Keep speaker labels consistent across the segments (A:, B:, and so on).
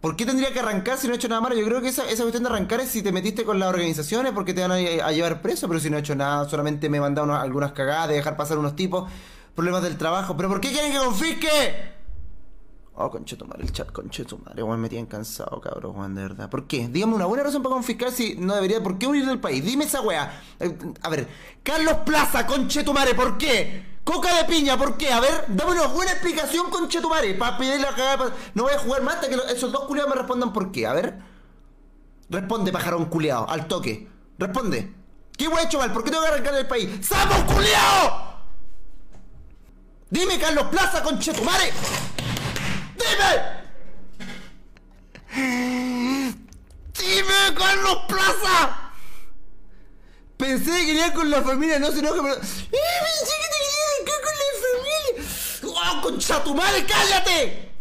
A: ¿Por qué tendría que arrancar si no he hecho nada malo? Yo creo que esa, esa cuestión de arrancar es si te metiste con las organizaciones porque te van a, llevar preso, pero si no he hecho nada, solamente me he mandado unas- algunas cagadas, de dejar pasar unos tipos, problemas del trabajo. ¿Pero por qué quieren que confisque? Oh, conchetumare, el chat, weón, me tienen cansado, cabrón, de verdad. ¿Por qué? Dígame una buena razón para confiscar si no debería. ¿Por qué huir del país? Dime esa weá. Eh, a ver, Carlos Plaza, conchetumare, ¿por qué? Coca de piña, ¿por qué? A ver, dame una buena explicación, conchetumare, para pedirle la cagada. No voy a jugar más hasta que esos dos culiados me respondan por qué. A ver. Responde, pajarón culiado, al toque. Responde. ¿Qué weá he hecho mal? ¿Por qué tengo que arrancar del país? ¡Samo culiao! Dime, Carlos Plaza, conchetumare. ¡Dime! ¡Dime, Carlos Plaza! Pensé que quería con la familia, no se enoja, pero... ¡Eh, pensé que te quería con la familia! ¡Oh, concha tu madre, cállate!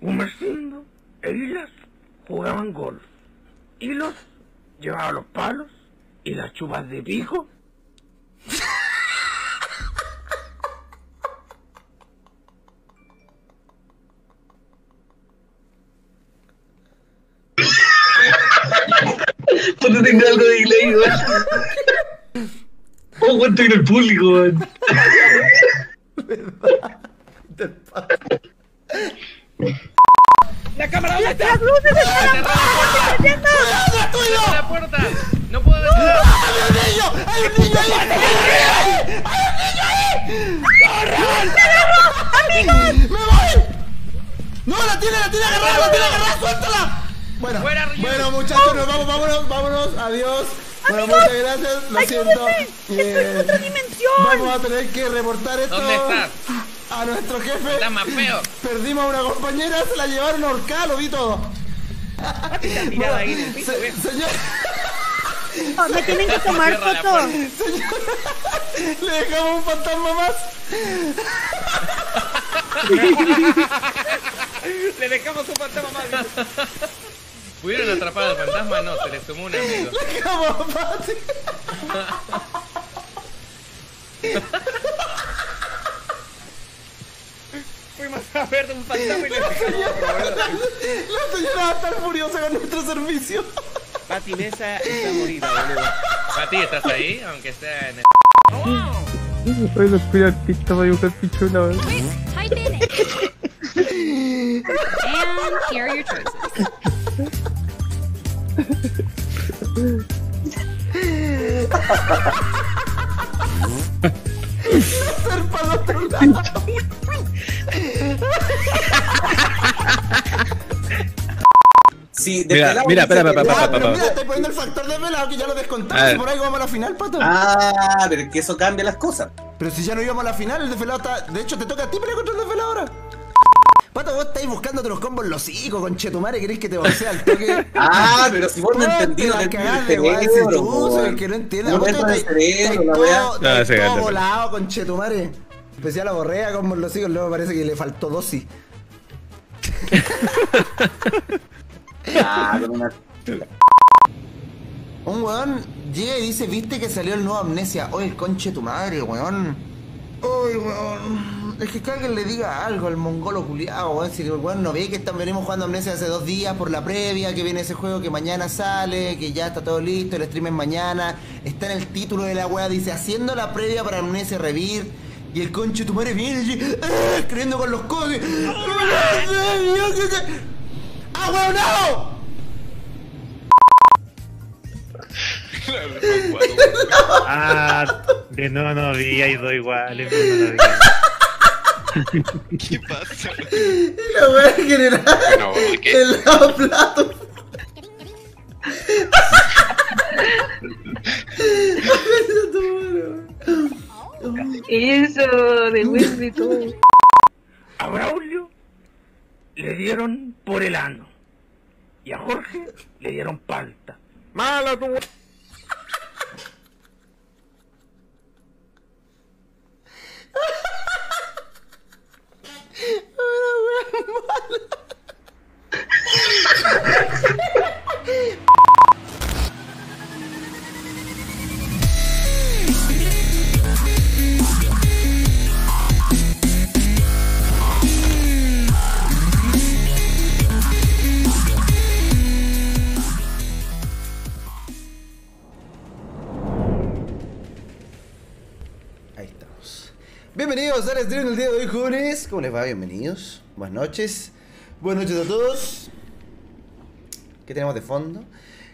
B: Un vecino e Hilas jugaban golf. Hilos llevaba los palos y las chupas de pico.
C: Cuando tenga algo de delay, weón. Oh, cuánto en el público, weón.
B: ¡La cámara dónde está!
D: ¡Las luces están apagadas!
E: ¡Cierra la puerta! ¡No puedo decir!
A: ¡Hay un niño! ¡Hay un niño ahí! ¡Hay un niño ahí! ¡Me voy! ¡No, la tiene, la tiene agarrada, la tiene agarrada! ¡Suéltala! Bueno,
E: Fuera,
A: bueno muchachos, nos vamos, vámonos, vámonos, adiós. Bueno, muchas gracias, lo siento.
D: ¡Ayúdenme! ¡Estoy en
A: Eh,
D: otra dimensión!
A: Vamos a tener que reportar esto
E: ¿Dónde estás?
A: a nuestro jefe.
E: Está más feo.
A: Perdimos a una compañera, se la llevaron ahorcada, lo vi todo.
B: tirada ahí en el piso,
A: Se- señor,
D: Oh, me tienen que tomar foto.
E: puerta.
A: le dejamos un fantasma más.
B: Le dejamos un fantasma más.
E: ¿Pudieron atrapar al fantasma? No, se le sumó un amigo.
A: Le dejamos a Pati.
B: Fuimos a ver de un fantasma y le dejamos.
A: La señora va a estar furiosa con nuestro servicio.
B: Pati Mesa está morida, boludo.
E: Pati, ¿estás ahí? Aunque sea en el...
F: Oye, los cuida artista para dibujar pichula, weón.
G: Quick, type in it. and here are your choices.
A: Ser para el otro lado.
C: Sí,
F: Mira,
C: desvelado
F: mira,
C: dice
F: espera, espera,
A: Ah,
F: espera,
A: mira, estoy poniendo el factor de velado que ya lo. Y por ahí vamos a la final, pato.
C: Ah, pero es que eso cambia las cosas.
A: Pero si ya no íbamos a la final, el desvelado está. De hecho, te toca a ti pelear contra el desvelado ahora. Pato, vos estáis buscándote los combos los hijos, conchetumare, querés que te boxee al toque.
C: Ah, pero si vos no
A: Te
C: entendí lo que es el
A: que no entiende.
C: No cerebro,
A: todo-.
F: No,
A: todo
F: gato.
A: volado, conchetumare. Especial a Borrea como los hijos, luego parece que le faltó dosis.
C: Ah, con una...
A: Un weón llega y dice, viste que salió el nuevo Amnesia. Oye, el conche tu madre, weón. Oye, weón. Es que que alguien le diga algo al mongolo culiado, weón. Si el weón no ve que están, venimos jugando Amnesia hace dos días por la previa, que viene ese juego que mañana sale, que ya está todo listo, el stream es mañana. Está en el título de la weá, dice, haciendo la previa para Amnesia Revir. Y el conche tu madre viene y dice, ¡ah! escribiendo con los codos. ¡Ah, weón, no!
F: Ah, de no, no vi, hay dos iguales, no vi.
H: ¿Qué pasa?
A: La
H: voy a
A: El lado plato.
D: Eso, de Wesley
B: A Braulio le dieron por el ano. Y a Jorge le dieron palta. ¡Mala tu Ahí estamos.
A: Bienvenidos a Stream del día de hoy, jóvenes. ¿Cómo les va? Bienvenidos. Buenas noches. Buenas noches a todos. ¿Qué tenemos de fondo?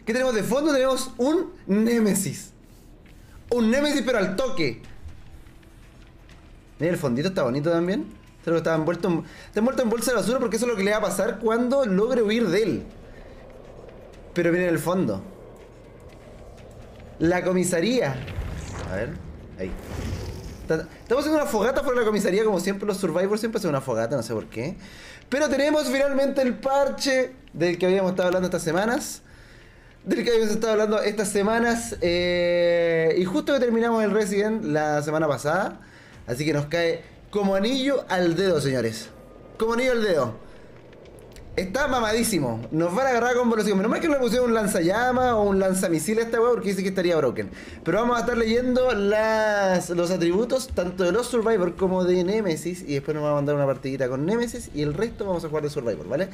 A: ¿Qué tenemos de fondo? Tenemos un Némesis. Un Némesis, pero al toque. Mira, el fondito está bonito también. Que está envuelto en, está envuelto en bolsa de basura porque eso es lo que le va a pasar cuando logre huir de él. Pero miren el fondo. La comisaría. A ver, ahí. Estamos haciendo una fogata por la comisaría, como siempre los Survivors siempre hacen una fogata, no sé por qué. Pero tenemos finalmente el parche del que habíamos estado hablando estas semanas. Del que habíamos estado hablando estas semanas. eh, y justo que terminamos el Resident la semana pasada. Así que nos cae como anillo al dedo, señores. Como anillo al dedo. Está mamadísimo. Nos van a agarrar con velocidad. Menos mal que no le pusieron un lanzallamas o un lanzamisil a esta weá porque dice que estaría broken. Pero vamos a estar leyendo las, los atributos tanto de los Survivor como de Nemesis. Y después nos va a mandar una partidita con Nemesis. Y el resto vamos a jugar de Survivor, ¿vale?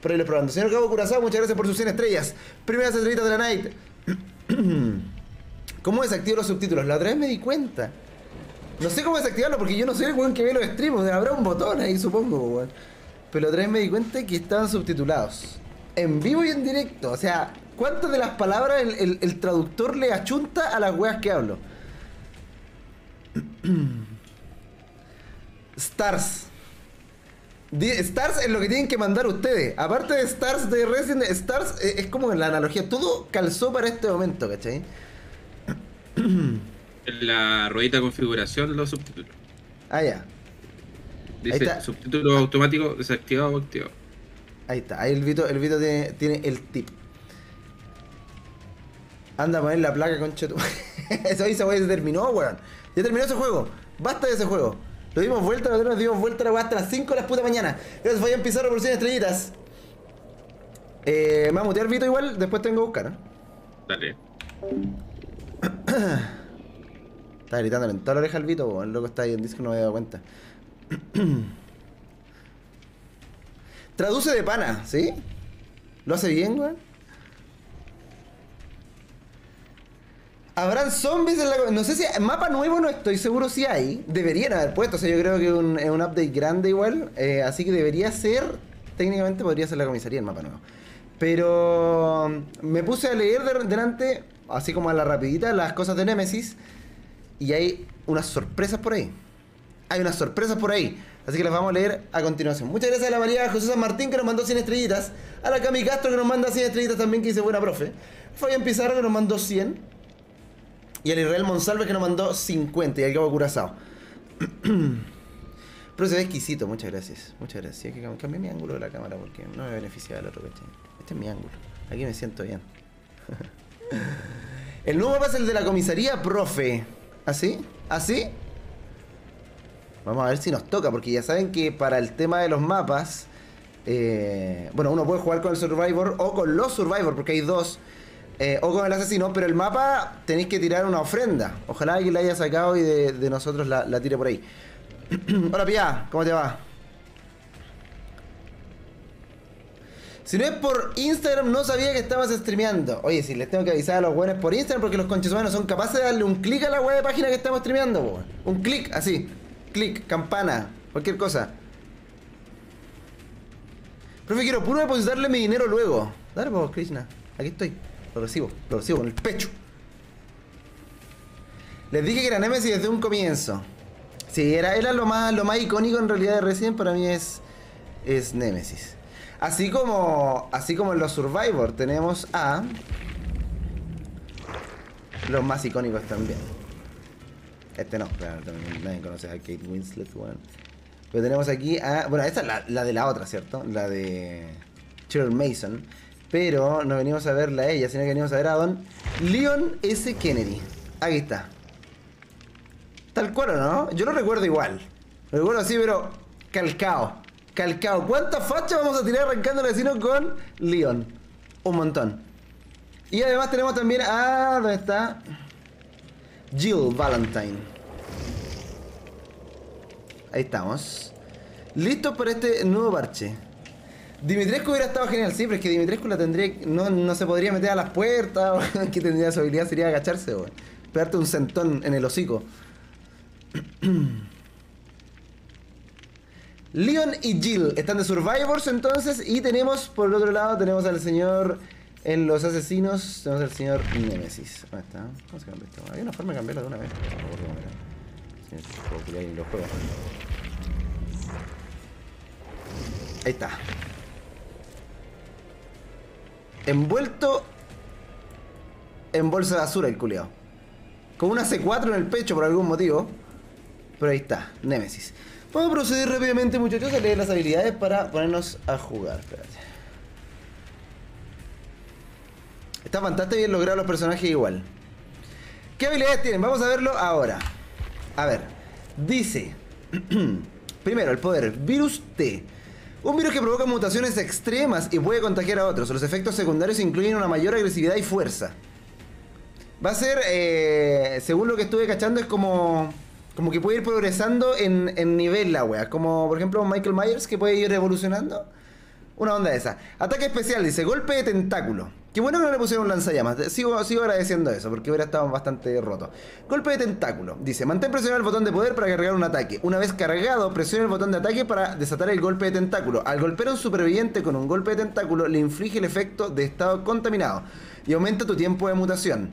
A: Por ahí les probando. Señor Cabo Curazao, muchas gracias por sus 100 estrellas. Primeras estrellitas de la night. ¿Cómo desactivo los subtítulos? La otra vez me di cuenta. No sé cómo desactivarlo porque yo no soy el weón que ve los streams. Habrá un botón ahí, supongo, weón. Pero la otra vez me di cuenta que estaban subtitulados. En vivo y en directo. O sea, ¿cuántas de las palabras el- el traductor le achunta a las weas que hablo? Stars. Stars es lo que tienen que mandar ustedes. Aparte de Stars de Resident Stars eh, es como la analogía. Todo calzó para este momento, ¿cachai?
H: En la ruedita de configuración los subtítulos.
A: Ah, ya.
H: Dice subtítulo automático desactivado o activado.
A: Ahí está, ahí el Vito, el Vito tiene, tiene el tip. Anda a poner la placa, concha tu. Eso ahí se terminó, weón. Ya terminó ese juego. Basta de ese juego. Lo dimos vuelta, nosotros nos dimos vuelta la weá hasta las 5 de las puta mañana. Gracias, Fabián Pizarro por 100 estrellitas. Eh, me va a mutear Vito igual, después tengo que buscar, ¿eh?
H: Dale.
A: Está gritándole en toda la oreja al Vito. El loco está ahí en disco, no me había dado cuenta. Traduce de pana, ¿sí? ¿Lo hace bien, weón? ¿Habrán zombies en la... No sé si... Mapa nuevo no estoy seguro si hay. Deberían haber puesto. O sea, yo creo que es un, update grande igual. eh, así que debería ser... Técnicamente podría ser la comisaría el mapa nuevo. Pero... mm, Me puse a leer de- delante, así como a la rapidita, las cosas de Nemesis. Y hay unas sorpresas por ahí. Hay unas sorpresas por ahí. Así que las vamos a leer a continuación. Muchas gracias a la María José San Martín que nos mandó 100 estrellitas. A la Cami Castro que nos manda 100 estrellitas también que dice buena profe. Fabián Pizarro que nos mandó 100. Y al Israel Monsalve que nos mandó 50. Y al Cabo Curazao. Pero se ve exquisito, muchas gracias. Muchas gracias. Que cam- cambiar mi ángulo de la cámara porque no me beneficia del otro, ¿cachai? Este es mi ángulo. Aquí me siento bien. el nuevo es el de la comisaría, profe. ¿Así? ¿Así? Vamos a ver si nos toca, porque ya saben que para el tema de los mapas, eh, bueno, uno puede jugar con el Survivor o con los Survivor, porque hay dos, eh, o con el asesino, pero el mapa tenéis que tirar una ofrenda. Ojalá alguien la haya sacado y de, nosotros la, tire por ahí. Hola, Pia, ¿cómo te va? Si no es por Instagram, no sabía que estabas streameando. Oye, si les tengo que avisar a los buenos por Instagram porque los conches humanos son capaces de darle un clic a la web de página que estamos streameando. Un clic, así. Clic, campana, cualquier cosa. Profe, quiero puro depositarle mi dinero luego. Dale, por Krishna. Aquí estoy. Lo recibo, lo recibo con el pecho. Les dije que era Nemesis desde un comienzo. Sí, era, era lo más lo más icónico en realidad de Resident para mí es es Nemesis. Así como así como en los Survivor tenemos a los más icónicos también. Este no, claro, también nadie conoce a Kate Winslet, weón. Pero tenemos aquí a. Bueno, esta es la, la de la otra, ¿cierto? La de Cheryl Mason. Pero no venimos a verla a ella, sino que venimos a ver a Don Leon S. Kennedy. Aquí está. Tal cual, ¿o ¿no? Yo lo recuerdo igual. Lo recuerdo así, pero calcao. Calcao. ¿Cuántas fachas vamos a tirar arrancando el vecino con Leon? Un montón. Y además tenemos también a... ¿Dónde está? Jill Valentine. Ahí estamos. Listos para este nuevo parche. Dimitrescu hubiera estado genial, sí, pero es que Dimitrescu la tendría. No, no se podría meter a las puertas, que tendría su habilidad sería agacharse, o pegarte un sentón en el hocico. Leon y Jill están de Survivors entonces. Y tenemos, por el otro lado, tenemos al señor en los asesinos. Tenemos al señor Nemesis. ¿Dónde está? ¿Cómo se cambia esto? Había una forma de cambiarlo de una vez. No me acuerdo Envuelto en bolsa de basura el culiao. Con una C4 en el pecho por algún motivo. Pero ahí está, Nemesis. Vamos a proceder rápidamente, muchachos, a leer las habilidades para ponernos a jugar. Espérate. Está bastante bien logrado los personajes igual. ¿Qué habilidades tienen? Vamos a verlo ahora. A ver. Dice. Primero, el poder. Virus T. Un virus que provoca mutaciones extremas y puede contagiar a otros. Los efectos secundarios incluyen una mayor agresividad y fuerza. Va a ser, eh, según lo que estuve cachando, es como, como que puede ir progresando en, en nivel la wea. Como por ejemplo Michael Myers que puede ir evolucionando. Una onda de esa. Ataque especial, dice, golpe de tentáculo. Qué bueno que no le pusieron lanzallamas. Sigo, sigo agradeciendo eso, porque hubiera estado bastante roto. Golpe de tentáculo. Dice, mantén presionado el botón de poder para cargar un ataque. Una vez cargado, presiona el botón de ataque para desatar el golpe de tentáculo. Al golpear a un superviviente con un golpe de tentáculo, le inflige el efecto de estado contaminado. Y aumenta tu tiempo de mutación.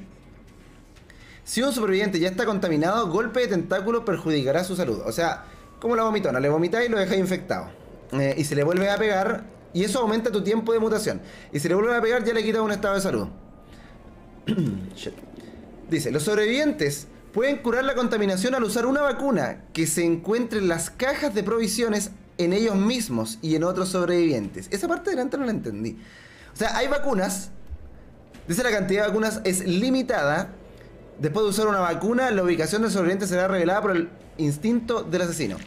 A: Si un superviviente ya está contaminado, golpe de tentáculo perjudicará su salud. O sea, como la vomitona, le vomitáis y lo dejáis infectado. Eh, y se le vuelve a pegar, y eso aumenta tu tiempo de mutación. Y si le vuelve a pegar, ya le quita un estado de salud. Dice, los sobrevivientes pueden curar la contaminación al usar una vacuna que se encuentre en las cajas de provisiones en ellos mismos y en otros sobrevivientes. Esa parte de delante no la entendí. O sea, hay vacunas. Dice la cantidad de vacunas es limitada. Después de usar una vacuna, la ubicación del sobreviviente será revelada por el instinto del asesino.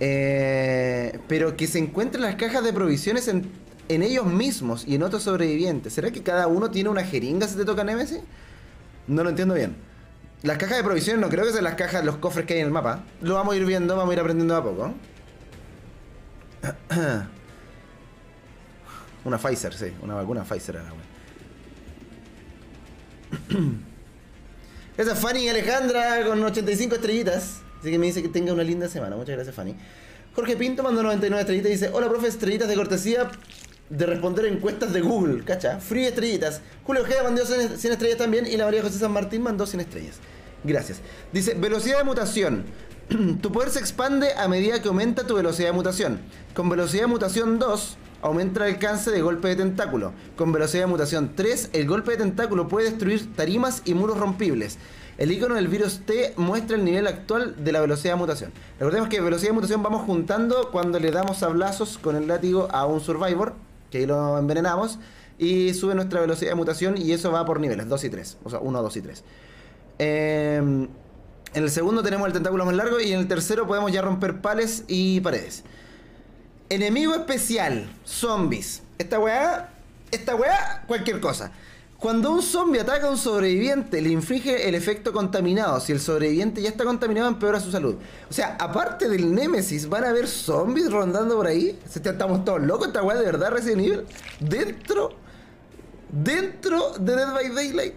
A: Eh, pero que se encuentren las cajas de provisiones en, en ellos mismos y en otros sobrevivientes. ¿Será que cada uno tiene una jeringa si te toca Nemesis? No lo entiendo bien. Las cajas de provisiones no creo que sean las cajas, los cofres que hay en el mapa. Lo vamos a ir viendo, vamos a ir aprendiendo a poco. Una Pfizer, sí, una vacuna Pfizer era. Esa es Fanny Alejandra con 85 estrellitas. Así que me dice que tenga una linda semana. Muchas gracias, Fanny. Jorge Pinto mandó 99 estrellitas y dice: Hola, profe, estrellitas de cortesía de responder encuestas de Google. ¿Cacha? Free estrellitas. Julio Ojeda mandó 100 estrellas también y la María José San Martín mandó 100 estrellas. Gracias. Dice: Velocidad de mutación. tu poder se expande a medida que aumenta tu velocidad de mutación. Con velocidad de mutación 2, aumenta el alcance de golpe de tentáculo. Con velocidad de mutación 3, el golpe de tentáculo puede destruir tarimas y muros rompibles. El icono del virus T muestra el nivel actual de la velocidad de mutación. Recordemos que velocidad de mutación vamos juntando cuando le damos sablazos con el látigo a un survivor, que ahí lo envenenamos, y sube nuestra velocidad de mutación y eso va por niveles, 2 y 3. O sea, 1, 2 y 3. Eh, en el segundo tenemos el tentáculo más largo y en el tercero podemos ya romper pales y paredes. Enemigo especial, zombies. Esta weá, esta weá, cualquier cosa. Cuando un zombie ataca a un sobreviviente, le inflige el efecto contaminado. Si el sobreviviente ya está contaminado, empeora su salud. O sea, aparte del Némesis, ¿van a haber zombies rondando por ahí? ¿Estamos todos locos? ¿Esta weá de verdad Resident Evil? Dentro, dentro de Dead by Daylight.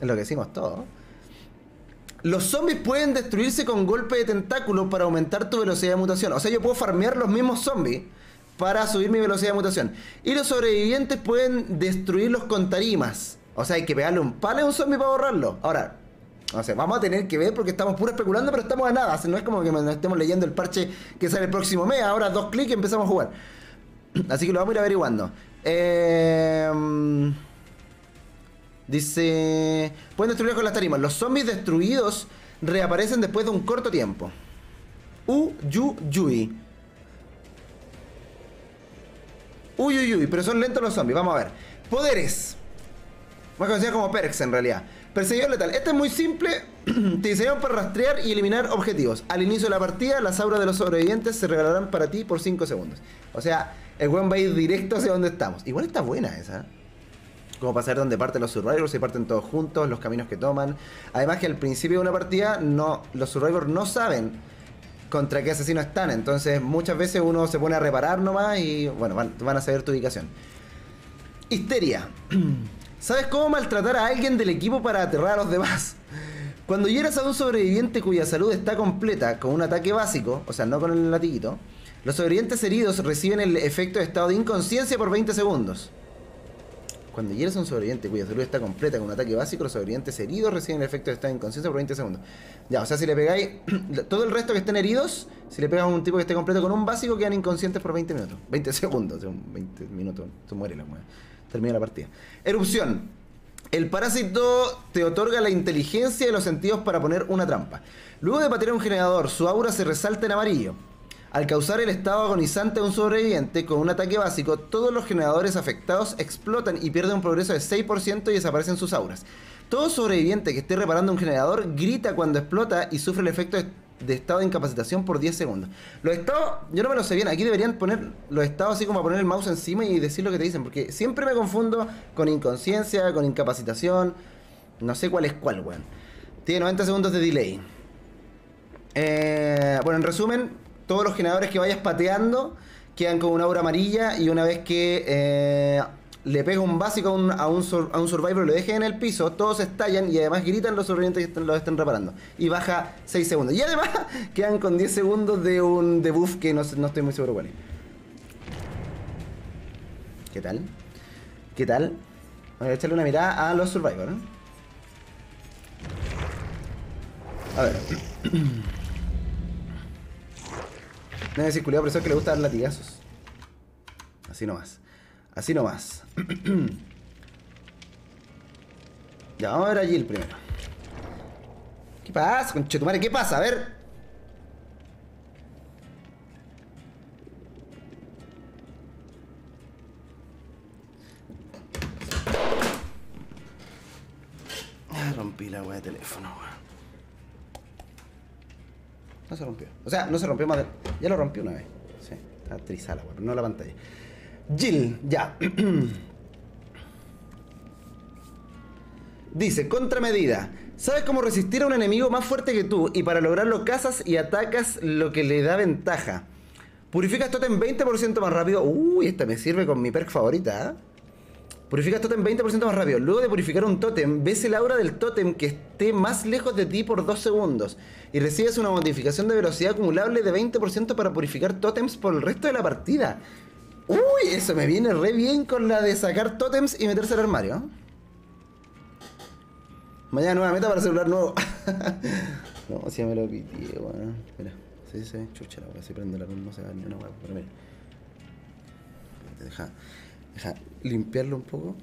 A: Es lo que decimos todos. Los zombies pueden destruirse con golpe de tentáculo para aumentar tu velocidad de mutación. O sea, yo puedo farmear los mismos zombies para subir mi velocidad de mutación. Y los sobrevivientes pueden destruirlos con tarimas. O sea, hay que pegarle un palo a un zombie para borrarlo. Ahora, no sé, vamos a tener que ver porque estamos puro especulando, pero estamos a nada. No es como que nos estemos leyendo el parche que sale el próximo mes. Ahora dos clics y empezamos a jugar. Así que lo vamos a ir averiguando. Eh... Dice... Pueden destruir con las tarimas. Los zombies destruidos reaparecen después de un corto tiempo. U, yu, yui. Uy, uy, uy, pero son lentos los zombies. Vamos a ver. Poderes. Más conocido como perks en realidad. Perseguidor letal. Este es muy simple. Te diseñaron para rastrear y eliminar objetivos. Al inicio de la partida, las auras de los sobrevivientes se regalarán para ti por 5 segundos. O sea, el buen va a ir directo hacia donde estamos. Igual está buena esa. Como para saber dónde parten los survivors, si parten todos juntos, los caminos que toman. Además que al principio de una partida, no, los survivors no saben contra qué asesino están. Entonces muchas veces uno se pone a reparar nomás y bueno, van, van a saber tu ubicación. Histeria. ¿Sabes cómo maltratar a alguien del equipo para aterrar a los demás? Cuando hieras a un sobreviviente cuya salud está completa con un ataque básico, o sea, no con el latiguito, Los sobrevivientes heridos reciben el efecto de estado de inconsciencia por 20 segundos. Cuando hieres a un sobreviviente cuya salud está completa con un ataque básico, los sobrevivientes heridos reciben el efecto de estado de inconsciencia por 20 segundos. Ya, o sea, si le pegáis todo el resto que estén heridos, si le pegas a un tipo que esté completo con un básico, quedan inconscientes por 20 minutos. 20 segundos, o sea, un 20 minutos, se muere la weá. Termina la partida. Erupción. El parásito te otorga la inteligencia y los sentidos para poner una trampa. Luego de patear un generador, su aura se resalta en amarillo. Al causar el estado agonizante de un sobreviviente con un ataque básico, todos los generadores afectados explotan y pierden un progreso de 6% y desaparecen sus auras. Todo sobreviviente que esté reparando un generador grita cuando explota y sufre el efecto de, de estado de incapacitación por 10 segundos. Los estados, yo no me lo sé bien, aquí deberían poner los estados así como a poner el mouse encima y decir lo que te dicen, porque siempre me confundo con inconsciencia, con incapacitación, no sé cuál es cuál, weón. Tiene 90 segundos de delay. Eh, bueno, en resumen, todos los generadores que vayas pateando quedan con una aura amarilla y una vez que eh, le pega un básico a un, a un, survivor lo dejes en el piso, todos estallan y además gritan los sobrevivientes que estén- los estén reparando. Y baja 6 segundos. Y además quedan con 10 segundos de un debuff que no, no estoy muy seguro cuál es. ¿Qué tal? ¿Qué tal? Voy a echarle una mirada a los survivors. ¿eh? A ver. Debe decir culiado profesor que le gusta dar latigazos. Así nomás. Así nomás. ya, vamos a ver a Jill primero. ¿Qué pasa, conchetumare? ¿Qué pasa? A ver. Ah, rompí la weá de teléfono, weón. No se rompió. O sea, no se rompió más de... Ya lo rompió una vez. Sí, está trizada pero no la pantalla. Jill, ya. Dice, contramedida. Sabes cómo resistir a un enemigo más fuerte que tú y para lograrlo cazas y atacas lo que le da ventaja. Purificas totem 20% más rápido. Uy, esta me sirve con mi perk favorita. ¿eh? Purificas totem 20% más rápido. Luego de purificar un totem, ves el aura del totem que esté más lejos de ti por 2 segundos. Y recibes una modificación de velocidad acumulable de 20% para purificar totems por el resto de la partida. Uy, eso me viene re bien con la de sacar totems y meterse al armario. Mañana nueva meta para celular nuevo. no, si ya me lo pitié, weón. Mira, sí, sí, chucha la weá, si prende la luz no se va ni una weá, pero mira. Deja, deja limpiarlo un poco.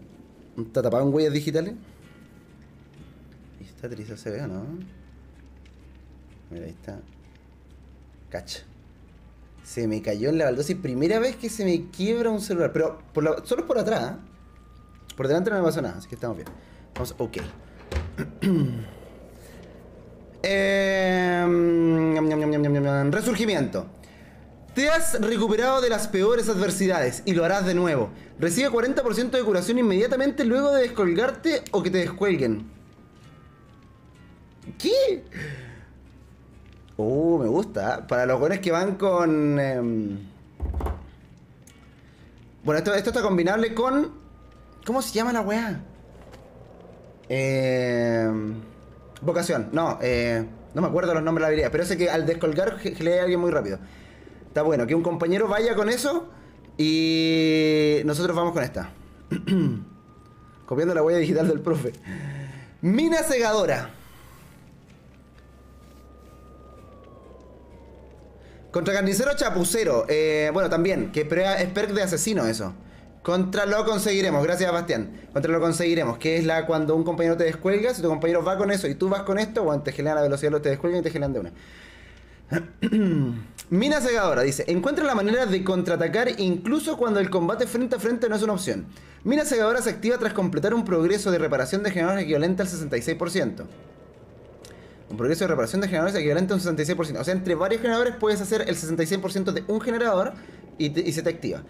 A: Está tapado en huellas digitales. Y está triste se ve, ¿o ¿no? Mira, ahí está. Cacha. Se me cayó en la baldosa y primera vez que se me quiebra un celular. Pero por la- solo por atrás. ¿eh? Por delante no me pasó nada, así que estamos bien. Vamos, ok. Ñam. Resurgimiento. Te has recuperado de las peores adversidades y lo harás de nuevo. Recibe 40% de curación inmediatamente luego de descolgarte o que te descuelguen. ¿Qué? Uh, me gusta. Para los buenos que van con... em, Bueno, esto, esto está combinable con... ¿Cómo se llama la weá? Eh, vocación, no, eh, no me acuerdo los nombres de la habilidad, pero sé que al descolgar ge- gelea a alguien muy rápido. Está bueno, que un compañero vaya con eso y nosotros vamos con esta. Copiando la huella digital del profe. Mina segadora. Contra carnicero chapucero. eh, bueno, también, que es perk de asesino eso. Contra lo conseguiremos, gracias Bastián. Contra lo conseguiremos, que es la cuando un compañero te descuelga, si tu compañero va con eso y tú vas con esto, bueno, te gelean la velocidad, lo te descuelgan y te gelean de una. Mina segadora dice, encuentra la manera de contraatacar incluso cuando el combate frente a frente no es una opción. Mina segadora se activa tras completar un progreso de reparación de generadores equivalente al 66%. Un progreso de reparación de generadores equivalente a un 66%. O sea, entre varios generadores puedes hacer el 66% de un generador y, y se te activa.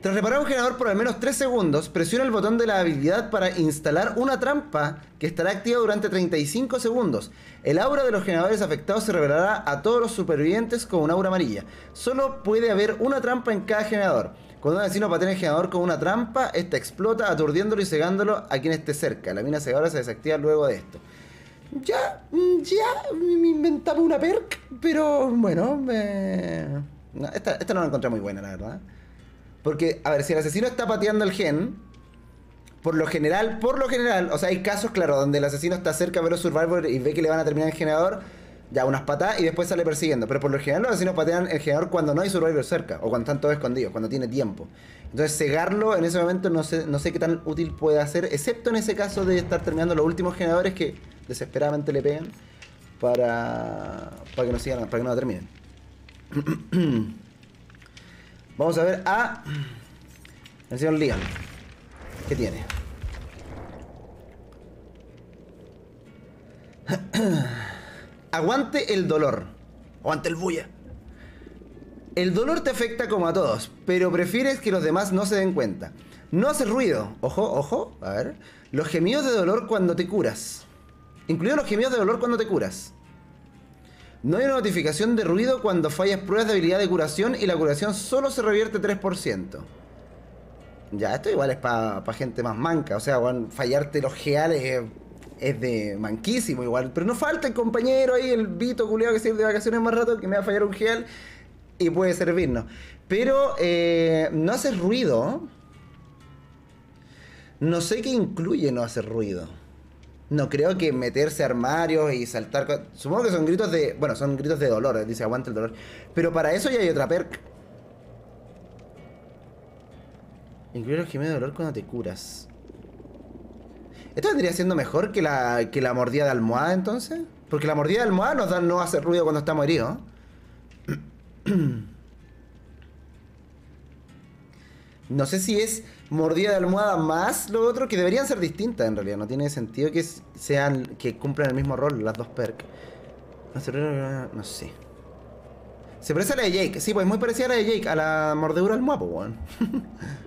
A: Tras reparar un generador por al menos 3 segundos, presiona el botón de la habilidad para instalar una trampa que estará activa durante 35 segundos. El aura de los generadores afectados se revelará a todos los supervivientes con una aura amarilla. Solo puede haber una trampa en cada generador. Cuando un vecino patea el generador con una trampa, esta explota aturdiéndolo y cegándolo a quien esté cerca. La mina cegadora se desactiva luego de esto. Ya, mm, ya, me inventaba una perk, pero bueno, me... No, esta, esta no la encontré muy buena, la verdad. Porque, a ver, si el asesino está pateando el gen, por lo general, por lo general, o sea, hay casos, claro, donde el asesino está cerca de los Survivor y ve que le van a terminar el generador, ya unas patas y después sale persiguiendo. Pero por lo general los asesinos patean el generador cuando no hay Survivor cerca, o cuando están todos escondidos, cuando tiene tiempo. Entonces, cegarlo en ese momento no sé, no sé qué tan útil puede hacer, excepto en ese caso de estar terminando los últimos generadores que desesperadamente le pegan para, para que no sigan, para que no la terminen. Vamos a ver a el señor Leon. ¿Qué tiene? Aguante el dolor. Aguante el bulla. El dolor te afecta como a todos, pero prefieres que los demás no se den cuenta. No haces ruido. Ojo, ojo. A ver. Los gemidos de dolor cuando te curas. Incluidos los gemidos de dolor cuando te curas. No hay una notificación de ruido cuando fallas pruebas de habilidad de curación y la curación solo se revierte 3%. Ya, esto igual es para gente más manca. O sea, fallarte los geales es, de manquísimo igual. Pero no falta el compañero ahí, el Vito culiado que se de vacaciones más rato, que me va a fallar un geal y puede servirnos. Pero eh, no haces ruido. No sé qué incluye no hacer ruido. No creo que meterse armarios y saltar. Supongo que son gritos de. Bueno, son gritos de dolor, eh, dice aguanta el dolor. Pero para eso ya hay otra perk. Incluye los gemidos de dolor cuando te curas. ¿Esto vendría siendo mejor que la, que la mordida de almohada entonces? Porque la mordida de almohada nos da no hacer ruido cuando estamos heridos. No sé si es mordida de almohada más lo otro, que deberían ser distintas en realidad. No tiene sentido que sean que cumplan el mismo rol las dos perks. No sé. Se parece a la de Jake. Sí, pues muy parecida a la de Jake, a la mordedura del muapo, weón.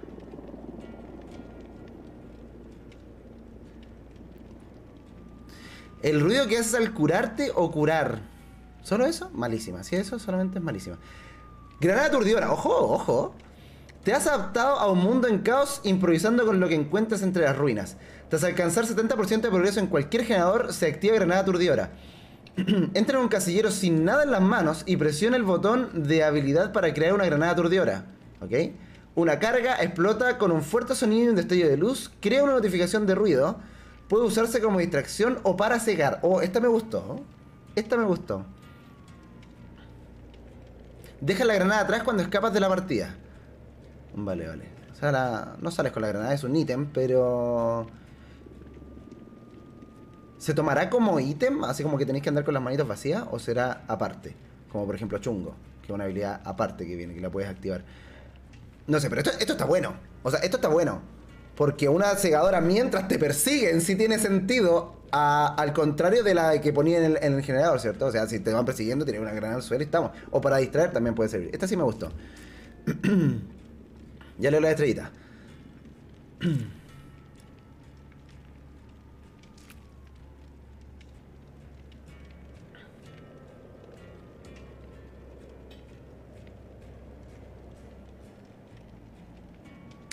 A: El ruido que haces al curarte o curar. ¿Solo eso? Malísima. Si eso solamente es malísima. Granada aturdidora. Ojo, ojo. Te has adaptado a un mundo en caos improvisando con lo que encuentras entre las ruinas. Tras alcanzar 70% de progreso en cualquier generador, se activa granada aturdidora. Entra en un casillero sin nada en las manos y presiona el botón de habilidad para crear una granada aturdidora. ¿Ok? Una carga explota con un fuerte sonido y un destello de luz, crea una notificación de ruido, puede usarse como distracción o para cegar. Oh, esta me gustó. Esta me gustó. Deja la granada atrás cuando escapas de la partida. Vale, vale. O sea, no sales con la granada, es un ítem, pero... ¿Se tomará como ítem, así como que tenéis que andar con las manitos vacías, o será aparte? Como por ejemplo Chungo, que es una habilidad aparte que viene, que la puedes activar. No sé, pero esto, está bueno. O sea, esto está bueno. Porque una segadora mientras te persiguen sí tiene sentido al contrario de la que ponía en el, en el generador, ¿cierto? O sea, si te van persiguiendo, tienes una granada al suelo y estamos. O para distraer también puede servir. Esta sí me gustó. ya leo la estrellita.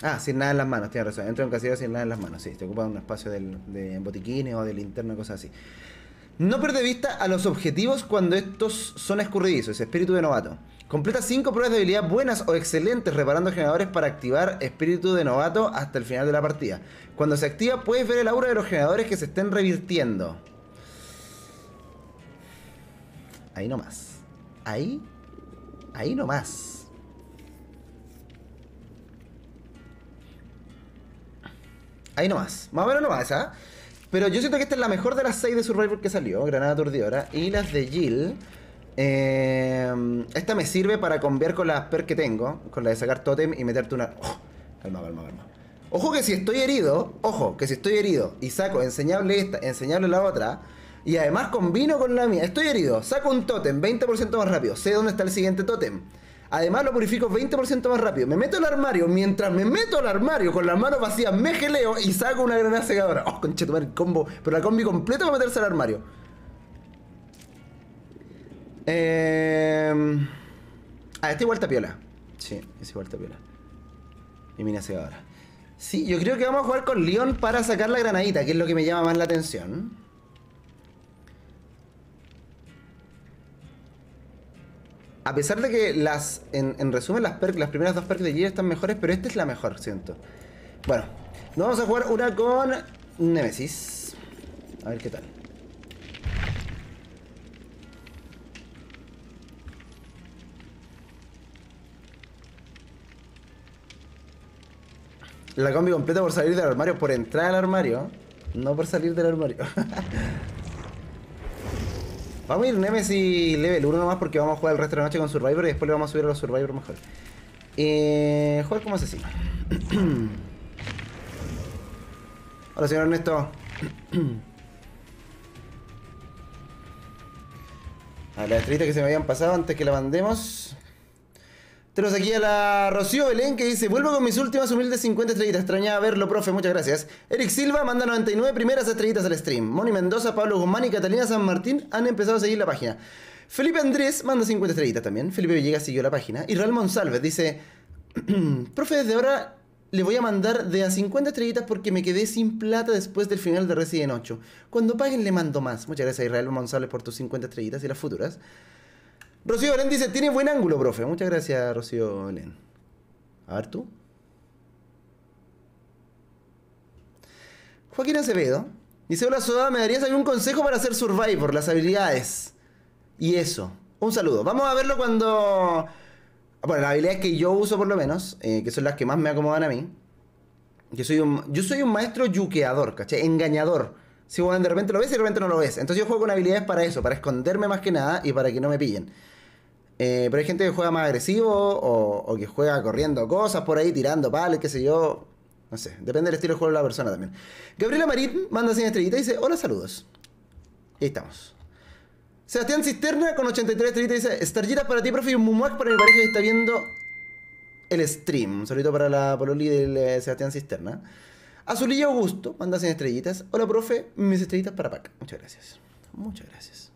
A: Ah, sin nada en las manos, tienes razón. Entra en un casillero sin nada en las manos, sí. Te ocupa un espacio del- de botiquines o de linterna, cosas así. No pierde de vista a los objetivos cuando estos son escurridizos, espíritu de novato. Completa 5 pruebas de habilidad buenas o excelentes reparando generadores para activar espíritu de novato hasta el final de la partida. Cuando se activa puedes ver el aura de los generadores que se estén revirtiendo. Ahí nomás. Ahí. Ahí nomás. Ahí nomás. Más o menos nomás, ¿ah? Pero yo siento que esta es la mejor de las 6 de Survivor que salió, Granada Aturdidora. Y las de Jill. Eh, esta me sirve para cambiar con las per que tengo. Con la de sacar totem y meterte una. Oh, calma, calma, calma. Ojo que si estoy herido, ojo, que si estoy herido y saco enseñable esta, enseñable la otra, y además combino con la mía, estoy herido, saco un totem 20% más rápido, sé dónde está el siguiente totem. Además lo purifico 20% más rápido. Me meto al armario, mientras me meto al armario con las manos vacías, me geleo y saco una granada segadora. Oh, conchetumare, el combo. Pero la combi completa para meterse al armario. Eh... Ah, este igual está piola. Sí, es igual está piola. Y mina segadora. Sí, yo creo que vamos a jugar con Leon para sacar la granadita, que es lo que me llama más la atención. A pesar de que las, en, en resumen, las, las primeras dos perks de Gear están mejores, pero esta es la mejor, siento. Bueno, nos vamos a jugar una con Nemesis. A ver qué tal. La combi completa por salir del armario, por entrar al armario, no por salir del armario. vamos a ir Nemesis level 1 nomás porque vamos a jugar el resto de la noche con Survivor y después le vamos a subir a los Survivor mejor. Eh, jugar como asesino. Hola, señor Ernesto. A la estrellita que se me habían pasado antes que la mandemos. Tenemos aquí a la Rocío Belén que dice: Vuelvo con mis últimas humildes 50 estrellitas. Extrañaba verlo, profe, muchas gracias. Eric Silva manda 99 primeras estrellitas al stream. Moni Mendoza, Pablo Guzmán y Catalina San Martín han empezado a seguir la página. Felipe Andrés manda 50 estrellitas también. Felipe Villegas siguió la página. Real Monsalves dice: Profe, desde ahora le voy a mandar de a 50 estrellitas porque me quedé sin plata después del final de Resident 8. Cuando paguen le mando más. Muchas gracias Israel Monsalves por tus 50 estrellitas y las futuras. Rocío Belén dice, tiene buen ángulo, profe. Muchas gracias, Rocío Belén. A ver tú. Joaquín Acevedo dice, hola ¿me darías algún consejo para hacer Survivor? Las habilidades. Y eso. Un saludo. Vamos a verlo cuando... Bueno, las habilidades que yo uso por lo menos, eh, que son las que más me acomodan a mí. Yo soy un, yo soy un maestro yuqueador, ¿cachai? Engañador. Si de repente lo ves y de repente no lo ves. Entonces yo juego con habilidades para eso, para esconderme más que nada y para que no me pillen. Eh, pero hay gente que juega más agresivo o, que juega corriendo cosas por ahí, tirando palos, qué sé yo. No sé, depende del estilo de juego de la persona también. Gabriela Marín manda 100 estrellitas y dice, hola, saludos. Y ahí estamos. Sebastián Cisterna con 83 estrellitas dice, Stargiras para ti, profe, y un mumuac para mi pareja que está viendo el stream. Un saludito para la pololi del eh, Sebastián Cisterna. Azulillo Augusto manda 100 estrellitas. Hola, profe, mis estrellitas para Pac. Muchas gracias. Muchas gracias.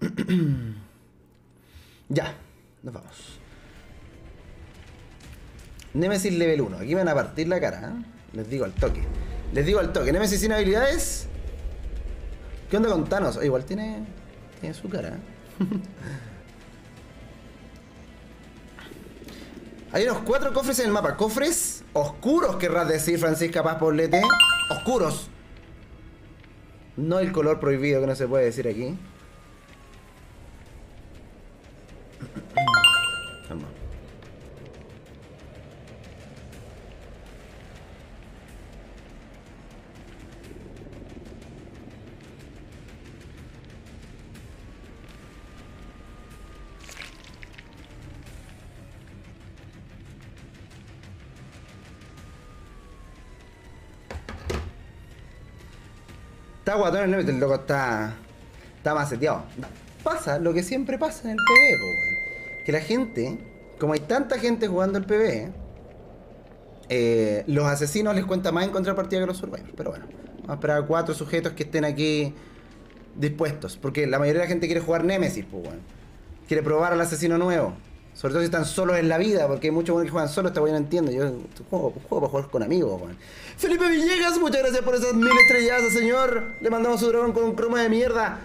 A: ya, nos vamos. Nemesis level 1. Aquí me van a partir la cara. ¿eh? Les digo al toque. Les digo al toque. Nemesis sin habilidades. ¿Qué onda con Thanos? Oh, igual tiene, tiene su cara. ¿eh? Hay unos cuatro cofres en el mapa. Cofres oscuros, querrás decir, Francisca Paz Poblete. Oscuros. No el color prohibido que no se puede decir aquí. Calma. Está guatón el loco está. Está maceteado. Pasa lo que siempre pasa en el po, weón. Que la gente, como hay tanta gente jugando el PvE, eh, los asesinos les cuenta más encontrar partida que los survivors. Pero bueno, vamos a esperar a cuatro sujetos que estén aquí dispuestos. Porque la mayoría de la gente quiere jugar Nemesis, pues, weón. Quiere probar al asesino nuevo. Sobre todo si están solos en la vida, porque hay muchos que juegan solos, esta weón no entiendo. Yo juego, juego para jugar con amigos, weón. Felipe Villegas, muchas gracias por esas mil estrellas, señor. Le mandamos su dragón con un cromo de mierda.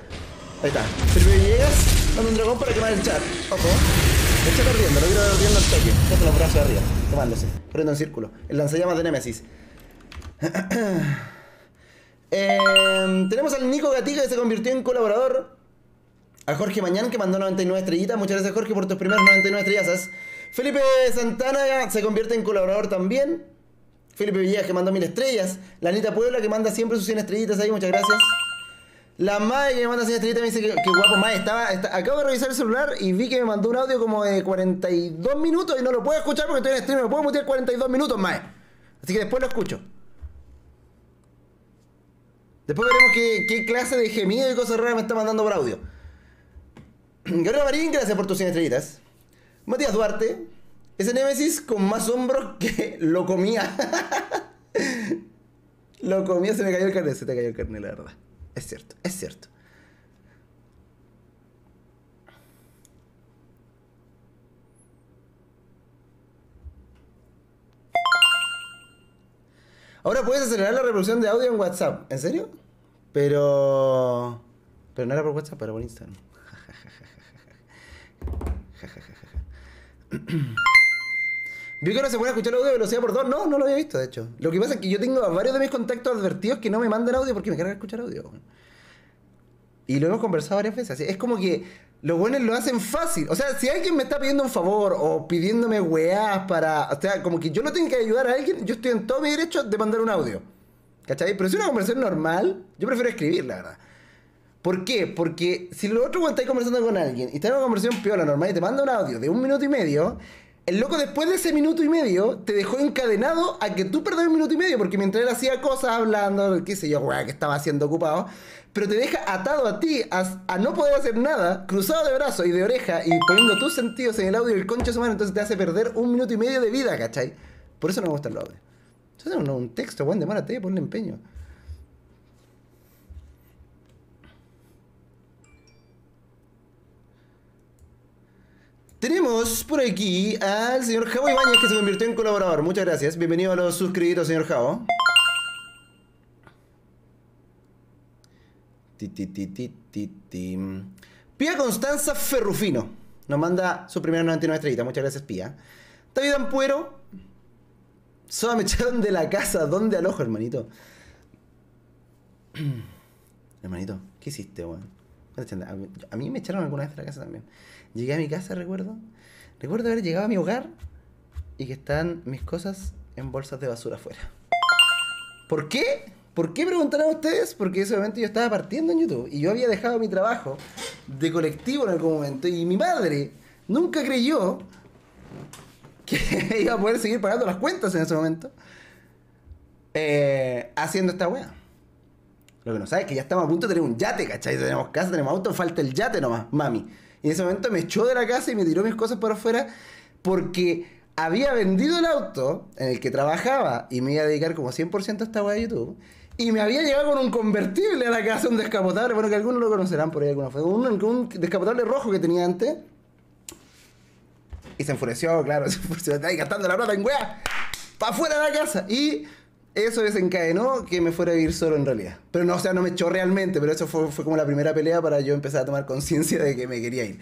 A: Ahí está. Felipe Villegas, manda un dragón para quemar el chat. Ojo. Chat ardiendo, lo quiero ardiendo al toque. Ponte los brazos arriba, quemándose. Corriendo en círculo. El lanzallamas de Nemesis. Em, tenemos al Nico Gatica que se convirtió en colaborador. A Jorge Mañán que mandó 99 estrellitas. Muchas gracias Jorge por tus primeras 99 estrellas. Felipe Santana se convierte en colaborador también. Felipe Villegas que mandó 1000 estrellas. La Anita Puebla que manda siempre sus 100 estrellitas ahí. Muchas gracias. La Mae que me manda 100 estrellitas me dice que, guapo Mae. Estaba, acabo de revisar el celular y vi que me mandó un audio como de 42 minutos y no lo puedo escuchar porque estoy en stream. No puedo mutear 42 minutos Mae. Así que después lo escucho. Después veremos qué, clase de gemido y cosas raras me está mandando por audio. Gabriela Marín, gracias por tus 100 estrellitas. Matías Duarte, ese Némesis con más hombros que lo comía. lo comía, se me cayó el carnet, se te cayó el carnet, la verdad. Es cierto, es cierto. Ahora puedes acelerar la reproducción de audio en WhatsApp. ¿En serio? Pero. Pero no era por WhatsApp, era por Instagram. ¿Vio que ahora se puede escuchar audio de velocidad por dos? No, no lo había visto, de hecho. Lo que pasa es que yo tengo a varios de mis contactos advertidos que no me mandan audio porque me carga escuchar audio. Y lo hemos conversado varias veces. Es como que los buenos lo hacen fácil. O sea, si alguien me está pidiendo un favor o pidiéndome weás para. O sea, como que yo no tengo que ayudar a alguien, yo estoy en todo mi derecho de mandar un audio. ¿Cachai? Pero si es una conversación normal, yo prefiero escribir, la verdad. ¿Por qué? Porque si lo otro cuando estáis conversando con alguien y estás en una conversación piola normal y te manda un audio de un minuto y medio, el loco después de ese minuto y medio te dejó encadenado a que tú perdás un minuto y medio, porque mientras él hacía cosas hablando, qué sé yo, weá, que estaba haciendo ocupado, pero te deja atado a ti, a, no poder hacer nada, cruzado de brazos y de oreja y poniendo tus sentidos en el audio y el concho de su mano, entonces te hace perder un minuto y medio de vida, ¿cachai? Por eso no me gusta el audio. Entonces un, un texto, weón, demórate, ponle empeño. Tenemos por aquí al señor Javo Ibáñez que se convirtió en colaborador. Muchas gracias. Bienvenido a los suscritos, señor Javo. Pía Constanza Ferrufino nos manda su primera 99 estrellitas. Muchas gracias, Pía. David Ampuero. Soa me echaron de la casa. ¿Dónde alojo, hermanito? hermanito, ¿qué hiciste, weón? A mí me echaron alguna vez de la casa también. Llegué a mi casa, recuerdo. Recuerdo haber llegado a mi hogar y que estaban mis cosas en bolsas de basura afuera. ¿Por qué? ¿Por qué preguntarán ustedes? Porque en ese momento yo estaba partiendo en YouTube y yo había dejado mi trabajo de colectivo en algún momento y mi madre nunca creyó que iba a poder seguir pagando las cuentas en ese momento eh, haciendo esta wea. Lo que no sabes es que ya estamos a punto de tener un yate, ¿cachai? Tenemos casa, tenemos auto, falta el yate nomás, mami. Y en ese momento me echó de la casa y me tiró mis cosas por afuera porque había vendido el auto en el que trabajaba y me iba a dedicar como 100% a esta weá de YouTube. Y me había llegado con un convertible a la casa, un descapotable, bueno, que algunos lo conocerán por ahí alguna vez. Un, descapotable rojo que tenía antes. Y se enfureció, claro, se enfureció. Ahí gastando la plata en weá. Para afuera de la casa. Y eso desencadenó que me fuera a vivir solo en realidad. Pero no, o sea, no me echó realmente, pero eso fue, fue como la primera pelea para yo empezar a tomar conciencia de que me quería ir.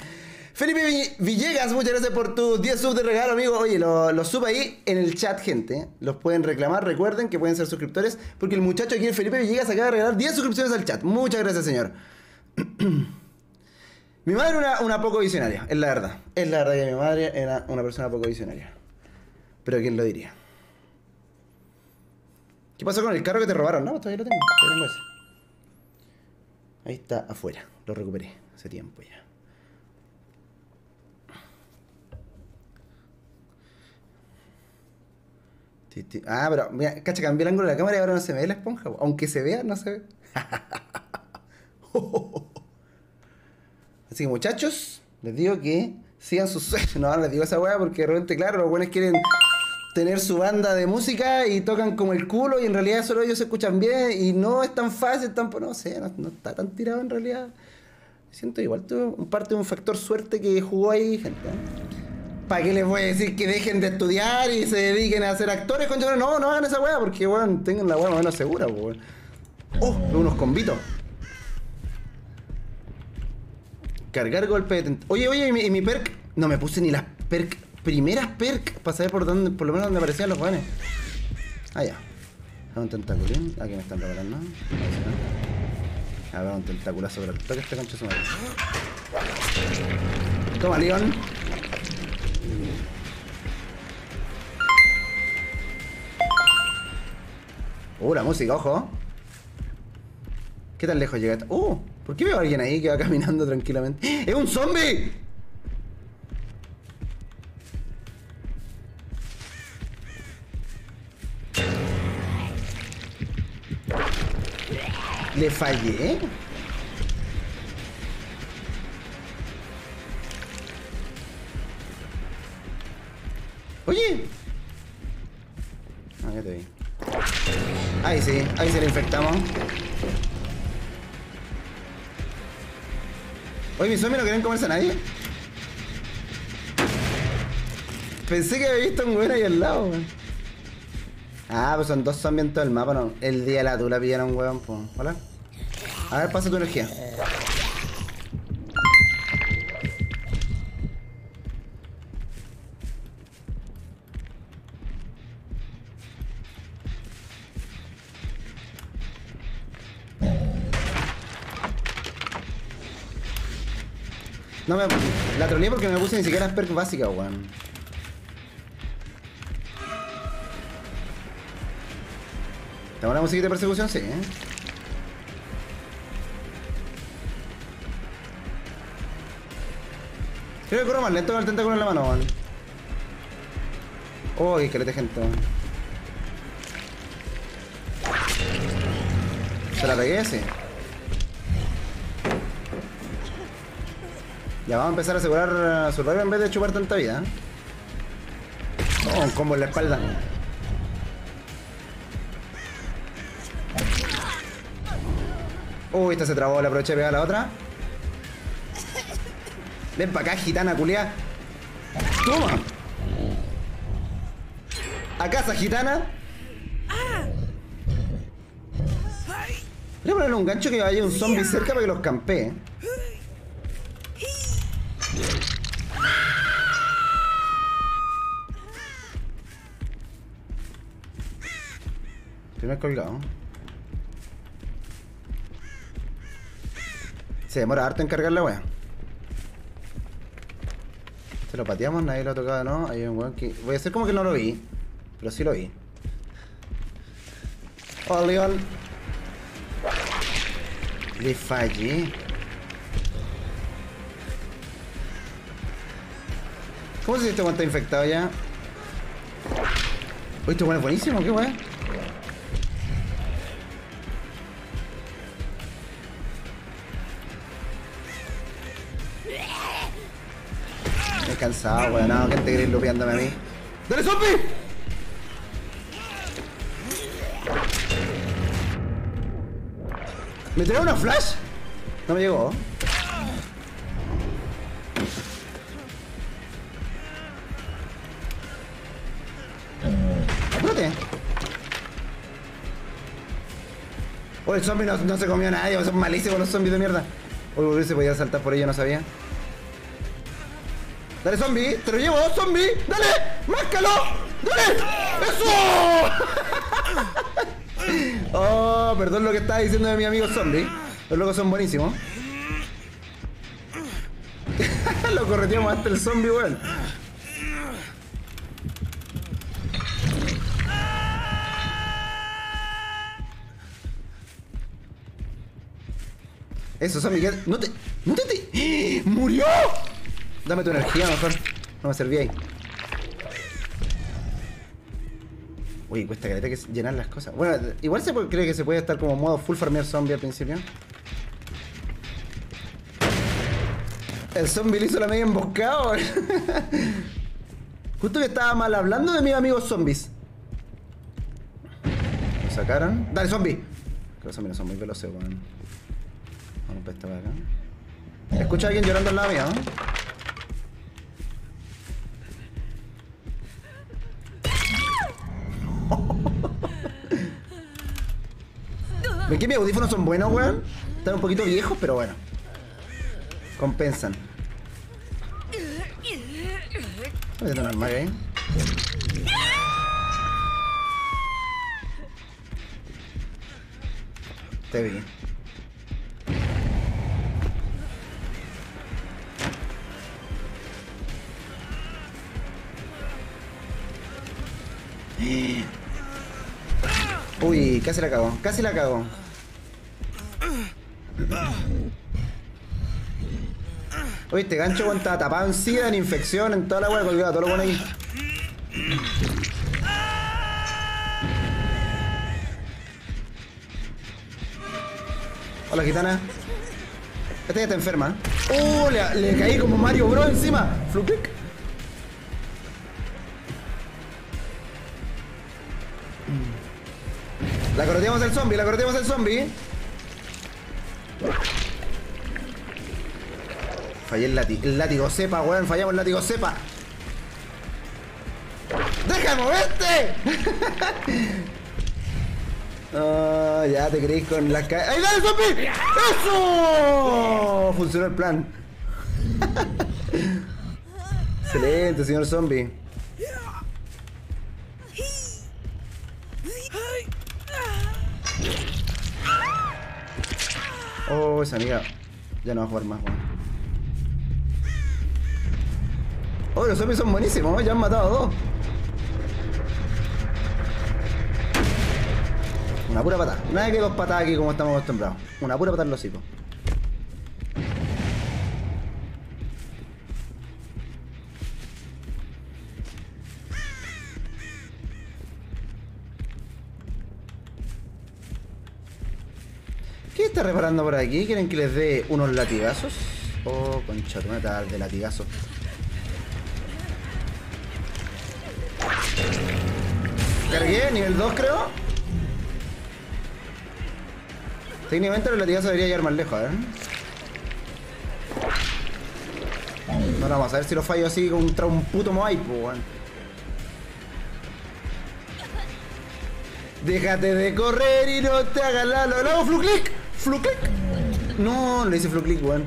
A: Felipe Vi- Villegas, muchas gracias por tus 10 subs de regalo, amigo. Oye, los lo sub ahí en el chat, gente. Los pueden reclamar. Recuerden que pueden ser suscriptores, porque el muchacho aquí, el Felipe Villegas, acaba de regalar 10 suscripciones al chat. Muchas gracias, señor. mi madre era una poco visionaria, es la verdad. Es la verdad que mi madre era una persona poco visionaria. Pero ¿quién lo diría? ¿Qué pasó con el carro que te robaron? No, todavía lo tengo. Ahí está afuera. Lo recuperé hace tiempo ya. Ah, pero mira, cacha, cambié el ángulo de la cámara y ahora no se me ve la esponja. po. Aunque se vea, no se ve. Así que muchachos, les digo que sigan sus sueños. No, les digo esa weá porque de repente, claro, los buenos quieren tener su banda de música y tocan como el culo y en realidad solo ellos se escuchan bien y no es tan fácil, tan, no sé, no, está tan tirado en realidad. Siento igual tuvo un parte de un factor suerte que jugó ahí, gente. ¿Para qué les voy a decir que dejen de estudiar y se dediquen a ser actores? Concha, no, no hagan esa weá porque, weón, tengan la weá más o menos segura, weón. Oh, unos convitos. Cargar golpe de Oye, oye, ¿y mi, y mi perk? No me puse ni las perk, primeras perk para saber por dónde, por lo menos dónde aparecían los weones. Ah, ya. A un tentaculín. Aquí me están preparando. A ver, un tentáculo sobre el toque este concha madre. Toma, León. Uh, la música, ojo. ¿Qué tan lejos llega? Uh, ¿por qué veo a alguien ahí que va caminando tranquilamente? ¡Es un zombie! ¿Le fallé? Oye. Ah, ya te vi. Ahí sí, ahí se le infectamos. Oye, mis zombies no quieren comerse a nadie. Pensé que había visto un güey ahí al lado, weón. Ah, pues son dos zombies en todo el mapa, no. El día de la tula pillaron, weón, pues. Hola. A ver, pasa tu energía. No me. La troleé porque me puse ni siquiera las perks básicas, weón. ¿Tengo la musiquita de persecución? Sí, eh. Creo que corro más lento con el tentáculo en la mano, weón. Uy, que le te gente, weón. ¿Se la pegué? Sí. Ya vamos a empezar a asegurar uh, survival en vez de chupar tanta vida. ¿eh? Oh, un combo en la espalda. Uy, esta se trabó, le aproveché de pegar a la otra. Ven para acá, gitana culia. Toma. A casa, gitana. Voy a ponerle un gancho que vaya un zombie cerca para que los campee. Primer colgado. Se demora harto en cargar la wea. Se lo pateamos, nadie lo ha tocado, ¿no? Hay un weón que. Voy a hacer como que no lo vi. Pero sí lo vi. Oh, Leon. Le fallé. ¿Cómo se este weón está infectado ya? Uy, este weón es buenísimo, qué weón. Cansado, weón. No, ¿quién te querés lupeándome a mí? ¡Dale, zombie! ¿Me trae una flash? No me llegó. Apúrate. Oh, el zombie no, no se comió a nadie, son malísimos los zombies de mierda. Uy, uy, se podía saltar por ello, no sabía. Dale, zombie, te lo llevo, zombie, dale, máscalo, dale, eso. oh, perdón lo que estaba diciendo de mi amigo zombie. Los locos son buenísimos. lo correteamos hasta el zombie, weón. Eso, zombie, no te. ¡No te, te- ¡Murió! Dame tu energía mejor. No me servía ahí. Uy, cuesta que que llenar las cosas. Bueno, igual se cree que se puede estar como modo full farmear zombie al principio. El zombie le hizo la media emboscada. Justo que estaba mal hablando de mis amigos zombies. Lo sacaron. Dale, zombie. Los zombies no son muy veloces, weón. Vamos para esta para acá. Escucha a alguien llorando al lado mío, ¿no? ¿Ven que mis audífonos son buenos, weón? Están un poquito viejos, pero bueno. Compensan. Voy a tener armario ahí. Te vi. Uy, casi la cago, casi la cago. Uy, este gancho weón, tapado en sida, en infección, en toda la weá, colgado, todo lo bueno ahí. Hola, gitana. Esta ya está enferma. ¡Oh! Le, le caí como Mario Bro encima. Flupic. La correteamos al zombie, la correteamos al zombie. Fallé el, látigo, el látigo cepa, weón. Fallamos el látigo cepa. ¡Deja de moverte! Ah, ya te creís con las ca... ¡Ahí dale, zombie! ¡Eso! Funcionó el plan. Excelente, señor zombie. Oh, esa amiga ya no va a jugar más, weón. Bueno. Oh, los zombies son buenísimos, ya han matado a dos. Una pura patada. Nada que dos patadas aquí como estamos acostumbrados. Una pura patada en los hijos. Está reparando por aquí? ¿Quieren que les dé unos latigazos? Oh, concha, tu madre, tal de latigazo. Cargué, nivel 2 creo. Técnicamente los latigazos debería llegar más lejos, ¿eh? No, no, vamos a ver si lo fallo así contra un puto Moai, weón. Déjate de correr y no te hagas la... ¡Lo hago! ¿Fluclick? No, le hice Fluclick, weón.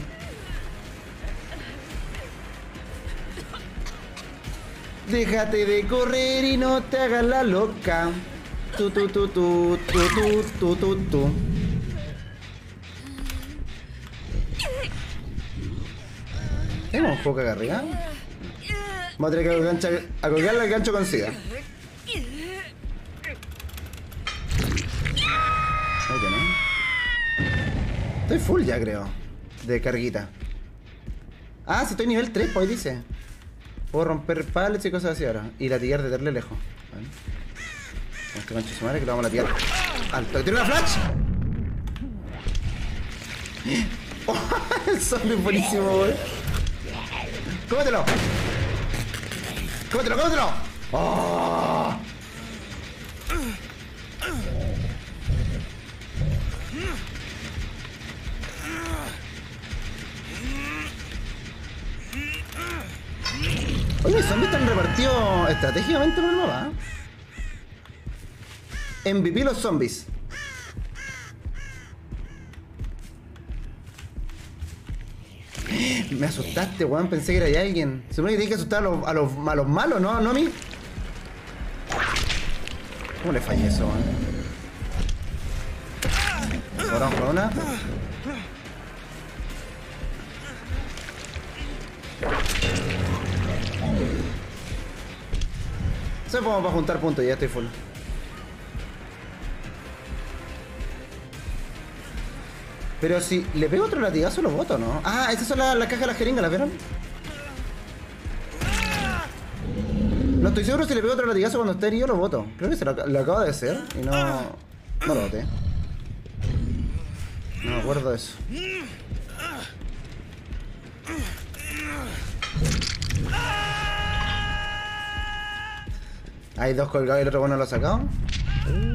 A: Déjate de correr y no te hagas la loca. Tu, tu, tu, tu, tu, tu, tu, tu, ¿Tenemos un poco acá arriba? Vamos a tener que gancho, a colgarle al gancho con. Ahí Estoy full ya, creo. De carguita. Ah, si estoy nivel 3, pues dice. Puedo romper pallets y cosas así ahora. Y latigar de darle lejos. Vale. Este gancho de su madre que lo vamos a latigar. ¡Alto! ¡Tiene una flash! ¡Oh! El zombie es buenísimo, wey. ¡Cómetelo! ¡Cómetelo, cómetelo! ¡Oh! Oye, los zombies están repartidos estratégicamente por el mapa. MVP los zombies. Me asustaste, weón. Pensé que era ya alguien. Se que tiene que asustar a los, a los, a los malos, ¿no? ¿No a mí? ¿Cómo le fallé eso, weón? Vamos con una. Se vamos para juntar puntos, ya estoy full. Pero si le pego otro latigazo los voto, ¿no? Ah, esas son las, las cajas de las jeringas, ¿las vieron? No estoy seguro si le pego otro latigazo cuando esté herido lo voto. Creo que se lo, lo acabo de hacer y no. No lo voté. No me acuerdo de eso. Hay dos colgados y el otro bueno lo ha sacado.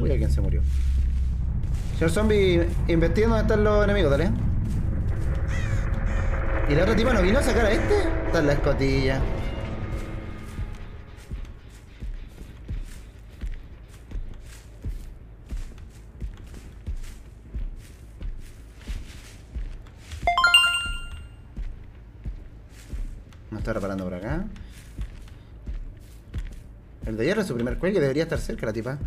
A: Uy, alguien se murió. Señor zombie, investiguen dónde están los enemigos, dale. ¿Y la otra tipa no vino a sacar a este? Está en la escotilla. Es su primer cuelgue, debería estar cerca la tipa.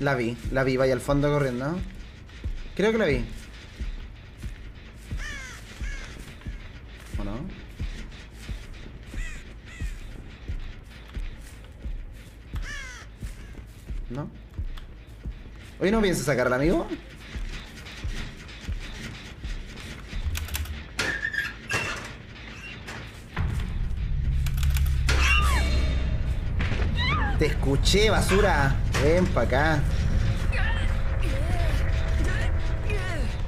A: La vi, la vi, vaya al fondo corriendo. Creo que la vi. ¿O no? ¿No? ¿Hoy no piensa sacar al amigo? Escuché, basura. Ven pa' acá.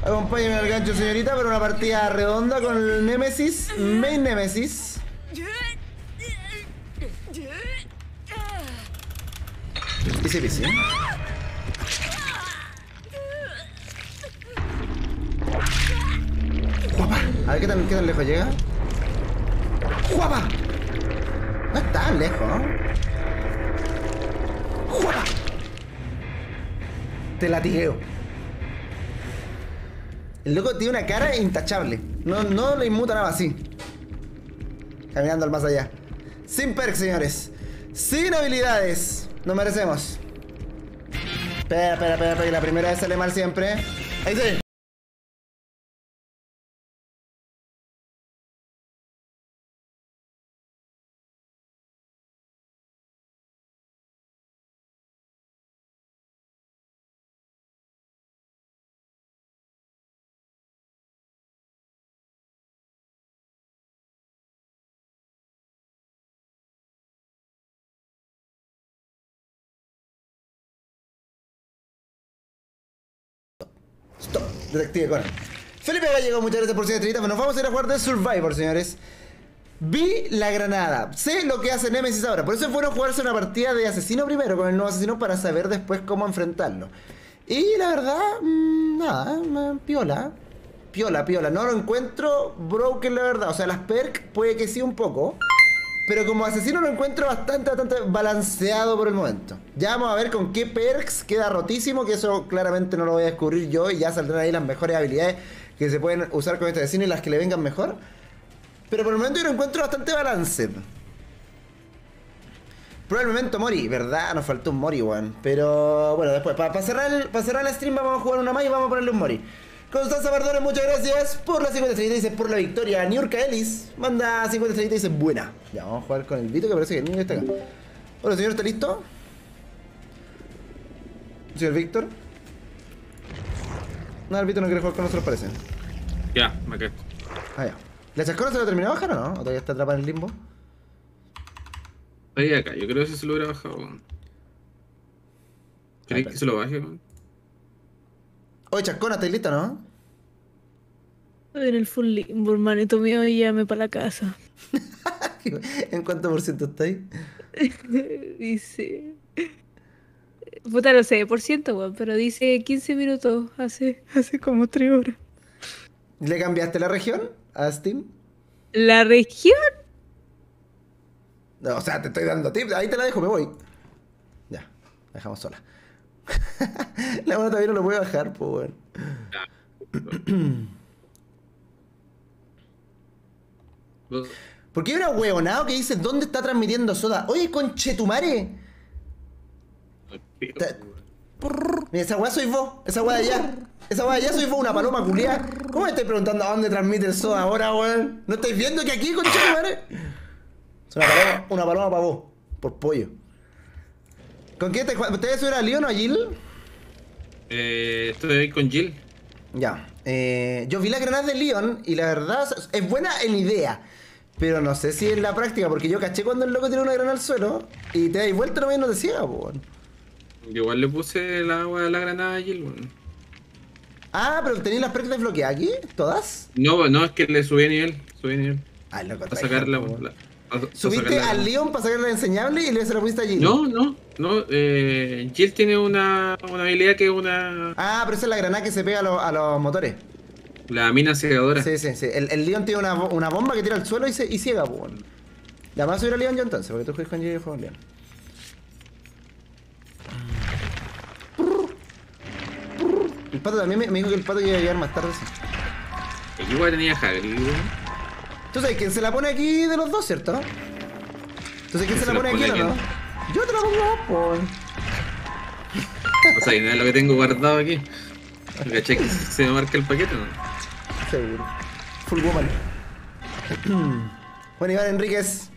A: Acompáñeme al gancho, señorita, para una partida redonda con el Nemesis, Main Nemesis. Easy peasy. Guapa. A ver qué tan, qué tan lejos llega. Guapa. No es lejos, ¿no? Te latigueo. El loco tiene una cara intachable. No, no le inmuta nada así. Caminando al más allá. Sin perks, señores. Sin habilidades. Nos merecemos. Espera, espera, espera, espera, la primera vez sale mal siempre. Ahí sí. Stop. Detective Conan. Felipe Gallego, muchas gracias por ser estrellita. Nos vamos a ir a jugar de Survivor, señores. Vi la granada. Sé lo que hace Nemesis ahora. Por eso es bueno jugarse una partida de asesino primero con el nuevo asesino para saber después cómo enfrentarlo. Y la verdad, mm, nada, piola. Piola, piola. No lo encuentro broken, la verdad. O sea, las perks puede que sí un poco. Pero como asesino lo encuentro bastante, bastante balanceado por el momento. Ya vamos a ver con qué perks queda rotísimo, que eso claramente no lo voy a descubrir yo y ya saldrán ahí las mejores habilidades que se pueden usar con este asesino y las que le vengan mejor. Pero por el momento yo lo encuentro bastante balanced. Probablemente Mori, ¿verdad? Nos faltó un Mori, weón. Pero bueno, después, para cerrar, cerrar el stream vamos a jugar una más y vamos a ponerle un Mori. Constanza Perdone, muchas gracias por la 50 estrellitas, dice por la victoria. Niurka Ellis manda 50 estrellitas y dice buena. Ya, vamos a jugar con el Vito que parece que el niño está acá. Hola, señor, ¿está listo? Señor Víctor. No, el Vito no quiere jugar con nosotros, parece.
H: Ya, me quedé.
A: Ah, ya. ¿La chascona se lo terminó de bajar o no? ¿O todavía está atrapada en el limbo?
H: Ahí acá, yo creo que se lo hubiera bajado. ¿Crees que se lo baje, weón?
A: Oye, chascona, ¿estáis lista, no?
D: Estoy en el full limbo, hermanito mío, y llame para la casa.
A: ¿En cuánto por ciento estáis?
D: dice. Puta, no sé, por ciento, weón, pero dice 15 minutos, hace, hace como 3 horas.
A: ¿Le cambiaste la región a Steam?
D: ¿La región?
A: No, o sea, te estoy dando tips. Ahí te la dejo, me voy. Ya, la dejamos sola. La buena todavía no lo voy a bajar, pues bueno.
H: Vos-
A: ¿Por qué hay una huevonado que dice dónde está transmitiendo Soda? Oye, conchetumare. Mira, esa weá soy vos, esa weá de allá. Esa weá de allá soy vos, una paloma culiada. ¿Cómo me estáis preguntando a dónde transmite el Soda ahora, weón? ¿No estáis viendo que aquí, conchetumare? Es una paloma, una paloma para vos, por pollo. ¿Con quién te juegas? ¿Te vas a subir a Leon o a Jill?
H: Eh, estoy con Jill.
A: Ya. eh, yo vi la granada de Leon y la verdad es buena en idea. Pero no sé si en la práctica, porque yo caché cuando el loco tiene una granada al suelo y te das vuelta no y no te ciega, weón.
H: Yo igual le puse el agua de la granada a Jill, weón.
A: Ah, pero tenéis las perks desbloqueadas aquí, todas.
H: No, no, es que le subí a nivel. Subí a nivel.
A: Ah, loco, trae
H: sacarla, la-
A: weón. Subiste al Leon para sacar la enseñable y le se la pusiste a Jill.
H: No, no, no. Eh, Jill tiene una, una habilidad que es una.
A: Ah, pero esa es la granada que se pega a, los- a los motores.
H: La mina cegadora.
A: Sí, sí, sí. El, el Leon tiene una, una bomba que tira al suelo y, se, y ciega, weón. Ya, vamos a subir a Leon yo entonces, porque tú juegas con Jill y yo juego con Leon. El pato también me, me dijo que el pato iba a llegar más tarde. sí.
H: Yo igual tenía Hagrid, weón.
A: ¿Tú sabes quién se la pone aquí de los dos, cierto? ¿Tú sabes quién se la pone aquí o no? Yo te la pongo po.
H: O sea, y nada de lo que tengo guardado aquí. ¿Cachai que se me marca el paquete no?
A: Seguro. Full woman. bueno, Iván Enríquez.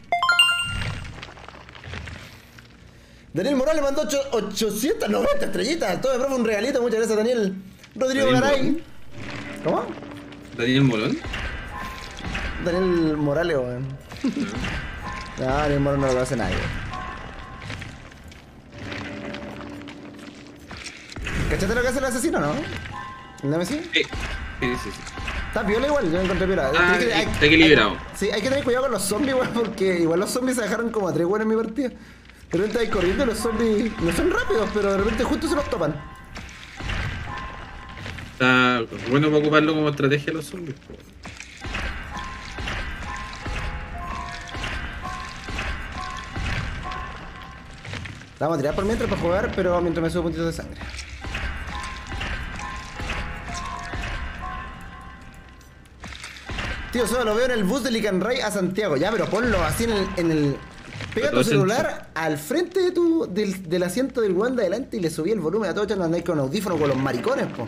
A: Daniel Morales mandó ocho- 890 estrellitas. Todo de profe un regalito. Muchas gracias, Daniel. Rodrigo
H: Daniel
A: Garay. ¿Cómo?
H: Daniel Molón.
A: Daniel Morales, weón. No, Daniel Morales no lo hace nadie. ¿Cachaste lo que hace el asesino, no? ¿El?
H: Sí, sí, sí. sí.
A: Está piola igual, yo lo encontré piola.
H: Ah,
A: Tienes hay-
H: está equilibrado.
A: Sí, hay que tener cuidado con los zombies, weón, porque igual los zombies se dejaron como a tres weones en mi partida. De repente hay corriendo los zombies no son rápidos, pero de repente justo se los topan.
H: Está bueno para ocuparlo como estrategia a los zombies.
A: La vamos a tirar por mientras para jugar, pero mientras me subo puntitos de sangre. Tío, solo lo veo en el bus de Licanray a Santiago. Ya, pero ponlo así en el. En el... Pega tu celular al frente de tu, del, del asiento del weón de adelante y le subí el volumen a todo echando andáis con audífono con los maricones, po.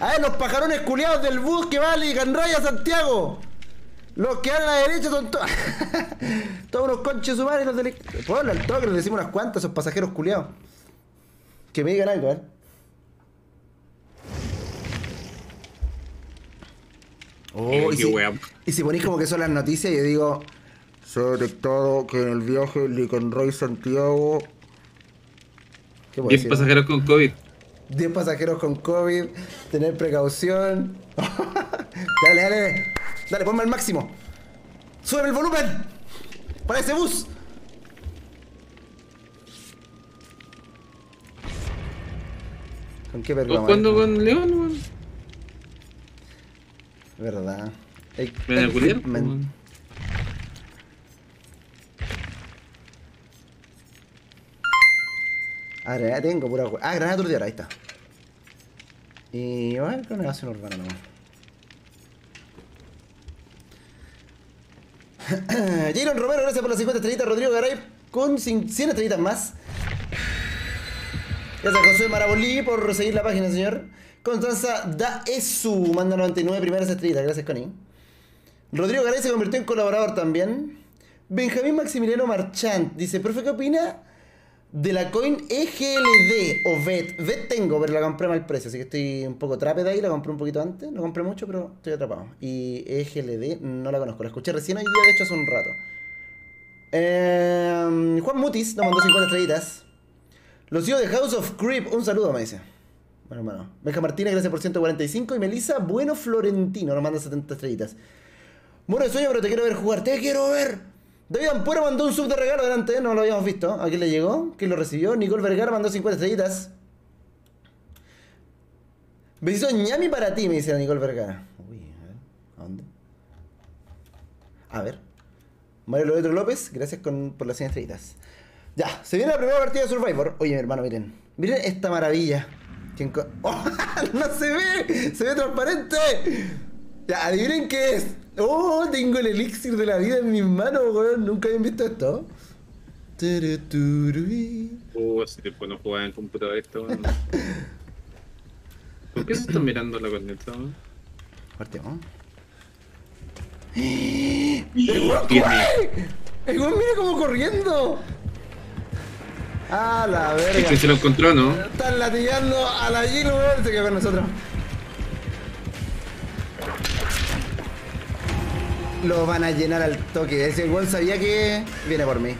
A: A ver, los pajarones culiados del bus que va a Licanray a Santiago. Los que van a la derecha son todos. todos unos conches humanos y los del. Ponlo al toque, les decimos unas cuantas a esos pasajeros culiados. Que me digan algo, ¿eh? Oh,
H: Eh,
A: y,
H: qué
A: si, y si ponéis como que son las noticias, yo digo. Se ha detectado que en el viaje Liconroy Santiago. ¿Qué puedo
H: 10
A: decir?
H: pasajeros con COVID.
A: 10 pasajeros con COVID, tener precaución. dale, dale, dale. Ponme al máximo. Sube el volumen. Para ese bus. ¿Con qué verga?
H: ¿Vos cuándo con León, weón?
A: Verdad.
H: ¿Me van a culiar?
A: equipment. Ah, granada tengo, pura Ah, granada aturdidora, ahí está. Y bueno, con negación urbana nomás. Jaron Romero, gracias por las 50 estrellitas. Rodrigo Garay con cin- 100 estrellitas más. Gracias José Marabolí por seguir la página, señor. Constanza Daesu manda 99 primeras estrellitas. Gracias, Connie. Rodrigo Garay se convirtió en colaborador también. Benjamín Maximiliano Marchant dice, profe, ¿qué opina de la coin EGLD o VET? VET tengo, pero la compré mal precio, así que estoy un poco trape de ahí, la compré un poquito antes, no compré mucho, pero estoy atrapado. Y EGLD no la conozco, la escuché recién hoy día, de hecho hace un rato. Eh, Juan Mutis nos mandó 50 estrellitas. Los hijos de House of Creep, un saludo, me dice. Bueno, hermano. Benja Martínez, gracias por 145. Y Melissa Bueno Florentino nos manda 70 estrellitas. De sueño, pero te quiero ver jugar. ¡Te quiero ver! David Ampuero mandó un sub de regalo delante, no lo habíamos visto. ¿A quién le llegó? ¿Quién lo recibió? Nicole Vergara mandó 50 estrellitas. Besito ñami para ti, me dice la Nicole Vergara. Uy, a ver. ¿A dónde? A ver. Mario Loretro López, gracias por las 100 estrellitas. Ya, se viene la primera partida de Survivor. Oye, mi hermano, miren. Miren esta maravilla. ¿Quién co- ¡Oh! ¡No se ve! ¡Se ve transparente! Ya, adivinen qué es. ¡Oh! Tengo el elixir de la vida en mis manos, weón. Nunca habían visto esto.
H: Uh, hace tiempo no jugaba en computador esto, weón. ¿Por qué se están mirando la corneta, weón?
A: Partimos.
H: Tiene-
A: ¡El weón mira como corriendo! ¡Ah, la
H: Es
A: verga!
H: que se lo encontró, ¿no?
A: Están latigando a la Jill, weón. Se quedó con nosotros. Lo van a llenar al toque. Ese weón sabía que viene por mí.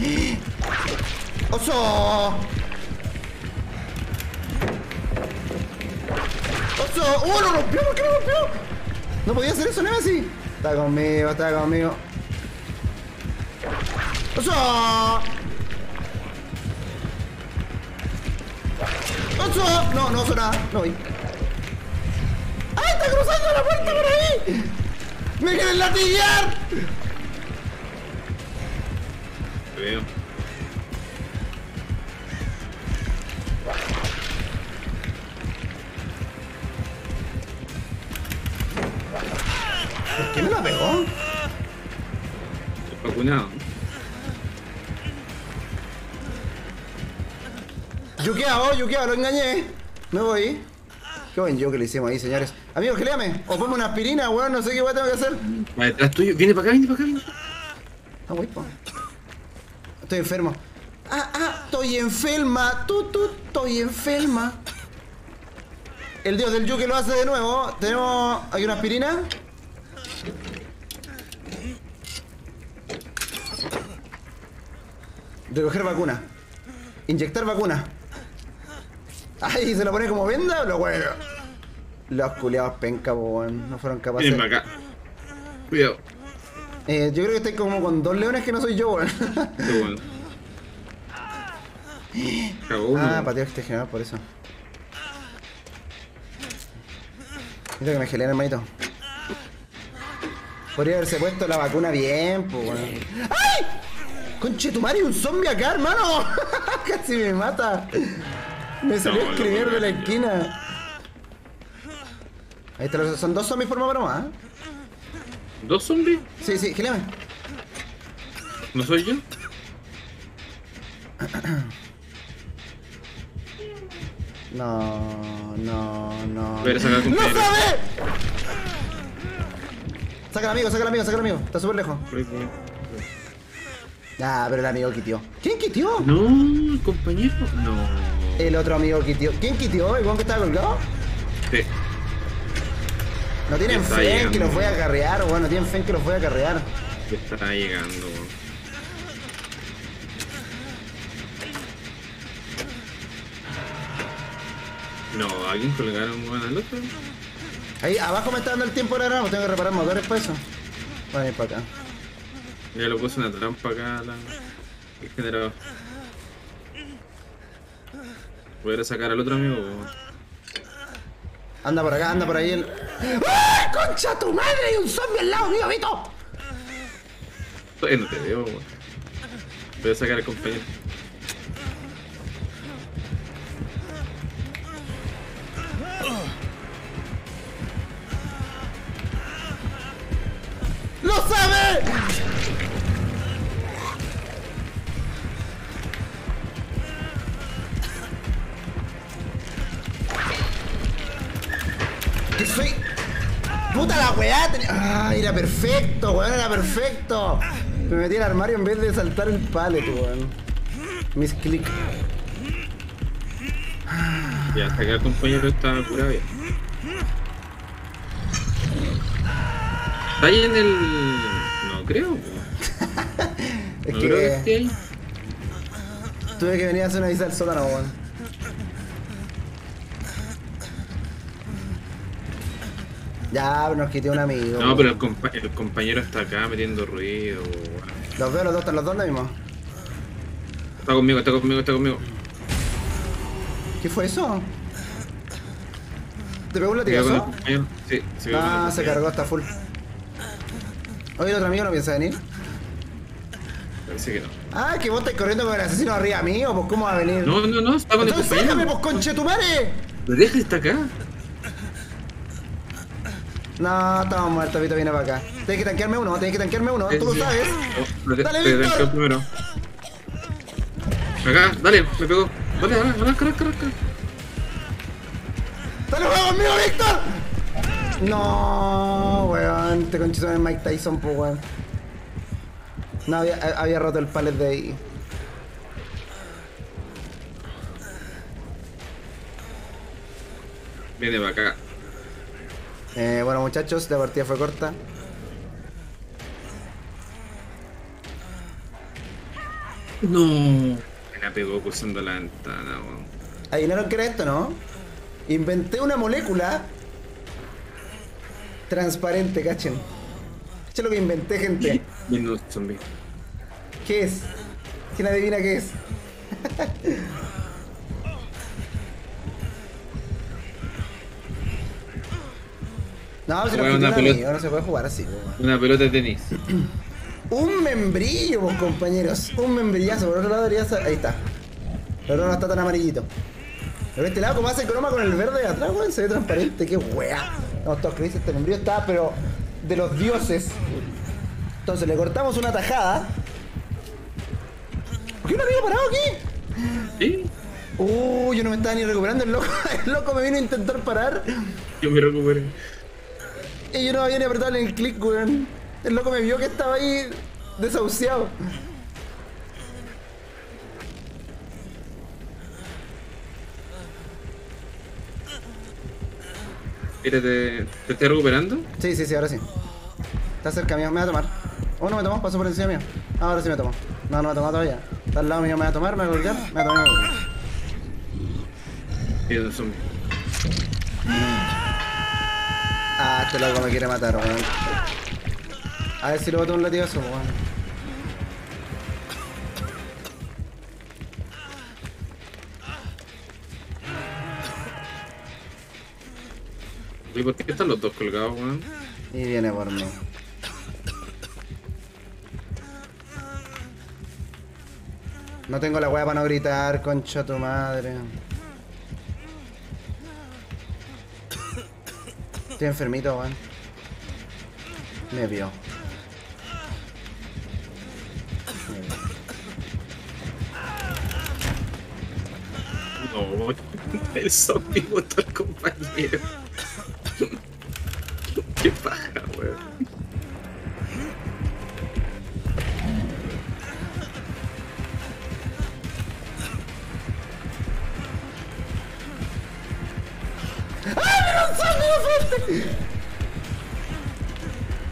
A: ¡Oso! ¡Oso! ¡Oh, lo rompió! ¿Por qué lo rompió? No podía hacer eso, Nemesis. Está conmigo, está conmigo. ¡Oso! ¡Oso! No, no oso nada. No voy. ¡Ay, está cruzando la puerta por ahí! ¡Me quieren latillar!
H: Te veo.
A: ¿Por qué me la pegó?
H: Vacunado.
A: Yuqueado, yuqueado, lo engañé. Me voy. Qué buen yo que le hicimos ahí, señores. Amigos, geléame. O ponme una aspirina, weón. No sé qué weón tengo que hacer.
H: Detrás tuyo. Viene para acá, viene para acá, viene.
A: Ah, wey, po. Estoy enfermo. Ah, ah, estoy enferma. Tú, tú, estoy enferma. El dios del yuque lo hace de nuevo. Tenemos. ¿Hay una aspirina? Recoger vacuna. Inyectar vacuna. Ay, ¿se lo pone como venda? Lo bueno. Los culiados penca, weón. No fueron capaces.
H: Para acá. Cuidado.
A: Eh, yo creo que estoy como con dos leones que no soy yo, weón.
H: Bueno. Cagó.
A: Ah, pateo este general por eso. Mira que me gelé, hermanito. Podría haberse puesto la vacuna bien, pues, weón. ¡Ay! Conche tu madre, un zombie acá, hermano. Casi me mata. Me salió
H: No,
A: a escribir de la esquina. Ahí está, los- son dos zombies por broma, ¿eh?
H: ¿Dos zombies?
A: Sí, sí, gelame.
H: ¿No soy yo?
A: No, no, no. ¡No sabe! Saca el amigo, saca el amigo, saca amigo. Está súper lejos. Ah, pero el amigo quitió. ¿Quién quitió?
H: No, el compañero. No.
A: El otro amigo quitió. ¿Quién quitió? ¿El que estaba colgado?
H: Sí.
A: No tienen fe en que los voy a carrear, weón. No tienen fe en que los voy a
H: carrear. Está llegando, weón. No, alguien colgaron weón al otro.
A: Ahí abajo me está dando el tiempo de la tengo que reparar motores para eso. Voy a ir para acá.
H: Ya lo puse una trampa acá la... el. Voy a ir a sacar al otro amigo. weón.
A: Anda por acá, anda por ahí el. ¡Ah! ¡Concha tu madre! ¡Hay un zombie al lado mío, Vito!
H: Eh, no te veo, weón. Voy a sacar al compañero.
A: Perfecto, weón! Era perfecto. Me metí al armario en vez de saltar el pallet, weón. Mis click.
H: Ya, sacar al compañero está curado ya. ¿Está ahí en el. No creo.
A: Es
H: No creo que esté
A: que
H: ahí.
A: tuve que venir a hacer una visa al sótano, weón. Ya, pero nos quité un amigo.
H: No, pero el, compa- el compañero está acá metiendo ruido.
A: Los veo, los dos están los dos ahí mismo.
H: Está conmigo, está conmigo, está conmigo.
A: ¿Qué fue eso? ¿Te pegó un
H: ¿Se quedó con el
A: latigazo?
H: Sí, se el
A: Ah, se cargó, está full. Oye, el otro amigo no piensa venir.
H: Parece que no.
A: Ah, que vos estás corriendo con el asesino arriba mío, pues cómo va a venir.
H: No, no, no, está con el
A: Entonces déjame,
H: compañero.
A: pues conchetumare.
H: Lo deja está acá.
A: No, estamos muertos, Vito viene para acá. Tienes que tanquearme uno, tienes que tanquearme uno, tú lo sabes.
H: Oh, te-
A: Dale,
H: te primero. Acá, dale, me pegó. Dale, dale, dale, dale, dale, dale.
A: ¡Dale juego conmigo, Víctor! No, weón, este conchito es Mike Tyson, pues weón. No, había, eh, había roto el pallet de ahí.
H: Viene para acá.
A: Eh, bueno, muchachos, la partida fue corta.
H: No. Me la pegó cruzando la ventana, weón.
A: Adivinaron qué era esto, ¿no? Inventé una molécula transparente, cachen. Cachen lo que inventé, gente.
H: Un zombie.
A: ¿Qué es? ¿Quién adivina qué es? No, si no
H: Juega
A: quité
H: una
A: un
H: pelota.
A: amigo, no se puede jugar así, weón.
H: Una pelota de tenis.
A: Un membrillo, pues, compañeros. Un membrillazo. Por otro lado debería ser... Ahí está. Pero no está tan amarillito. Pero este lado, como hace croma con el verde de atrás, weón, se ve transparente. Qué wea. Estamos todos crisis. Este membrillo está, pero de los dioses. Entonces le cortamos una tajada. ¿Por qué no había parado aquí?
H: Sí,
A: Uh, yo no me estaba ni recuperando. El loco, el loco me vino a intentar parar.
H: yo me recuperé.
A: Y yo no había ni apretado en el clic, weón. El loco me vio que estaba ahí desahuciado.
H: Mira, te, te estoy recuperando.
A: Sí, sí, sí, ahora sí. Está cerca mío, me va a tomar. Oh, no me tomó, pasó por encima mío. Ah, ahora sí me tomó. No, no me tomó todavía. Está al lado mío, me va a tomar, me va a colgar, me va a tomar, va a colgar.
H: Viene un zombie.
A: Ah, este loco me quiere matar, weón. A ver si le boto un latigazo, weón.
H: ¿Y por qué están los dos colgados, weón?
A: Y viene por mí. No tengo la weá para no gritar, concha tu madre. Estoy enfermito, weón. Me vio.
H: No, el zombie botó al compañero. Qué paja, weón.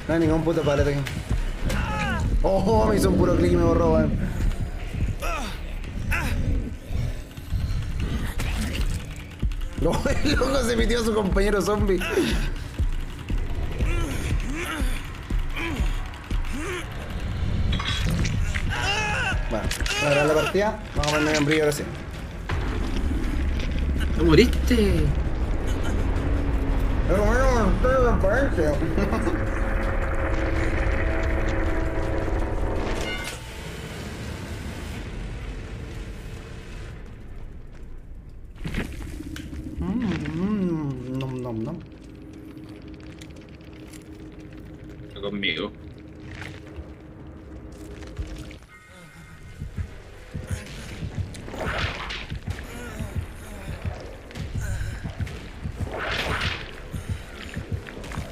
A: No hay ningún puto paleta aquí. Oh, me hizo un puro clic y me borró, weón. No, el loco se metió a su compañero zombie. Bueno, ahora la partida. Vamos a poner en brillo ahora sí.
H: ¡No moriste!
A: Pero bueno, estoy de apariencia. Mm, nom, nom, nom.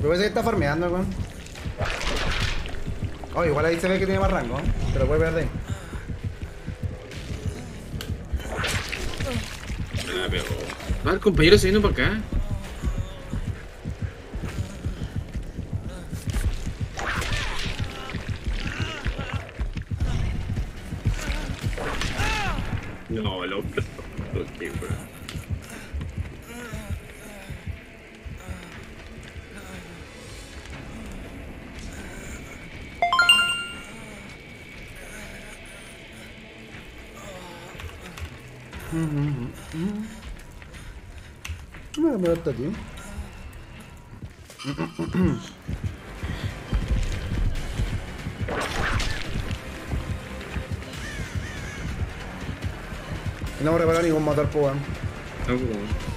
A: Pero parece que está farmeando, weón. Oh, igual ahí se ve que tiene más rango, ¿eh? Pero puede perder.
H: Ah, pero. Ah, el compañero se vino para acá. No. Ok, bro.
A: Me gusta, tío. No hemos reparado ningún motor, pues, weón.
H: No.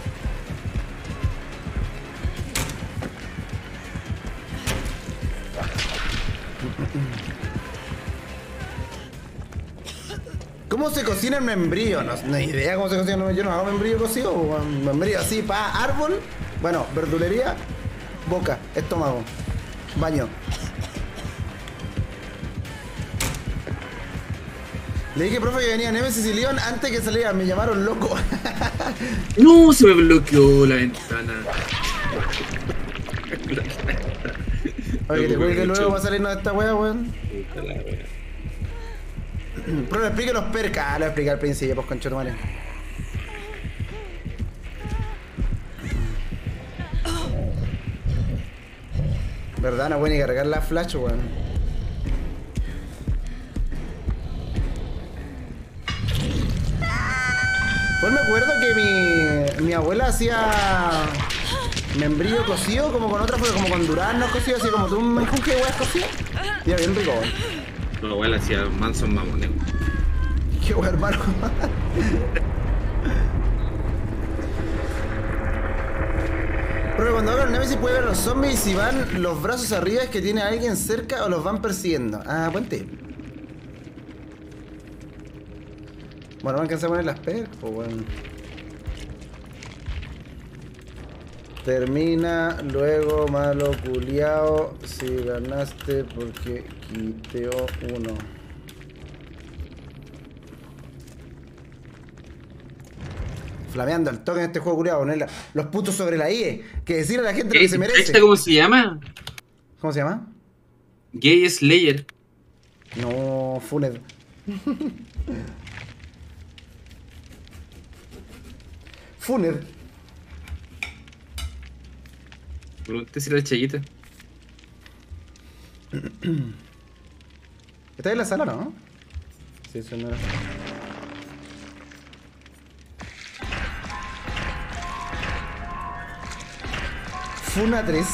A: ¿Cómo se cocina el membrillo? No, no hay idea cómo se cocina. Yo no hago membrillo cocido. weón. Membrillo así, pa, árbol. Bueno, verdulería, boca, estómago, baño. Le dije, profe, que venía Nemesis y Leon antes que saliera. Me llamaron loco.
H: No, se me bloqueó la ventana.
A: Oye, te cuide que luego va a salirnos de esta wea, weón. Pero explique los percas. Ah, lo expliqué al principio, pues concho tu madre. ¿Verdad? No puede ni cargar la flash, weón. Pues me acuerdo que mi, mi abuela hacía membrillo cocido como con otras, como con duraznos cocidos, así como tú un menjunje de huevas cocido. Y era bien rico, weón.
H: No, igual hacía Manson mamoneo.
A: Qué hermano. Pero cuando hagan Nemesis puede ver los zombies y van los brazos arriba es que tiene alguien cerca o los van persiguiendo. Ah, buen tip. Bueno, no alcancé a poner las perks, pues bueno. Termina, luego malo culiao si ganaste porque quiteo uno. Flameando al toque en este juego culiao, poner los putos sobre la IE. Que decirle a la gente lo que se merece.
H: ¿Esta cómo se llama?
A: ¿Cómo se llama?
H: Gay Slayer.
A: No, Funed. Funed.
H: Pregunté si era chayita.
A: ¿Está en la sala, no? Sí, eso no era. Funa 3.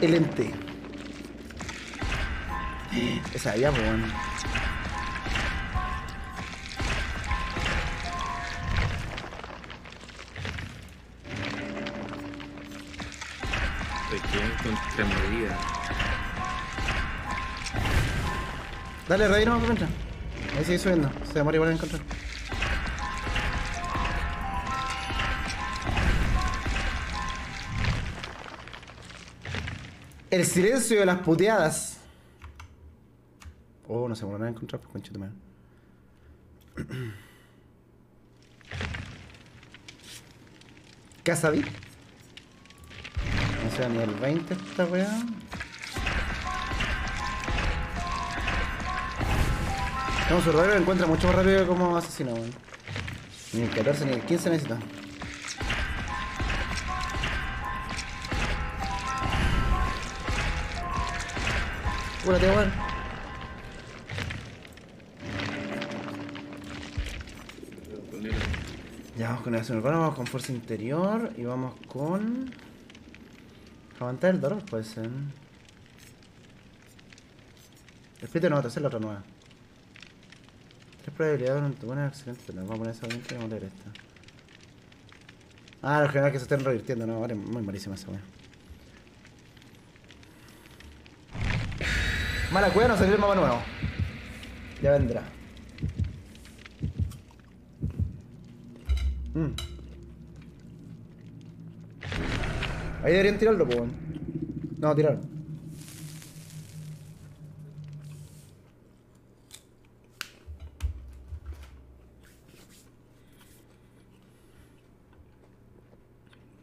A: El ente. Esa ya.
H: Requieren contramedida.
A: Dale, Rey, no, encuentra. Ahí sigue subiendo. Se demora igual en encontrar. El silencio de las puteadas. Oh, no se van a encontrar, pues conchito madre. Casa VIP. No sea ni el 20 esta weá. No, su radio encuentra mucho más rápido como asesino, weón. Ni el 14 ni el 15 necesita. Cúrate, weón. Ya vamos con evasión urbana, vamos con fuerza interior y vamos con. Aguantar el dolor, puede ser. Espíritu no, te hacer la otra nueva. Tres probabilidades durante buena excelente. Vamos a poner esa siguiente y vamos a leer esta. Ah, los generales que se estén revirtiendo, no, vale, muy malísima esa wea. Mala cueva, no salió el mapa nuevo. Ya vendrá. Mm. Ahí deberían tirarlo, pues. No, tirarlo.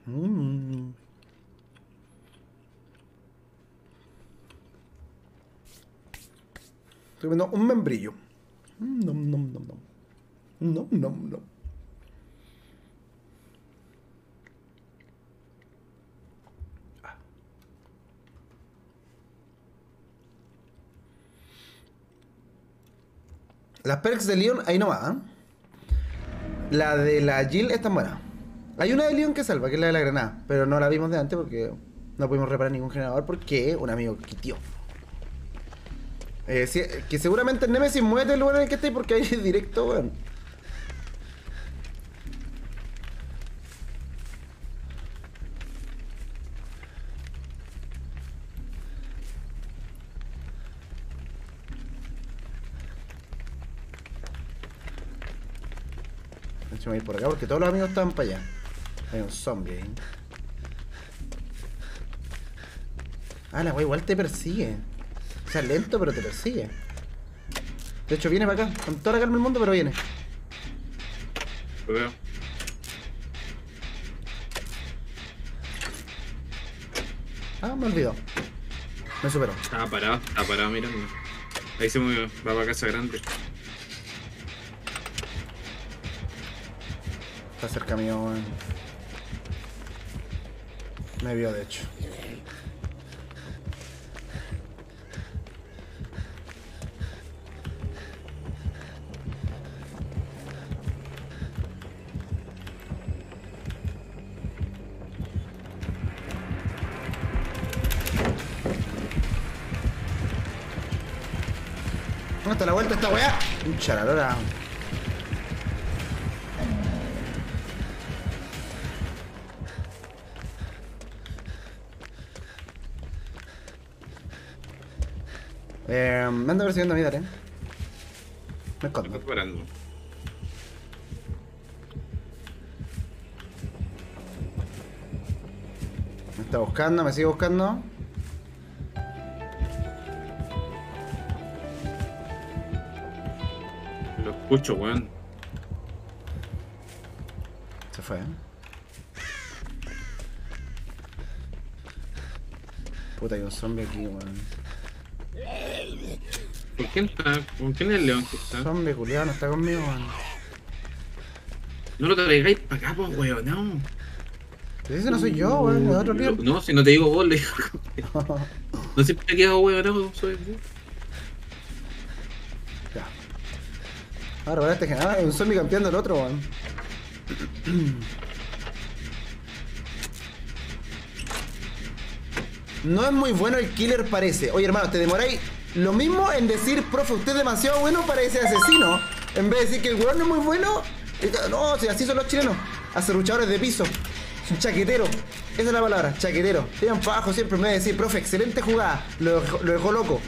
A: Mm. Un membrillo. Nom. Las perks de Leon, ahí no va. ¿ah? La de la Jill es tan buena. Hay una de Leon que salva, que es la de la granada. Pero no la vimos de antes porque no pudimos reparar ningún generador porque un amigo quitió. Eh, sí, que seguramente el Nemesis mueve del lugar en el que esté porque ahí es directo, weón. Ir por acá porque todos los amigos estaban para allá. Hay un zombie ahí. Ah, la wey igual te persigue. O sea, lento, pero te persigue. De hecho, viene para acá. Con toda la calma del mundo, pero viene.
H: Lo veo.
A: Ah, me olvidó. Me superó.
H: Estaba parado, estaba parado mirando. Ahí se movió, va para casa grande.
A: Está cerca mío, weón. Me vio, de hecho. La vuelta esta weá? Un charalora. Eh, me anda persiguiendo a mí, dale. Me escondo.
H: parando.
A: Me está buscando, me sigue buscando.
H: Escucho, weón.
A: Se fue, ¿eh? Puta, hay un zombie aquí, weón.
H: ¿Con quién está? ¿Con quién es el león que está?
A: Zombie, culiado, no está conmigo, weón.
H: No lo traigáis para acá, pues, weón, no.
A: Pero ese no soy yo, weón, es otro
H: No, si no te digo vos, le digo. No siempre he quedado weón, no, soy vos.
A: Ahora este general, hay un zombie campeando el otro, weón. No es muy bueno el killer, parece. Oye, hermano, te demoráis lo mismo en decir, profe, usted es demasiado bueno para ese asesino. En vez de decir que el weón no es muy bueno. No, si así son los chilenos. Acerruchadores de piso. Es un chaquetero. Esa es la palabra, chaquetero. Tiran abajo siempre en vez de decir, profe, excelente jugada. Lo dejó loco.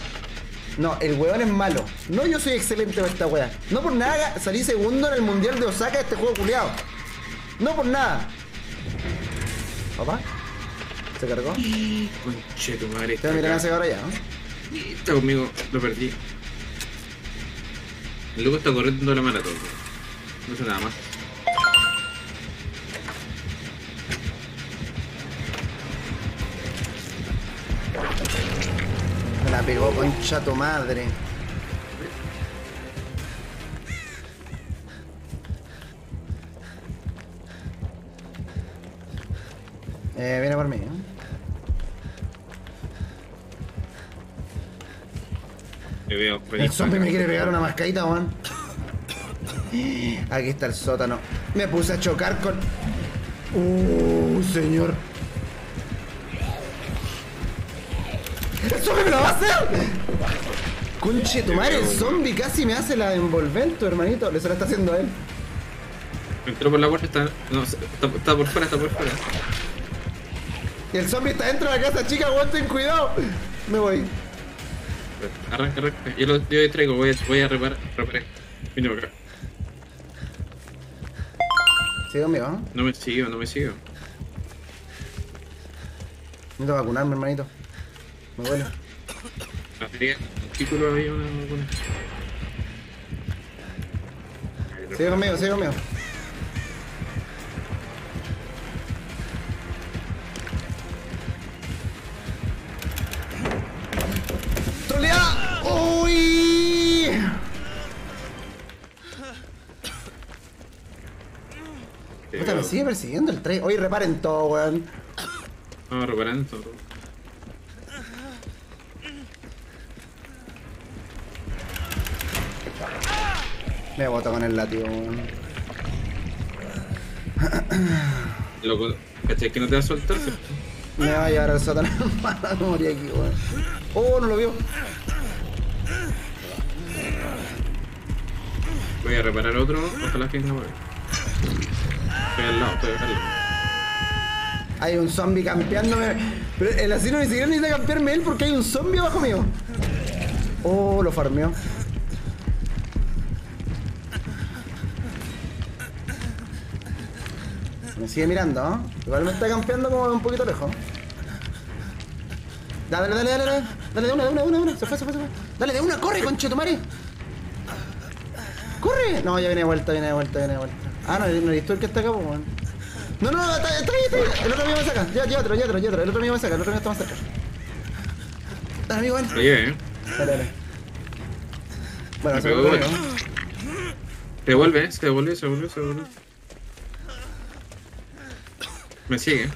A: No, el weón es malo. No, yo soy excelente para esta wea. No por nada salí segundo en el mundial de Osaka de este juego culiado. No por nada. ¿Papá? ¿Se cargó?
H: Conche tu madre.
A: Te
H: Está,
A: ahora ya, ¿no?
H: está conmigo, lo perdí. El loco está corriendo la maratón. No sé nada más.
A: pegó, concha tu madre. Eh, viene por mí, ¿eh? el zombie me quiere pegar una mascadita, weón. Aquí está el sótano. Me puse a chocar con... Uh, señor. ¡El zombie me lo va a hacer! Conche tu madre, el zombie casi me hace la envolvente, hermanito. Le se la está haciendo a él.
H: Entró por la puerta, está, no, está, está por fuera, está por fuera.
A: Y el zombie está dentro de la casa, chica, weón, ten cuidado. Me voy.
H: Arranca, arranca. Yo lo yo distraigo, voy a, voy a reparar. reparar. Vine para acá.
A: Conmigo, ¿no?
H: No me sigo, no me sigo.
A: Necesito vacunarme, hermanito.
H: Arriba, un título había una vacuna.
A: Sigue conmigo, sigue conmigo. ¡Troleada! ¡Uy! Puta, me sigue persiguiendo el tren. Oye, reparen todo, weón.
H: Vamos reparando todo.
A: Me boto con el látigo, weón.
H: Loco, ¿cachai que no te va a soltar?
A: Me va a llevar al sótano. Mala morir aquí, weón. Oh, no lo vio.
H: Voy a reparar otro, ojalá que no mueva. Estoy al lado, estoy al lado.
A: Hay un zombie campeándome. Pero el asino ni siquiera necesita campearme él porque hay un zombie abajo mío. Oh, lo farmeó. Me sigue mirando, ¿no? Igual me está campeando como un poquito lejos. Dale, dale, dale, dale. Dale de una, de una, de una, de una. Se fue, se fue, se fue. Dale de una, corre, conchetumare. ¡Corre! No, ya viene de vuelta, viene de vuelta, viene de vuelta. Ah, no, no eres tú el que está acá, pues. No, no, no, está, está ahí, está ahí. El otro amigo me saca. Ya, llévatelo, llévatelo, llévatelo. El otro amigo me saca, el otro amigo está más cerca. Dale, amigo, ven.
H: Llevé, ¿eh?
A: Dale, dale. Bueno,
H: Me
A: se
H: pegó
A: fue
H: de
A: conmigo.
H: Se devuelve, se devuelve, se devuelve, se devuelve. Me sigue,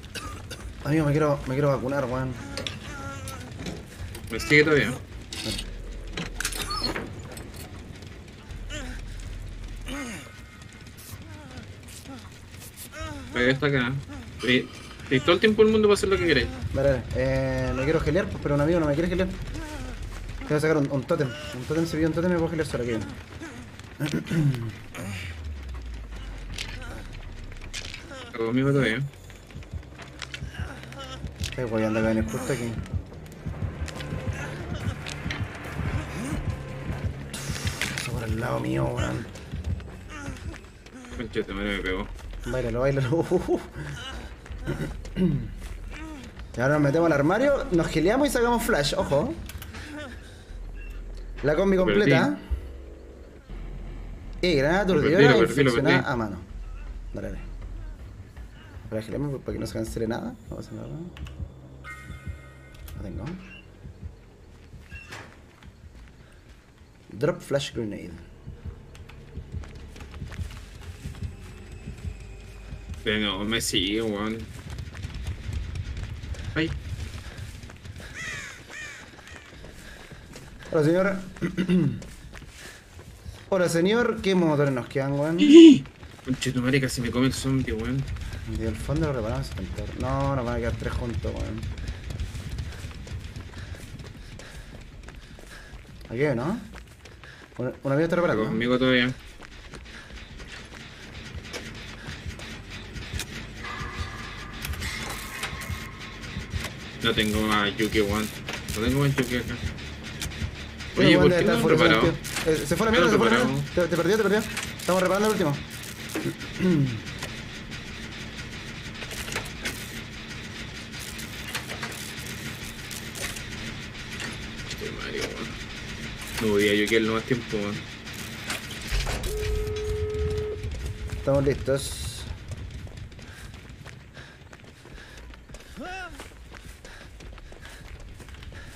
A: Amigo, me quiero, me quiero vacunar, weón.
H: me sigue todavía. Todavía está acá. Y, y todo el tiempo el mundo va a hacer lo que queréis.
A: Dale, dale. Eh, me quiero gelear, pues, pero un amigo no me quiere gelear. Tengo que sacar un, un tótem. Un tótem se vio un tótem y me puedo gelear solo aquí.
H: Conmigo todavía.
A: Voy anda que viene justo aquí. Eso por el lado mío, weón.
H: Conchete, me pegó.
A: Bailalo, bailalo. Y ahora nos metemos al armario, nos geleamos y sacamos flash, ojo. La combi
H: Lo
A: completa. Y granada aturdidora
H: perdí.
A: a mano. Dale, dale. Para geleamos para que no se cancele nada. No pasa nada. Lo tengo. Drop flash grenade.
H: Venga, me sigue, weón. Ay,
A: Hola, señor. Hola, señor. ¿Qué motores nos quedan, weón?
H: conchete, madre, casi me come el zombie, weón.
A: Y el fondo lo reparamos a. No, nos van a quedar tres juntos, weón. Aquí, ¿no? Un, amigo está reparando.
H: conmigo todavía. No tengo más Yuki, weón. No tengo más Yuki acá. Oye, ¿por qué no han.
A: Eh, se fue la mierda, se fue la mierda. Te, te perdió, te perdió. Estamos reparando el último.
H: Conchete, madre, weón. No voy a Yuki el no más tiempo, weón.
A: Estamos listos.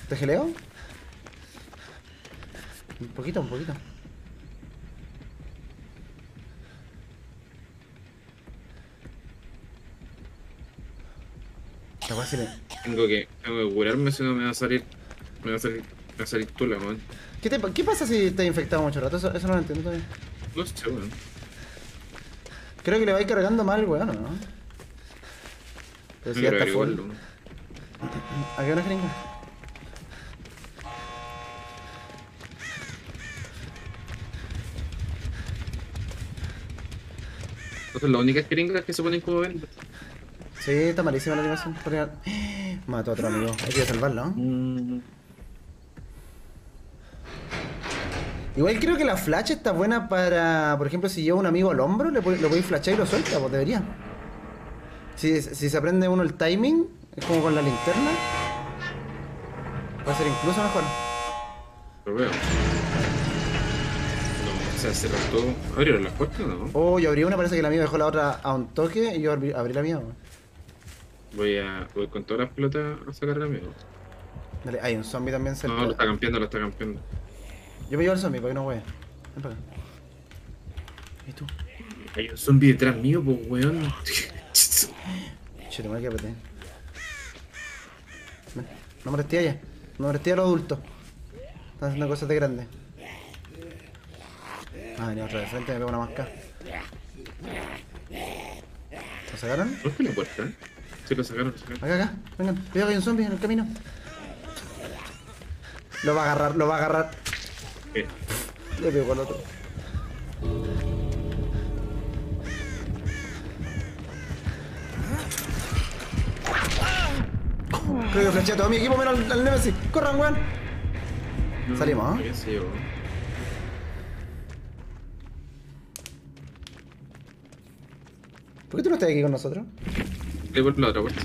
A: ¿Te geleo? Un poquito, un poquito.
H: Tengo que, tengo que curarme si no me va a salir. Me va a salir. Me va a salir tula, weón.
A: ¿Qué, te- ¿Qué pasa si estás infectado mucho rato? Eso, eso no lo entiendo todavía.
H: No sé, weón.
A: Creo que le va a ir cargando mal, weón, ¿o ¿no? Pero si ya está full.
H: averiguarlo.
A: ¿A qué hora gringo?
H: Entonces, las únicas jeringas que se ponen como vendas.
A: Sí, está malísima la animación. Mató a otro amigo. Hay que salvarlo, ¿no?
H: Mm.
A: Igual creo que la flash está buena para, por ejemplo, si lleva un amigo al hombro, le lo podéis flashar y lo suelta, pues debería. Si, si se aprende uno el timing, es como con la linterna, puede ser incluso mejor.
H: Lo veo. O sea, cerrar todo. ¿Abrieron las puertas o no?
A: Oh, yo abrí una, parece que el amigo dejó la otra a un toque y yo abrí, abrí la mía.
H: Voy a. Voy con todas las pelotas a sacar al amigo.
A: Dale, hay un zombie también cerca.
H: No, lo está campeando, lo está campeando.
A: Yo me llevo al zombie para que no wea. Ven para acá. ¿Y tú?
H: Hay un zombie detrás mío, pues weón.
A: Che, te que apreté. Ven, No molesté allá. No molesté a los adultos. Están haciendo cosas de grande. Ah, venía otra de frente, me pego una masca. ¿Lo sacaron?
H: ¿Por qué la puerta? Sí, lo sacaron, lo sacaron.
A: Acá, acá. Vengan. Cuidado que hay un zombie en el camino. Lo va a agarrar, lo va a agarrar.
H: ¿Qué?
A: Le pego al otro. Creo que fleché a todo mi equipo menos al, al Nemesis. ¡Corran, weón!
H: No,
A: Salimos, ¿eh?
H: ¿Qué sé yo?
A: ¿Por qué tú no estás aquí con nosotros?
H: Le por la otra puerta.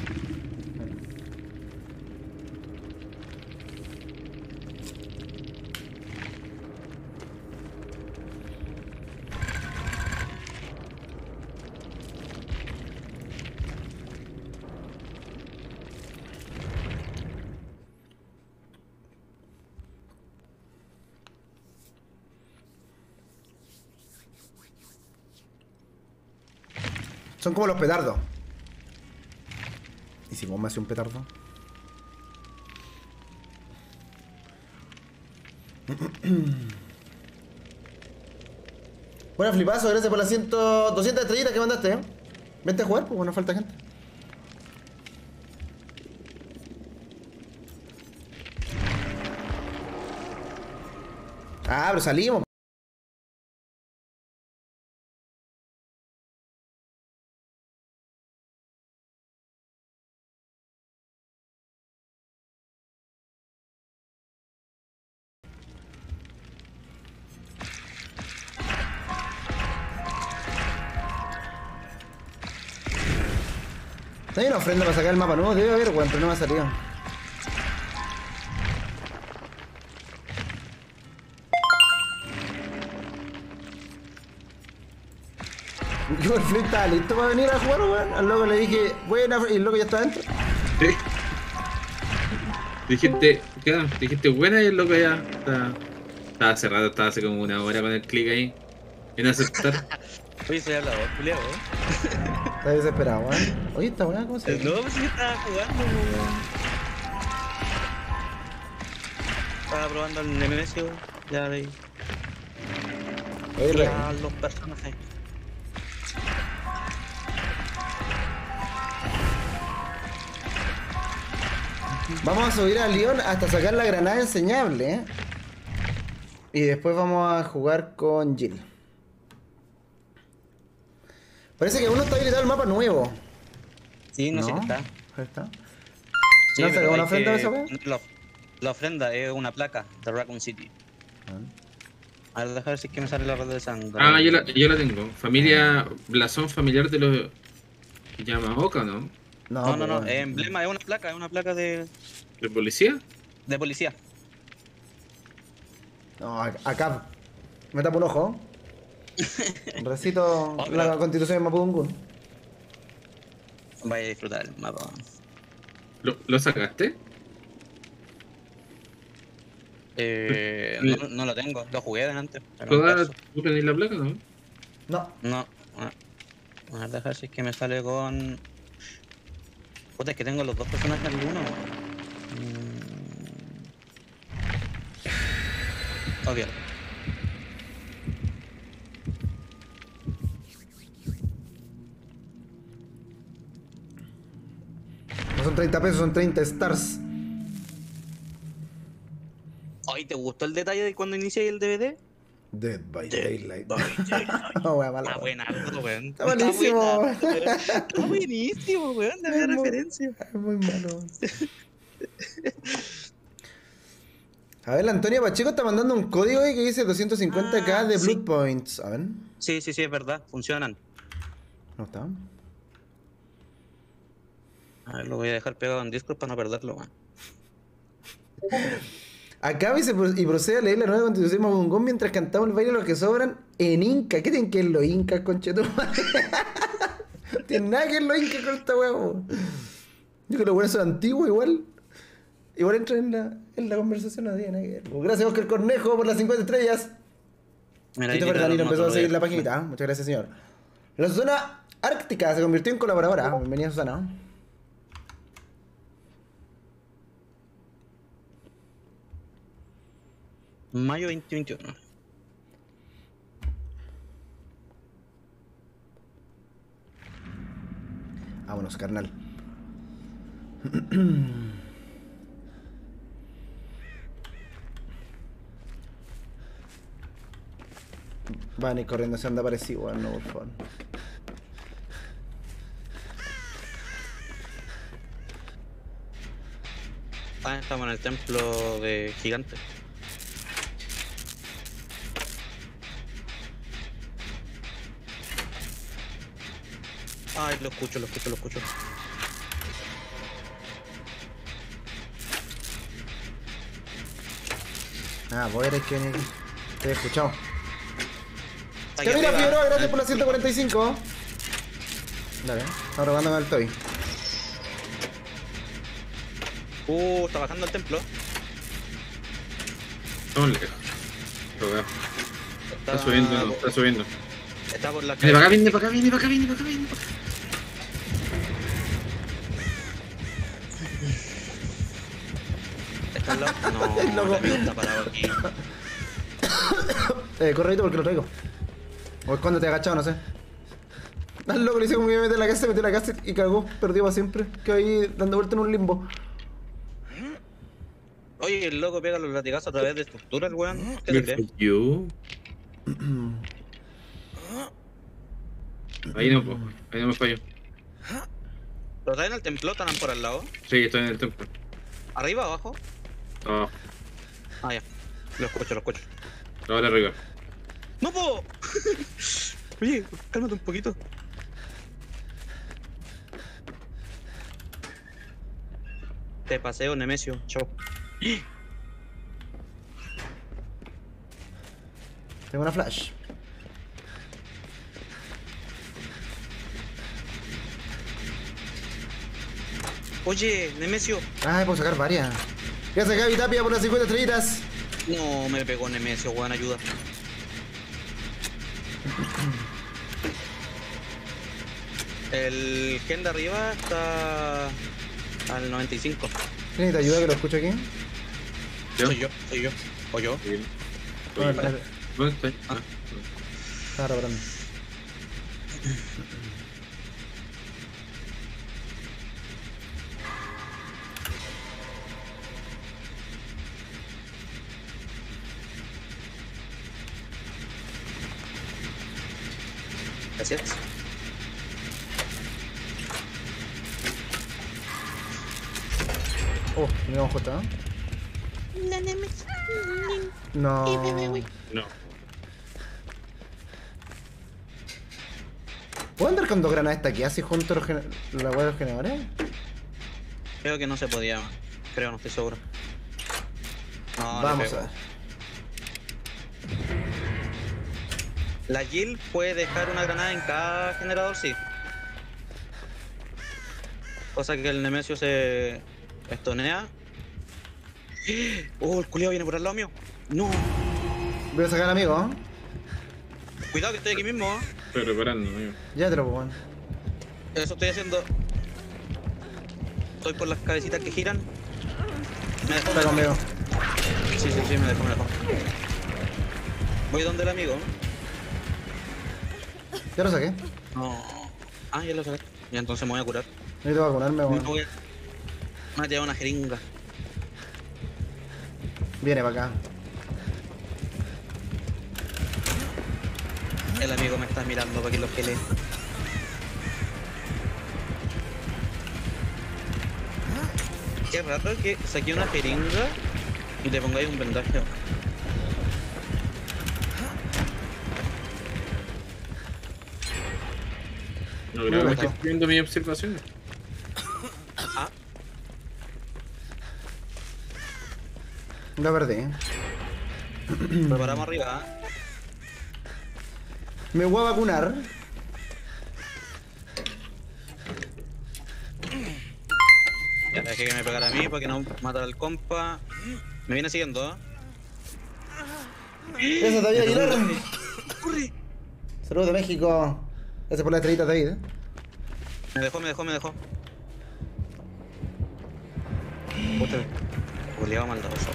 A: Son como los petardos. ¿Y si vos me haces un petardo? Bueno, flipazo, gracias por las 100, 200 estrellitas que mandaste, ¿eh? Vente a jugar, pues bueno, falta gente. Ah, pero salimos. Ofrenda para sacar el mapa nuevo, debe haber, weón, pero no me ha salido. Yo el Flip estaba listo para venir a jugar, weón. Al loco le dije, buena, y el loco ya está dentro.
H: Sí. Dijiste, ¿qué? Dijiste buena y el loco ya está. Estaba cerrado, estaba hace como una hora con el clic ahí. En aceptar.
I: Oye, soy hablador, culiao.
A: Está desesperado, weón. Oye, esta weá, ¿cómo se?
I: No, pues sí estaba jugando, weón. Estaba probando el Nemesio, ya de
A: Oye,
I: ya los personajes.
A: Vamos a subir a León hasta sacar la granada enseñable, ¿eh? Y después vamos a jugar con Jill. Parece que uno está habilitado el mapa nuevo.
I: Sí, no, sé qué está.
A: Ahí está.
I: Sí,
A: ¿No
I: pero
A: has sacado una ofrenda de esa?
I: La, la ofrenda es una placa de Raccoon City. A ver, déjame ver si es que me sale la red de sangre.
H: Ah, yo la, yo la tengo. Familia. Blasón familiar de los. Yamaoka, ¿no?
A: No,
I: No, no, no,
A: pues,
I: es emblema, es una placa, es una placa de,
H: ¿De policía?
I: de policía.
A: No, ac- acá. Me tapo un ojo. Recito
I: Oh,
A: la constitución de Mapudungun.
I: Vaya a disfrutar el mapa.
H: ¿Lo, lo sacaste?
I: Eh, no, no lo tengo, lo jugué antes. pero
H: ¿Toda
I: no caso.
H: tú tenés la placa, no?
A: No.
I: No. A a ver, dejar si es que me sale con. Puta, es que tengo los dos personajes en uno. Mm. Obvio.
A: Son 30 pesos, son 30 stars.
I: Ay, ¿te gustó el detalle de cuando inicié el DVD?
A: Dead by Daylight. No, wea, mala.
I: Está buena, weón.
A: Está buenísimo.
I: Está buenísimo, weón. De referencia.
A: Es muy malo. A ver, la Antonia Pacheco está mandando un código ahí que dice 250k
I: Ah,
A: de
I: sí.
A: Blood Points. A ver,
I: Sí, sí, sí, es verdad. Funcionan.
A: no está.
I: A ver, lo voy a dejar pegado en Discord para no perderlo, weón.
A: Acaba y, procede a leer la nueva constitución Mabungón mientras cantamos el baile los que sobran en Inca. ¿Qué tienen que ver los Incas, conchetumadre? No tiene nada que ver los Incas con esta huevo. Yo creo que los buenos son antiguos igual. Igual entran en la, en la conversación, que ver. Gracias, Oscar Cornejo, por las 50 estrellas.
I: Mira, tiraron
A: Danilo empezó a seguir la paginita. ¿eh? Muchas gracias, señor. La Susana Ártica se convirtió en colaboradora. Bienvenida, Susana.
I: Mayo 2021.
A: Vámonos, carnal. Van ir corriendo, se anda parecido, no, por favor.
I: Ah, estamos en el templo de gigante. Ay, lo escucho, lo escucho, lo escucho.
A: Ah, vos eres que venir aquí. Te he escuchado. Camila
I: arriba.
A: Figueroa, gracias por la 145. Dale, ahora robándome al toy.
I: Uh, está bajando el templo.
H: Estamos lejos. Pero, weón,
I: Está,
H: Está subiendo, está subiendo.
I: Está por la
H: Viene para acá,
I: calle.
H: viene para acá, viene para acá, viene para acá, viene para acá.
A: El
I: No, el está parado aquí.
A: Eh, corredito porque lo traigo. O escóndete agachado, no sé. Al loco le hice como que iba a meter en la casa, se metió en la casa y cagó, perdió para siempre. Quedó ahí dando vuelta en un limbo.
I: Oye, el loco pega los latigazos a través de estructuras, weón. ¿Qué se cree?
H: Yo. Ahí no, po. ahí no me fallo.
I: ¿Lo traen al templo? ¿Están por al lado?
H: Sí, estoy en el templo.
I: ¿Arriba, abajo?
H: Oh,
I: Ah, ya. Lo escucho, lo escucho.
H: ahora arriba.
I: ¡No puedo! Oye, cálmate un poquito. Te paseo, Nemesio. Chao.
A: Tengo una flash.
I: Oye, Nemesio.
A: Ah, puedo sacar varias. Gracias Gaby Tapia por las 50 estrellitas.
I: No, me pegó Nemesio, weón, ayuda. El gen de arriba está al 95.
A: ¿Quién te ayuda que lo escucho aquí?
H: ¿Yo?
I: Soy yo, soy yo. O yo.
A: Eh,
H: ¿Dónde estoy? Ah,
A: Estaba reparando.
I: Gracias.
A: Oh, miramos justo, ¿no? No.
H: no.
A: ¿Puedo andar con dos granadas aquí así junto a los la hueá de los generadores?
I: Creo que no se podía. Creo, no estoy seguro. No,
A: Vamos a ver.
I: La Jill puede dejar una granada en cada generador, sí. Cosa que el Nemesio se estonea. Oh, el culiao viene por al lado mío. No,
A: Voy a sacar al amigo, ¿eh?
I: cuidado que estoy aquí mismo. ¿eh?
H: Estoy reparando, amigo.
A: Ya te lo pongo.
I: Eso estoy haciendo. estoy por las cabecitas que giran. Me dejó,
A: Está conmigo.
I: Sí, sí, sí, me dejó, me dejó. Voy donde el amigo.
A: Ya lo saqué.
I: No. Ah, ya lo saqué. Ya entonces me voy a curar.
A: Necesito vacunarme,
I: Me
A: weón.
I: voy a... Me ha tirado una jeringa.
A: Viene para acá.
I: El amigo me está mirando para que lo pelee. Qué raro que saqué una jeringa y le pongáis un vendaje.
H: No creo que
A: bacán.
H: viendo mis observaciones.
A: Lo perdí.
I: Preparamos arriba, ¿eh?
A: Me voy a vacunar.
I: Ya dejé que me pegara a mí para que no matara al compa. Me viene siguiendo, ¿eh?
A: Eso, Aguilar.
I: ¡Corre!
A: Saludos de México. Gracias por la estrellita, David. ¿eh?
I: Me dejó, me dejó, me dejó. Puta. Juliado maldadoso.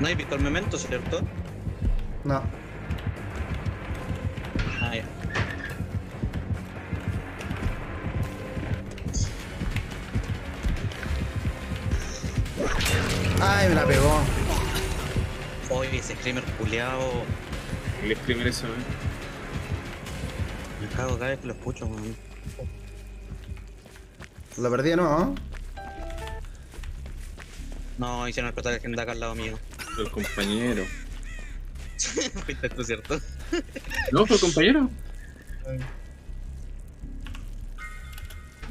I: No hay visto el memento, ¿cierto?
A: No. Ay, me la pegó.
I: Oye, ese screamer culiao.
H: El screamer eso, eh.
I: Me cago cada vez que lo escucho, weón.
A: Lo perdí, ¿no?
I: No, hicieron explotar el gente acá al lado mío.
H: El compañero.
I: Fuiste tú, ¿cierto?
H: ¿No fue el compañero?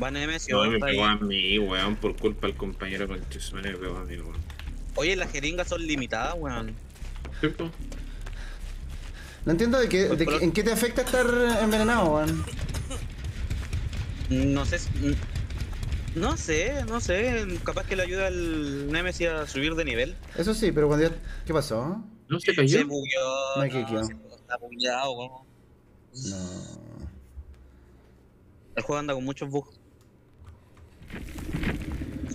I: Va Nemesio,
H: No, me
I: ahí.
H: pegó a mí, weón, por culpa del compañero con Chesumare me pegó a mí, weón.
I: Oye, las jeringas son limitadas, weón.
H: ¿Cierto?
A: No entiendo de qué, de qué- en qué te afecta estar envenenado, weón.
I: No sé. si- No sé, no sé. Capaz que le ayuda al Nemesis a subir de nivel.
A: Eso sí, pero cuando ya... ¿Qué pasó?
H: ¿No se cayó?
I: Se bugueó. No,
A: quiqueó.
I: se- Está bugueado, weón.
A: No.
I: El juego anda con muchos bugs.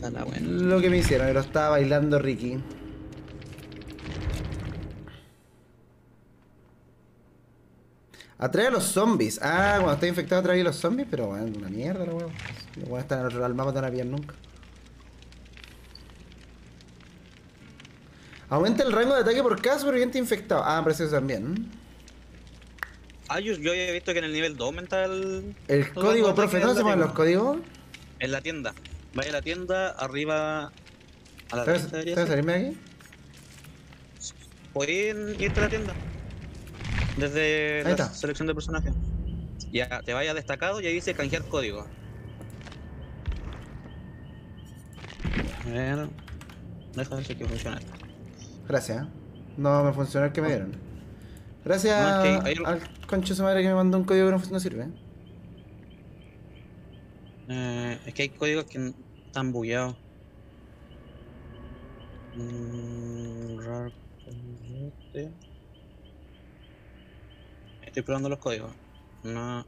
I: Esa es la buena.
A: Lo que me hicieron, lo estaba bailando Ricky. Atrae a los zombies. Ah, cuando está infectado atrae a los zombies, pero bueno, una mierda la weón. No voy a estar en otro lado del mapa, te van a nunca. Aumenta el rango de ataque por cada superviviente infectado. Ah, parece que también.
I: Ah, yo, yo había visto que en el nivel 2 aumenta el.
A: El código, profe, ¿no se llaman los códigos?
I: En la tienda. Vaya a la tienda, arriba. A la
A: ¿Sabes
I: derecha debería
A: sabes
I: ser.
A: salirme de aquí?
I: Puedes irte a la tienda. Desde la selección de personajes. Ya, te vaya destacado y ahí dice canjear código. A ver. Deja ver si aquí funciona esto.
A: Gracias. No me funcionó el que me dieron. Gracias
I: No, hay-
A: al concho su madre que me mandó un código que no, no sirve.
I: Eh, es que hay códigos que están bugueados. Mm, rar- este. Estoy probando los códigos. No.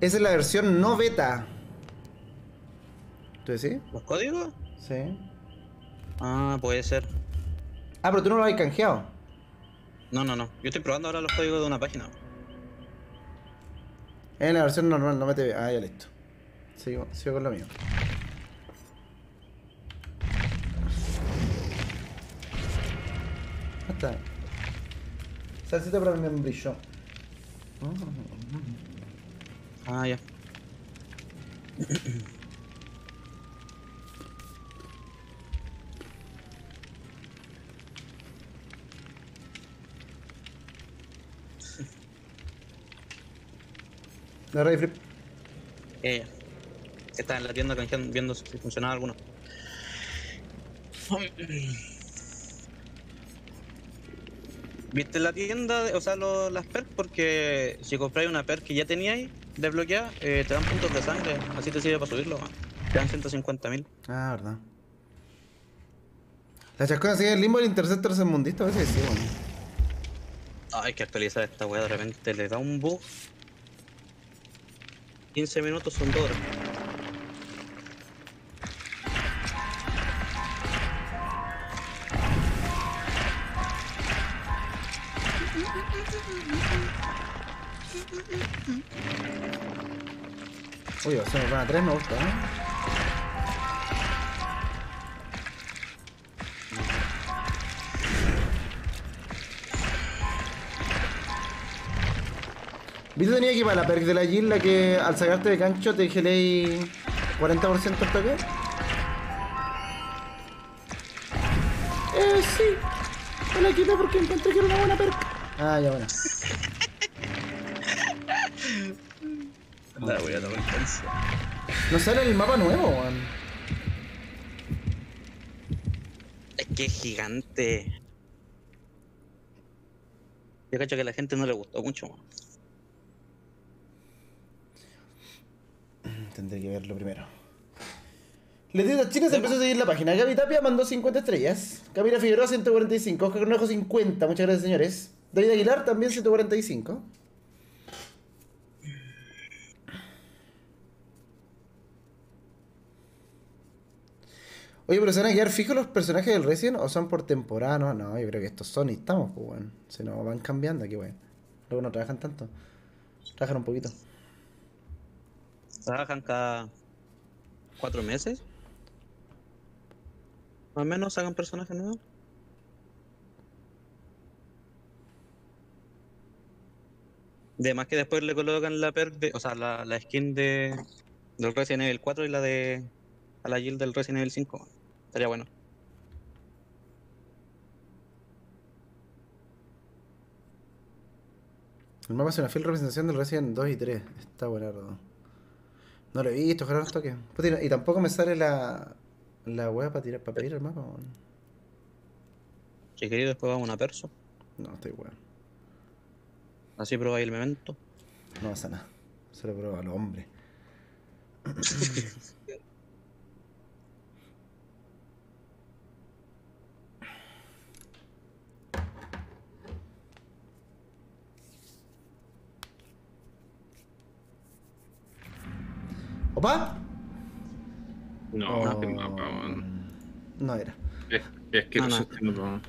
A: Esa es la versión no beta. ¿Tú decís?
I: ¿Los códigos?
A: Sí.
I: Ah, puede ser.
A: Ah, pero tú no lo has canjeado.
I: No, no, no. Yo estoy probando ahora los códigos de una página.
A: Es la versión normal, no mete. Ah, ya listo. Sigo, sigo con lo mío. Ya está. Salsita para mi membrillo.
I: Ah, ya.
A: La Ray Flip.
I: Eh, está en la tienda canjeando, viendo si funcionaba alguno. ¿Viste la tienda, de- o sea, lo- las perks? Porque si compráis una perk que ya teníais desbloqueada, eh, te dan puntos de sangre. Así te sirve para subirlo, man. Te dan 150.000.
A: Ah, verdad. La chascona sigue el limbo del interceptor mundista, a veces sí, weón.
I: Ah, hay que actualizar esta weá, de repente le da un bug. 15 minutos son 2 horas.
A: Uy, se me van a tres, me gusta, ¿eh? ¿Viste tenía aquí para la perk de la Jill la que al sacarte de cancho te geléis 40% el toque? Eh, sí. Me la quité porque encontré que era una buena perk. Ah, ya bueno.
I: La wea no me alcanza.
A: No sale el mapa nuevo, weón.
I: Es que es gigante. Yo cacho que a la gente no le gustó mucho, man.
A: Tendré que verlo primero. Letitas Chinas empezó a seguir la página. Gaby Tapia mandó 50 estrellas. Camila Figueroa 145. Oscar Cornejo 50. Muchas gracias, señores. David Aguilar también 145. Oye, pero ¿se van a quedar fijos los personajes del Resident o son por temporada? No, no, yo creo que estos son y estamos, pues, weón. Si no, van cambiando aquí, weón. Luego no trabajan tanto. Trabajan un poquito.
I: Trabajan cada cuatro meses. Más o menos sacan personajes nuevos. De más que después le colocan la perk de, o sea, la, la skin de del Resident Evil 4 y la de a la guild del Resident Evil 5. Estaría bueno.
A: El mapa es una fiel representación del Resident 2 y 3. Está buenardo. No lo he visto, ojalá los toque. Y tampoco me sale la. La wea para tirar, para pedir el mapa.
I: Si queréis después vamos a una perso.
A: No, estoy weón.
I: Así probáis el memento.
A: No pasa nada. Solo prueba a los ¿Opa?
H: No,
A: Oh.
H: qué mapa, weón.
A: No era.
H: Es, es que
I: No,
H: no,
I: no.
H: este mapa, weón.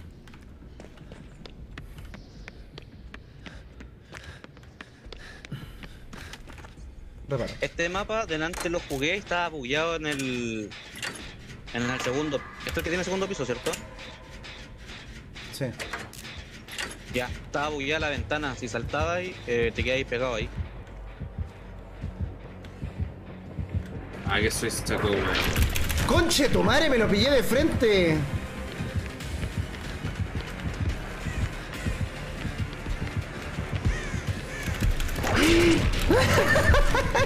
A: Reparo.
I: Este mapa delante lo jugué y estaba bugueado en el. En el segundo. Esto es el que tiene segundo piso, ¿cierto?
A: Sí.
I: Ya, estaba bugueada la ventana. Si saltaba ahí, eh, te quedas ahí pegado ahí.
H: Ah, que soy saco, weón.
A: ¡Conche tu madre! Me lo pillé de frente.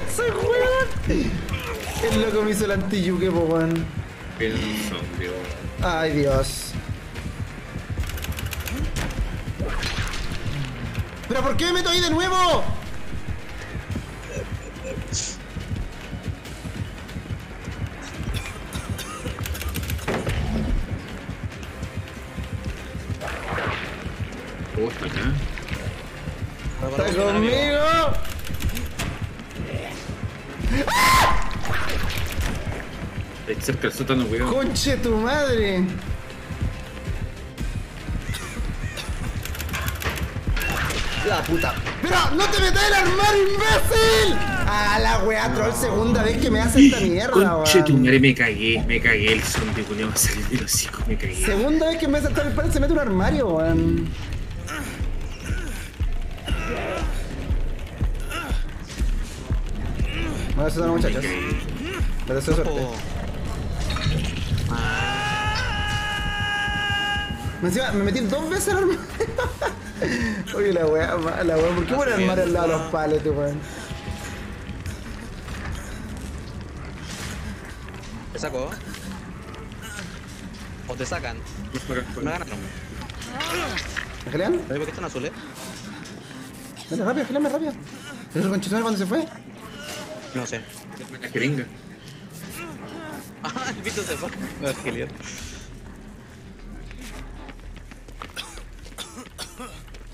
A: ¡Ese weón! El loco me hizo el antiyuque, po, weón.
H: Un zombie.
A: Ay, Dios. ¿Pero por qué me meto ahí de nuevo?
H: Cerca del sótano, weón.
A: ¡Conche tu madre! La puta. ¡Pero no te metas el armario, imbécil! ¡Ah, la weá troll! Segunda vez que me hace esta mierda,
H: Conche tu
A: weón.
H: madre, me cagué, me cagué. El zombie, culiao, va a salir del hocico, me cagué.
A: Segunda vez que me hace el palo se mete un armario, weón. Bueno, eso son
H: Me
A: muchachos.
H: cagué.
A: Les deseo suerte.
I: Oh,
A: Me Encima, me metí dos veces al armario. Oye, la weá mala, weón. ¿Por qué pone el armario al lado de los paletes, weón?
I: ¿Te sacó? ¿O te sacan? Me ganaron.
A: ¿Angelian?
I: ¿Sabes por qué están azules?
A: Dale, rápido, Angelian, rápido. ¿Pero el conchetumare cuando se fue?
I: No sé.
H: La jeringa.
I: Ah, el Vito se fue. No, es genial.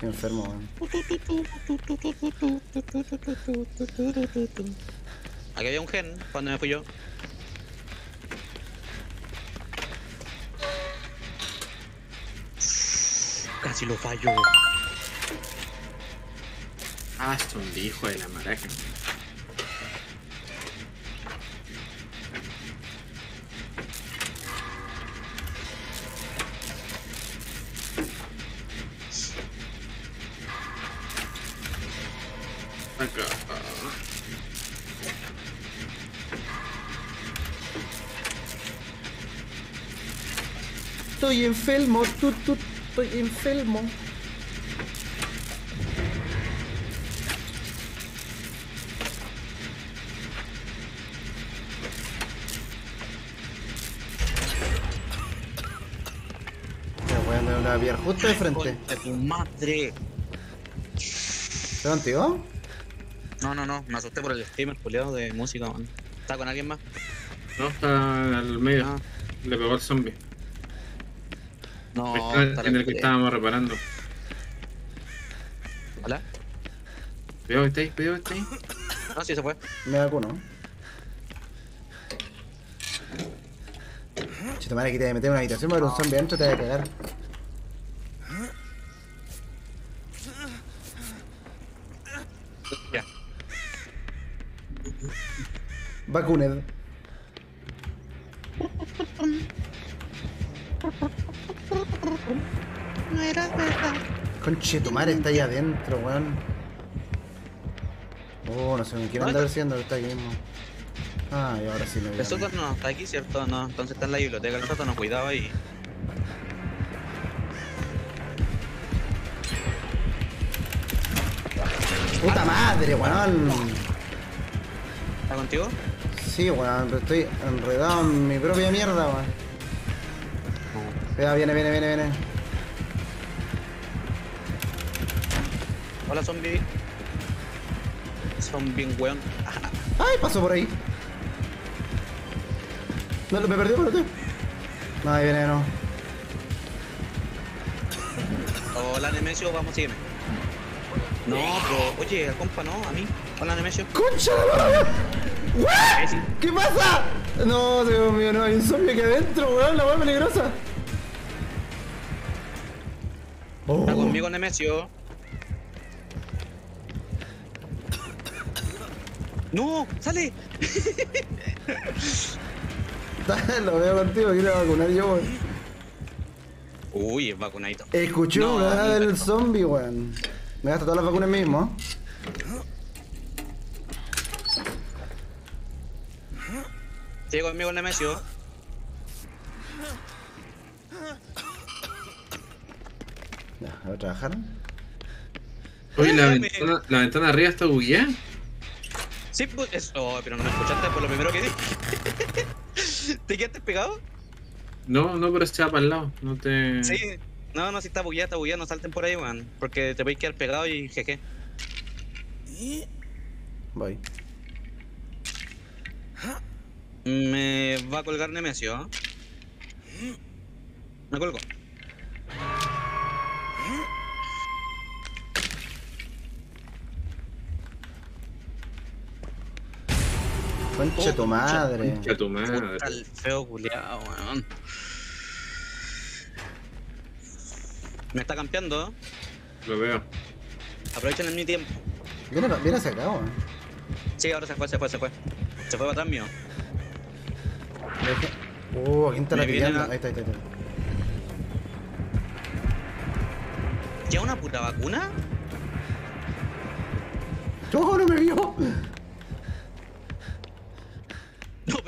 A: Qué enfermo, weón.
I: Aquí había un gen cuando me fui yo. Casi lo fallo.
H: Ah, es un hijo de la maraca.
A: Estoy enfermo, tú, tú, estoy enfermo. Pillar justo de frente.
I: Concha tu madre.
A: ¿Está contigo?
I: No, no, no. Me asusté por el streamer culiado de música, man. ¿Está con alguien más?
H: No, está al medio.
I: Ah.
H: Le pegó el zombie.
I: No,
H: Está en el que estábamos reparando.
I: ¿Hola?
H: Cuidado que está ahí, que está ahí.
I: No, sí se fue.
A: Me vacuno. Chito madre, que te voy a meter en una habitación ver un zombie adentro te voy a cagar.
I: Ya.
A: Vacuned. Conche, tu madre está ahí adentro, weón. Oh, no sé con quién andar haciendo, está aquí mismo. Ah, y ahora sí me
I: El
A: veo.
I: sótano no está aquí, ¿cierto? No, entonces está en la biblioteca. El sótano, cuidado ahí.
A: ¡Puta madre, weón!
I: ¿Está contigo?
A: Sí, weón, pero estoy enredado en mi propia mierda, weón. Cuidado, viene, viene, viene, viene.
I: Hola, zombie. Son bien weón.
A: ¡Ay, pasó por ahí! No, me perdió, me perdió. No, ahí viene, no.
I: Hola, Nemesio, vamos, sígueme. No, pero, oye, al compa no, a mí. Hola, Nemesio.
A: ¡Concha de la! ¡Weón! ¿Qué pasa? No, Dios mío, no, hay un zombie aquí adentro, weón, la weón peligrosa. Oh.
I: Está conmigo, Nemesio. ¡No! ¡Sale!
A: Lo veo contigo, quiero vacunar yo, weón.
I: Uy, es vacunadito.
A: Escuché
I: No,
A: una del
I: no.
A: zombie, weón. Me gasta todas las vacunas mismo.
I: Sigue conmigo, Nemesio.
A: Ya, a ver, trabajar.
H: Oye, la ventana, la ventana de arriba está bugueada.
I: Sí, pues, es... Oh, pero no me escuchaste por lo primero que dije. ¿Te quedaste pegado?
H: No, no, pero se va para el lado. No te.
I: Sí. No, no, si está bugueada, está bugueada, no salten por ahí, weón. Porque te vais a quedar pegado y jeje.
A: Voy.
I: Me va a colgar Nemesio. ¿eh? Me colgo.
A: Conche tu madre.
H: Concha tu madre.
I: Puta el feo culiao, weón. Me está campeando, ¿eh?
H: Lo veo.
I: Aprovechen el mi tiempo.
A: Viene, viene hacia acá, weón.
I: Sí, ahora se fue, se fue, se fue. Se fue para atrás mío.
A: Uh, ¿quién está la pillando?
I: la-
A: Ahí está, ahí está, ahí está.
I: ¿Ya una puta vacuna?
A: ¡Oh, no me vio!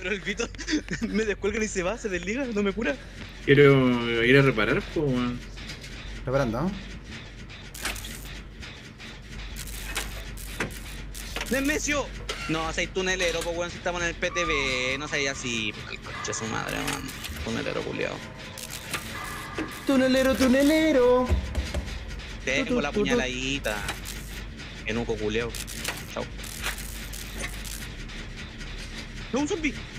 I: Pero el Vito me descuelga y se va, se desliga, no me cura.
H: Quiero ir a reparar, pues, weón.
A: Preparando, ¿no?
I: ¡Nemesio! No, seis tunelero, pues weón, si estamos en el PTV, no seas así. El coche su madre, man. Tunelero culiao.
A: Tunelero, tunelero.
I: Tengo la puñaladita. En un coculeo. Chao. ¡No, un zombie!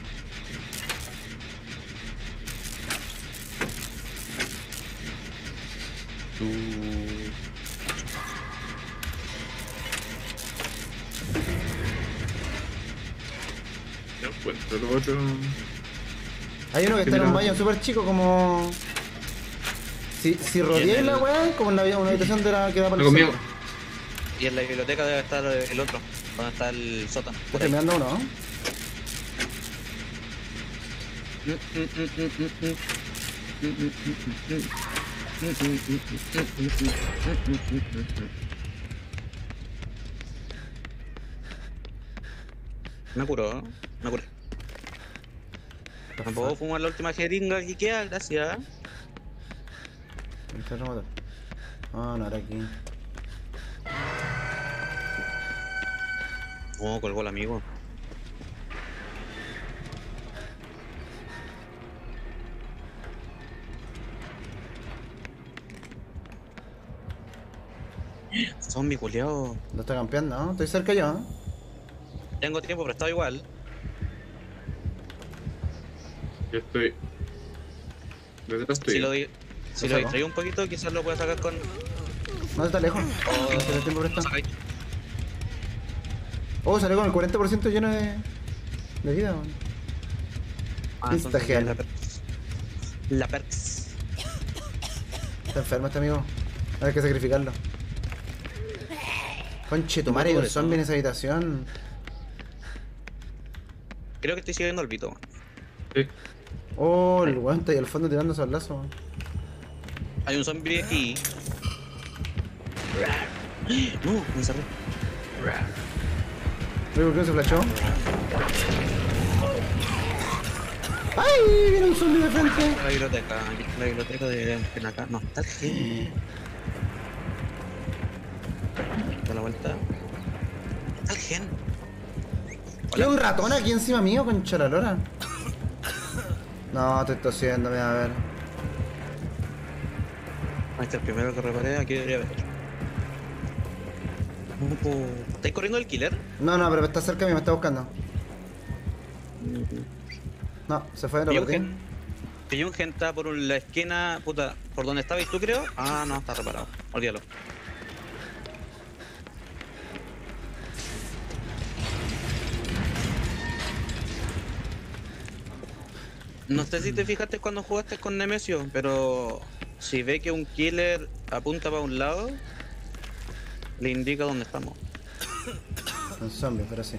H: No encuentro lo otro.
A: Hay uno que está en un baño súper chico como... Si, si rodeé la weá, como en la una habitación de la que da para el
H: conmigo.
I: Y en la biblioteca debe estar el otro. Donde está el sótano. Ahí.
A: mirando uno, ¿no?
I: Me curó, me curé. Tampoco fumar la última jeringa que queda, gracias.
A: Está otro motor. Ah, no, era aquí.
I: Oh, colgó el amigo. Zombie culiao.
A: No está campeando, ¿no? Estoy cerca yo, ¿eh?
I: Tengo tiempo, pero estaba igual.
H: Yo estoy. Detrás.
I: Si lo, di- si
A: Lo
I: distraí un poquito, quizás lo pueda sacar con.
A: No está lejos.
I: Oh,
A: tiempo. Oh, salió con el 40% lleno de, de vida, weón.
I: Ah,
A: gel.
I: La perks. La perks.
A: Está enfermo este amigo. Hay que sacrificarlo. Conche, tu madre, hay un zombie en esa habitación.
I: Creo que estoy siguiendo al Vito.
H: Sí.
A: Oh, el weón está ahí al fondo tirando sablazo. weón.
I: Hay un zombie aquí. No, me encerré.
A: ¿por qué no se flashó? ¡Ay! Viene un zombie de frente.
I: La biblioteca, aquí está la biblioteca de de acá. No, está el gen. Da la vuelta. Está el gen.
A: Hay un ratón aquí encima mío, la lora. No, te estoy tosiendo, mira, a ver.
I: Ahí está el primero que reparé, aquí debería haber ¿Estáis corriendo el killer?
A: No, no, pero está cerca mío, me está buscando. No, se fue, lo perdí.
I: gen. Pilló un gen, está por la esquina, puta, por donde estabais tú creo. Ah, no, está reparado. Olvídalo. No sé si te fijaste cuando jugaste con Nemesio, pero si ve que un killer apunta para un lado, le indica dónde estamos.
A: Un zombie, pero sí.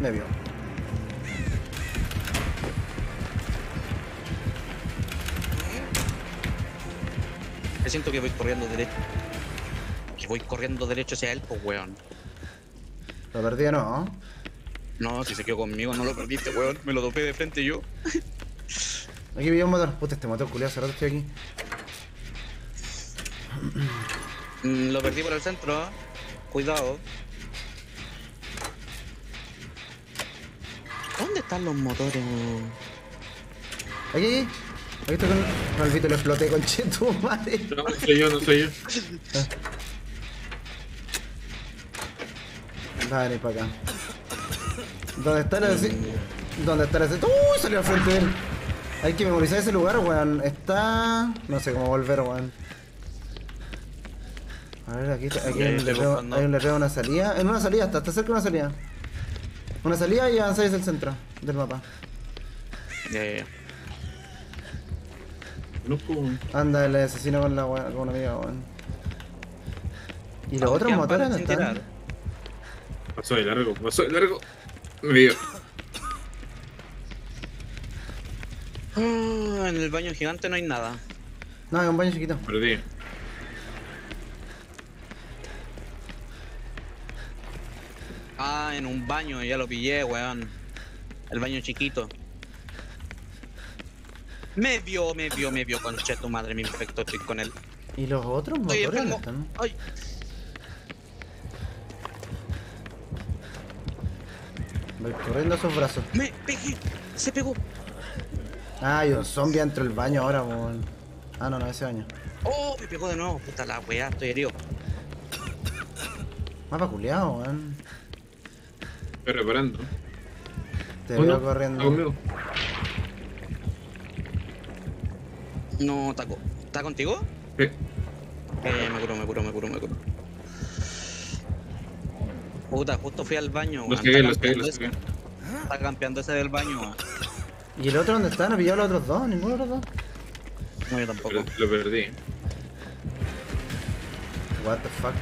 A: Me vio.
I: Me siento que voy corriendo derecho. Que voy corriendo derecho hacia él, pues weón.
A: Lo perdí no.
I: No, si se quedó conmigo, no lo perdiste, weón. Me lo topé de frente yo.
A: Aquí vi un motor. Puta, este motor culiado, hace rato estoy aquí.
I: Mm, lo perdí por el centro. ¿eh? Cuidado. ¿Dónde están los motores?
A: Aquí, aquí. Aquí estoy con, con el Vito, lo exploté, conche tu madre.
H: No, no soy yo, no soy yo.
A: Va a venir para acá. ¿Dónde está el ese? ¿Dónde está el ese? ¡Uy! Salió al frente de él. Hay que memorizar ese lugar, weón. Está. No sé cómo volver, weón. A ver, aquí, aquí hay, un
I: buscando.
A: hay un una salida. En una salida, está, está cerca de una salida. Una salida y avanzáis el centro del mapa.
I: Ya, ya, ya.
H: Conozco.
A: Anda el asesino con la wea- con una amiga, weón. ¿Y los
I: Aún
A: otros motores dónde están?
H: Pasó de largo, pasó de largo. Me vio.
I: Ah, en el baño gigante no hay nada.
A: No, es un baño chiquito.
H: Perdí.
I: Ah, en un baño, ya lo pillé, weón. El baño chiquito. Me vio, me vio, me vio, conche tu madre, me infectó, estoy con él.
A: ¿Y los otros motores dónde están?
I: Ay,
A: Voy corriendo a sus brazos.
I: me pegué, se pegó.
A: Ah, hay un zombie dentro del baño ahora, weón. Ah, no, no, ese baño.
I: Oh, me pegó de nuevo. Puta la weá, estoy herido.
A: Mapa culiao, weón.
H: Estoy reparando.
A: Te
H: ¿O
A: veo corriendo.
H: conmigo?
I: No, taco. ¿Está contigo?
H: Sí.
I: Eh, me curo, me curo, me curo, me curo. Puta, justo fui al baño,
H: Los cagué, los cagué, los cagué.
I: Está campeando ese del baño, weón.
A: ¿Y el otro dónde está? ¿No pilló a los otros dos? ¿Ninguno de los dos?
I: No, yo tampoco.
H: Lo perdí.
A: What the fuck.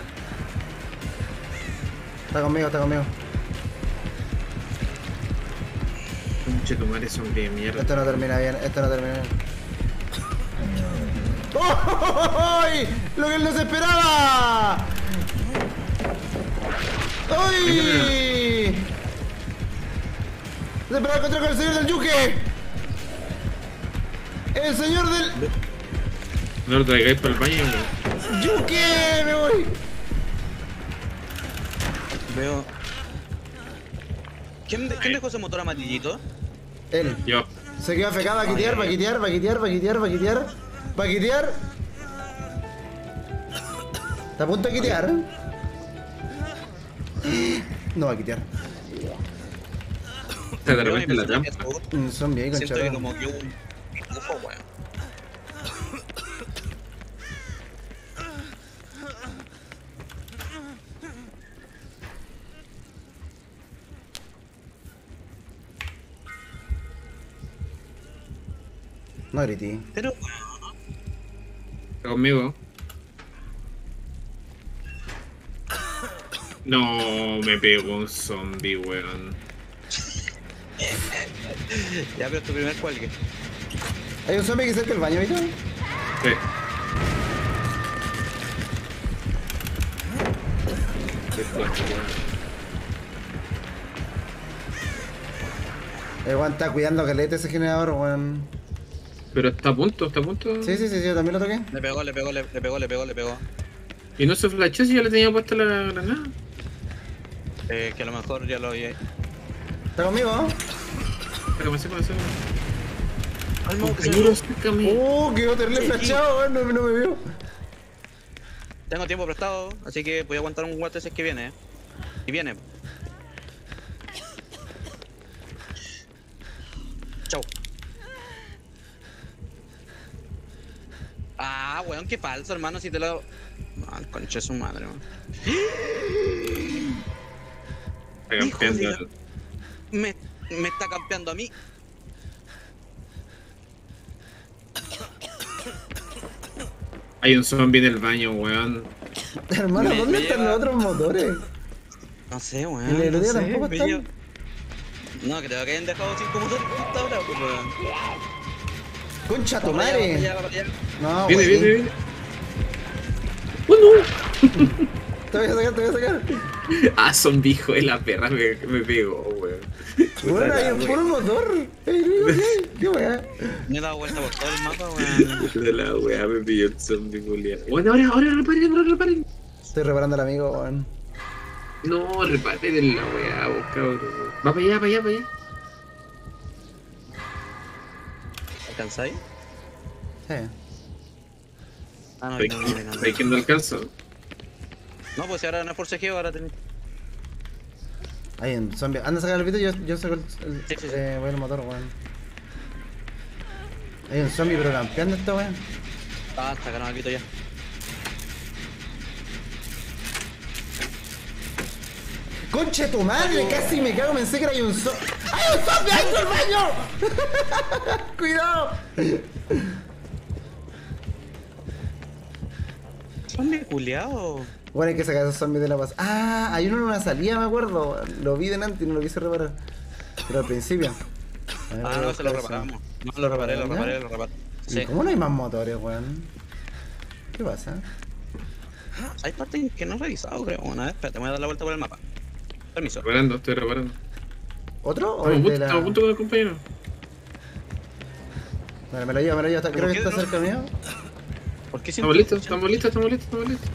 A: Está conmigo, está conmigo.
H: Conche tu madre, zombie de mierda.
A: Esto no termina bien, esto no termina bien. ¡Ay! ¡Lo que él no se esperaba! ¡Ay! Se encontrar con el señor del yuque. El señor del
H: No lo traigáis para el baño. weón.
A: yuque. Me voy.
I: Veo. ¿Quién, de- ¿quién dejó ese motor amarillito?
A: Él.
H: Yo.
A: Se quedó afecado, va a quitear, va a quitear, va a quitear, va a quitear, va a quitear. Va a quitear. Está a punto de quitear. No va a quitear.
H: Está de repente la trampa.
A: Un zombie ahí con
I: Siento que como que un pitufo, weón.
A: No grité.
I: Pero,
H: Está conmigo. No, me pegó un zombie, weón.
I: ya, pero es tu primer cuelgue.
A: Hay un zombie que cerca del baño, ¿viste?
H: Sí. Qué fuerte, weón.
A: El weón está cuidando caleta ese generador, weón.
H: Pero está a punto, está a punto.
A: Sí, sí, sí, sí, yo también lo toqué.
I: Le pegó, le pegó, le, le pegó, le pegó, le pegó.
H: Y no se flashó si yo le tenía puesta la granada.
I: Eh, que a lo mejor ya lo vi.
A: ¿Está conmigo? ¿no?
H: Pero me sé con eso.
I: Calma, que se.
A: Oh, quedó terrible flashado, weón. No, no me vio.
I: Tengo tiempo prestado, así que voy a aguantar un guate si es que viene. eh. Y viene. Chau. Ah, weón, qué falso, hermano, si te lo... Ah, concha de su madre, weón. Hijo Me, me está campeando a mí.
H: Hay un zombie en el baño, weón.
A: Hermano,
I: Me-
A: ¿dónde
I: me
A: están
I: lleva-
A: los otros motores?
I: No sé, weón.
A: ¿Y el
I: no sé,
A: tampoco
I: me
A: están?
I: lleva- No, creo que hayan dejado cinco motores hasta ahora, pues, weón.
A: Concha tu madre. No,
H: Viene, viene, viene. ¡Oh, no!
A: Te voy a sacar, te voy a sacar.
H: Ah, zombie, hijo de la perra, me, me pegó, weón.
A: Bueno, hay un puro motor. ¿qué? ¿Qué weá?
I: Me he dado vuelta por todo el mapa, weón.
H: De la weá me pilló el zombie, Julián. Bueno, ahora, ahora reparen, ahora reparen.
A: Estoy reparando al amigo, weón.
H: No, reparen en la weá, vos cabrón. Va para allá, para allá, para allá.
I: ¿Alcanzáis?
A: Sí.
I: Ah, no, no, no, no, no.
H: hay quien no alcanza.
I: No, pues si ahora no es forcejeo, ahora tenés.
A: Hay un zombie. Anda a sacar el video, yo, yo saco el, el,
I: Sí, sí, sí.
A: eh, voy al motor, weón. Hay un zombie pero campeando esta weón.
I: Ah, sacaron al Vito ya.
A: ¡Conche tu madre! Casi me cago, pensé que era un zombie. ¡Hay un zombie ahí en el baño! ¡Cuidado!
I: Zombie culiao.
A: Bueno, hay que sacar esos zombies de la paz. Ah, hay uno en una salida, me acuerdo. Lo vi delante y no lo quise reparar. Pero al principio. Ver,
I: Ah, no, se lo reparamos. No, lo reparé, lo reparé, lo reparé.
A: ¿Y
I: Sí.
A: cómo no hay más motores, weón? ¿Qué pasa?
I: Hay partes que no he revisado, creo. Una vez, espérate, voy a dar la vuelta por el mapa. Permiso.
H: Reparando, estoy reparando.
A: ¿Otro? ¿O
H: Estamos
A: el de la...
H: estamos a punto con el compañero.
A: Vale, me lo llevo, me lo llevo. Está-
I: ¿Pero
A: Creo que está
I: qué
A: cerca mío.
I: ¿Por qué siento
H: Estamos listos, estamos listos, estamos listos, estamos listos.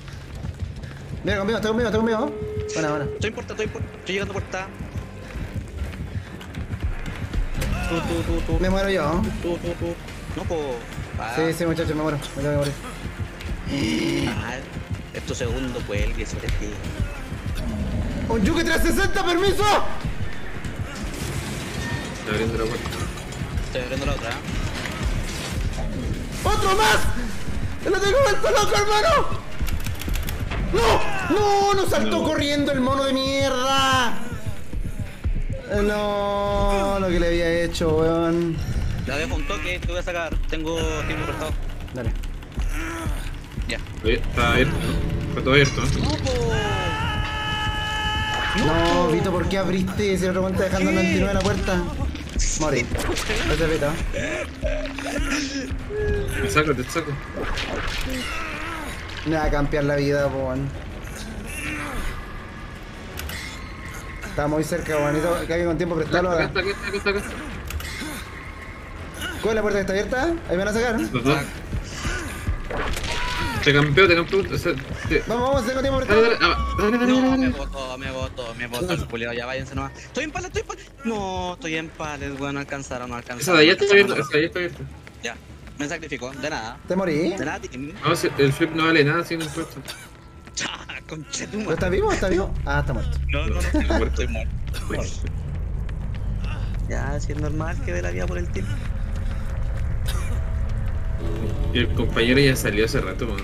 A: Mira, conmigo, está conmigo, está conmigo. Buena, buena.
I: Estoy en puerta, estoy, por- estoy llegando a puerta. Tú, tú, tú, tú.
A: Me muero yo.
I: Tú, tú, tú. No puedo. Ah,
A: Sí, sí, muchachos, me muero. Me tengo que morir.
I: Ah, es tu segundo cuelgue, te pido.
A: ¡Un Yuki 360, permiso!
H: Está abriendo la puerta.
I: Estoy abriendo la otra. ¿eh?
A: ¡Otro más! ¡Te lo tengo vuelto loco, hermano! ¡No! ¡No! ¡Nos saltó
H: No.
A: corriendo el mono de mierda! No, lo que le había hecho, weón.
I: La dejo un toque, te voy a sacar. Tengo tiempo prestado.
A: Dale.
I: Ya.
H: Está abierto. Está todo abierto.
A: No, Vito, ¿por qué abriste ese otro cuenta dejando el 99 en la puerta? Morí. Gracias, Vito.
H: Te saco, te saco.
A: Me va a cambiar la vida, weón. Está muy cerca, weón. Necesito que alguien con tiempo prestado lo
H: Acá está, acá está, acá está, acá está.
A: ¿Cuál es la puerta que está abierta? Ahí me van a sacar.
H: Te campeo, te campeo. O sea, te...
A: Vamos, vamos, tengo tiempo
H: Dale,
A: prestado.
H: dale, ah, dale, dale,
I: No,
H: dale,
I: me
H: dale.
I: botó, me botó, me botó el culiao, ya váyanse nomás. Estoy en palet, estoy en palet. No, estoy en palet, weón, no alcanzaron, no alcanzaron.
H: Esa de allá está abierta, esa de allá está abierta.
I: Ya, me sacrificó, de nada.
A: Te morí.
I: De nada, Tim.
H: No, si el flip no vale nada sin
A: ¿Pero
I: madre.
A: está vivo o está vivo? Ah, está muerto.
I: No, no, no, estoy muerto, estoy muerto. Ya, si es normal que dé la vida por el team.
H: Y el compañero ya salió hace rato, man.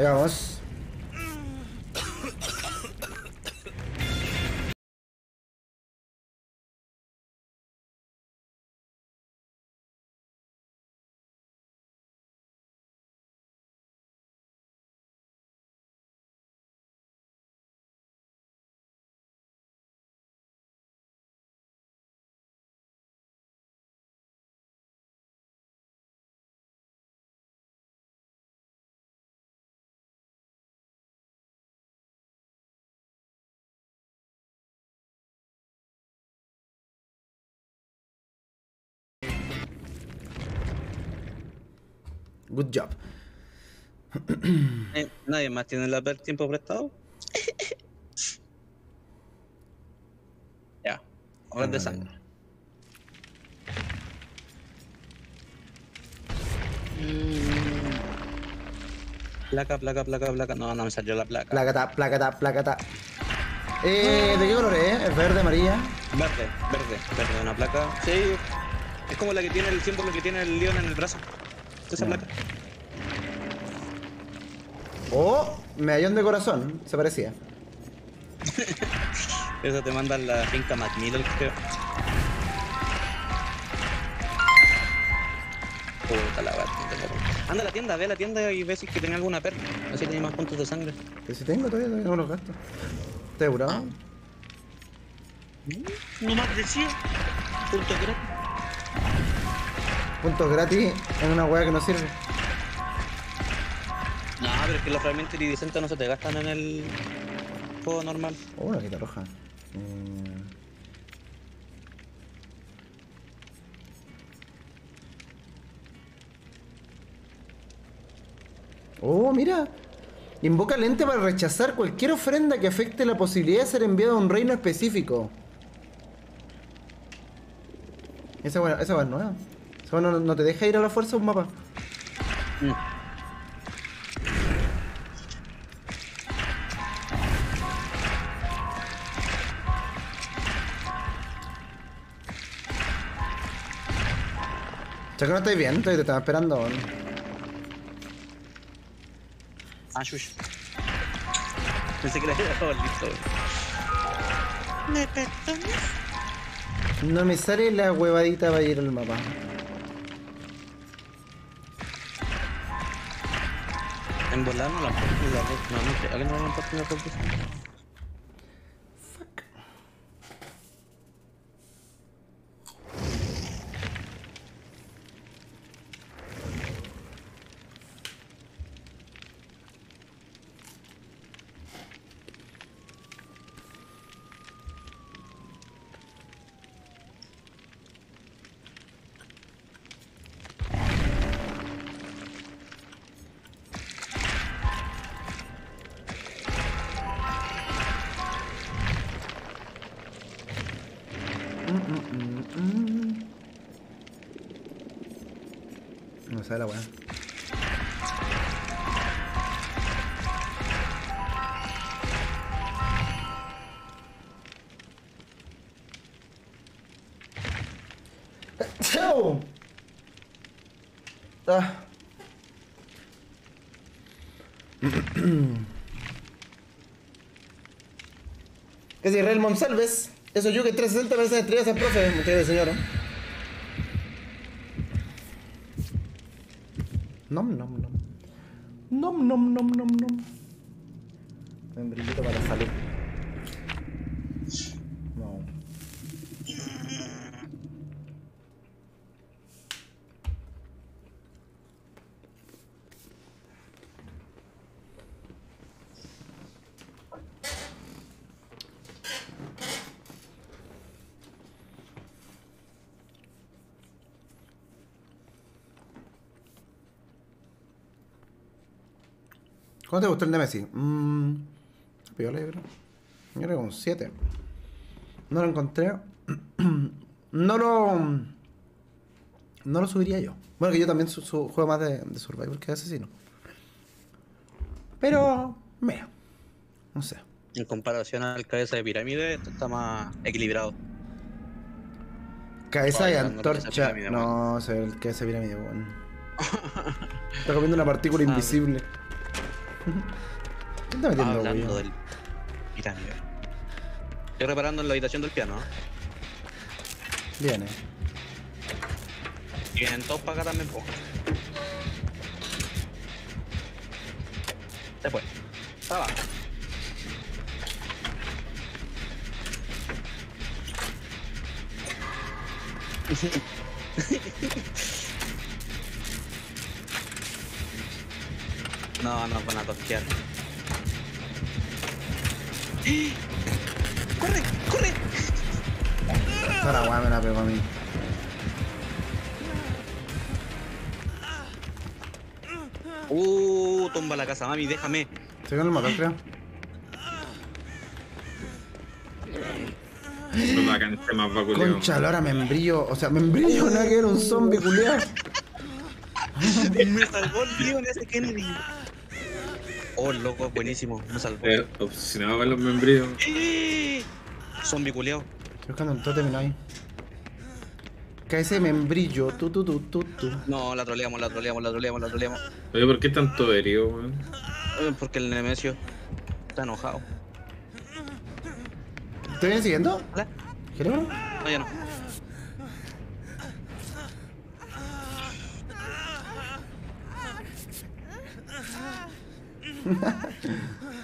A: Ahí vamos. Good job.
I: ¿Nadie más tiene per tiempo prestado? ya, ahora de sangre. Placa, placa, placa, placa. No, no me salió la placa.
A: Placata, placata, placata. Eh, ¿de qué color es? ¿Es verde, amarilla?
I: Verde, verde, verde, una placa. Sí, es como la que tiene el símbolo que tiene el león en el brazo. Esa placa.
A: Oh, medallón de corazón. Se parecía.
I: Esa te manda la finca Macmillan, creo. Puta la puntos. Anda a la tienda, ve a la tienda y ve si es que tiene alguna perla. Así tiene más puntos de sangre.
A: Que si tengo todavía, todavía no los gasto. ¿Estás seguro?
I: No más de 100. Punto gratis.
A: Puntos gratis en una weá que no sirve.
I: No, pero es que los fragmentos iridiscentes no se te gastan en el juego normal.
A: Oh, una quita roja. Eh, Oh, mira. Invoca lente para rechazar cualquier ofrenda que afecte la posibilidad de ser enviado a un reino específico. Esa weá esa es nueva. Weá no, no te deja ir a la fuerza un mapa.
I: Mm.
A: Chaco, no estáis bien, Estoy- te estaba esperando.
I: Ah, shush. Pensé que la había dejado listo. ¿Me perdonas?
A: No me sale la huevadita para ir al mapa.
I: En volar no la puedo la puedo- No, no creo que no la puedo ni
A: Sé la. ¡Chao! Ah. ¿Qué si Raymond Salves? Eso yo que 360 veces estrellas profe. Muchas gracias, señora. Nom, nom, nom. Nom, nom, nom, nom, nom. Membrillito para la salud. No. ¿Cómo te gustó el de Messi? Mmm. Piola, yo creo. Yo creo que un 7. No lo encontré. no lo. No lo subiría yo. Bueno, que yo también su- su- juego más de, de Survivor que de asesino. Pero. Mira. No sé.
I: En comparación al cabeza de pirámide, esto está más equilibrado.
A: Cabeza de antorcha. No, o sea, el que se pirámide. Está comiendo una partícula
I: Ah,
A: invisible. ¿Qué está metiendo,
I: Hablando
A: weón?
I: del pirámide. Estoy reparando en la habitación del piano. ¿no?
A: Viene.
I: Y vienen todos para acá también, po. Se fue. Para abajo. No, no van a tosquear. ¡Corre! ¡Corre!
A: Esta la weá me la pegó a mí.
I: Uh, tumba la casa, mami, déjame.
A: Estoy con el motor, creo.
H: No.
A: Concha, ahora membrillo. O sea, membrillo, nada que era un zombie culiao.
I: Me salvó el Leon ese Kennedy. Oh, loco, buenísimo. Me salvó.
H: Eh, obsesionado con los membrillos.
I: ¡Eh! Zombie culiao.
A: Estoy buscando un tótem ahí. Cae ese membrillo. Tu, tu, tu, tu, tu.
I: No, la troleamos, la troleamos, la troleamos, la troleamos.
H: Oye, ¿por qué tanto herido, weón?
I: Eh, Porque el Nemesio está enojado.
A: ¿Te vienen siguiendo?
I: ¿Hola?
A: ¿Creo?
I: No, ya no.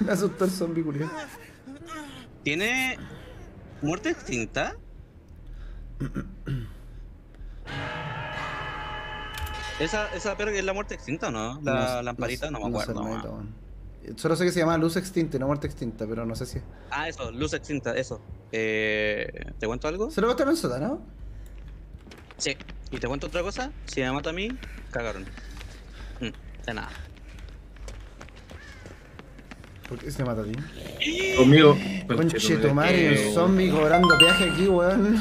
A: Me asustó el zombie culiao.
I: ¿Tiene muerte extinta? ¿Esa, esa perra es la muerte extinta o no? La
A: No-
I: lamparita, no, me
A: sé
I: acuerdo.
A: weón. Solo sé que se llama luz extinta y no muerte extinta, pero no sé si.
I: Ah, eso, luz extinta, eso. Eh, ¿Te cuento algo?
A: ¿Se lo va a estar en sótano?
I: Sí. ¿Y te cuento otra cosa? Si me mata a mí, cagaron. Mm, de nada.
A: ¿Por qué se mata a ti?
H: Conmigo.
A: Conche tu madre, el zombie cobrando peaje aquí, weón.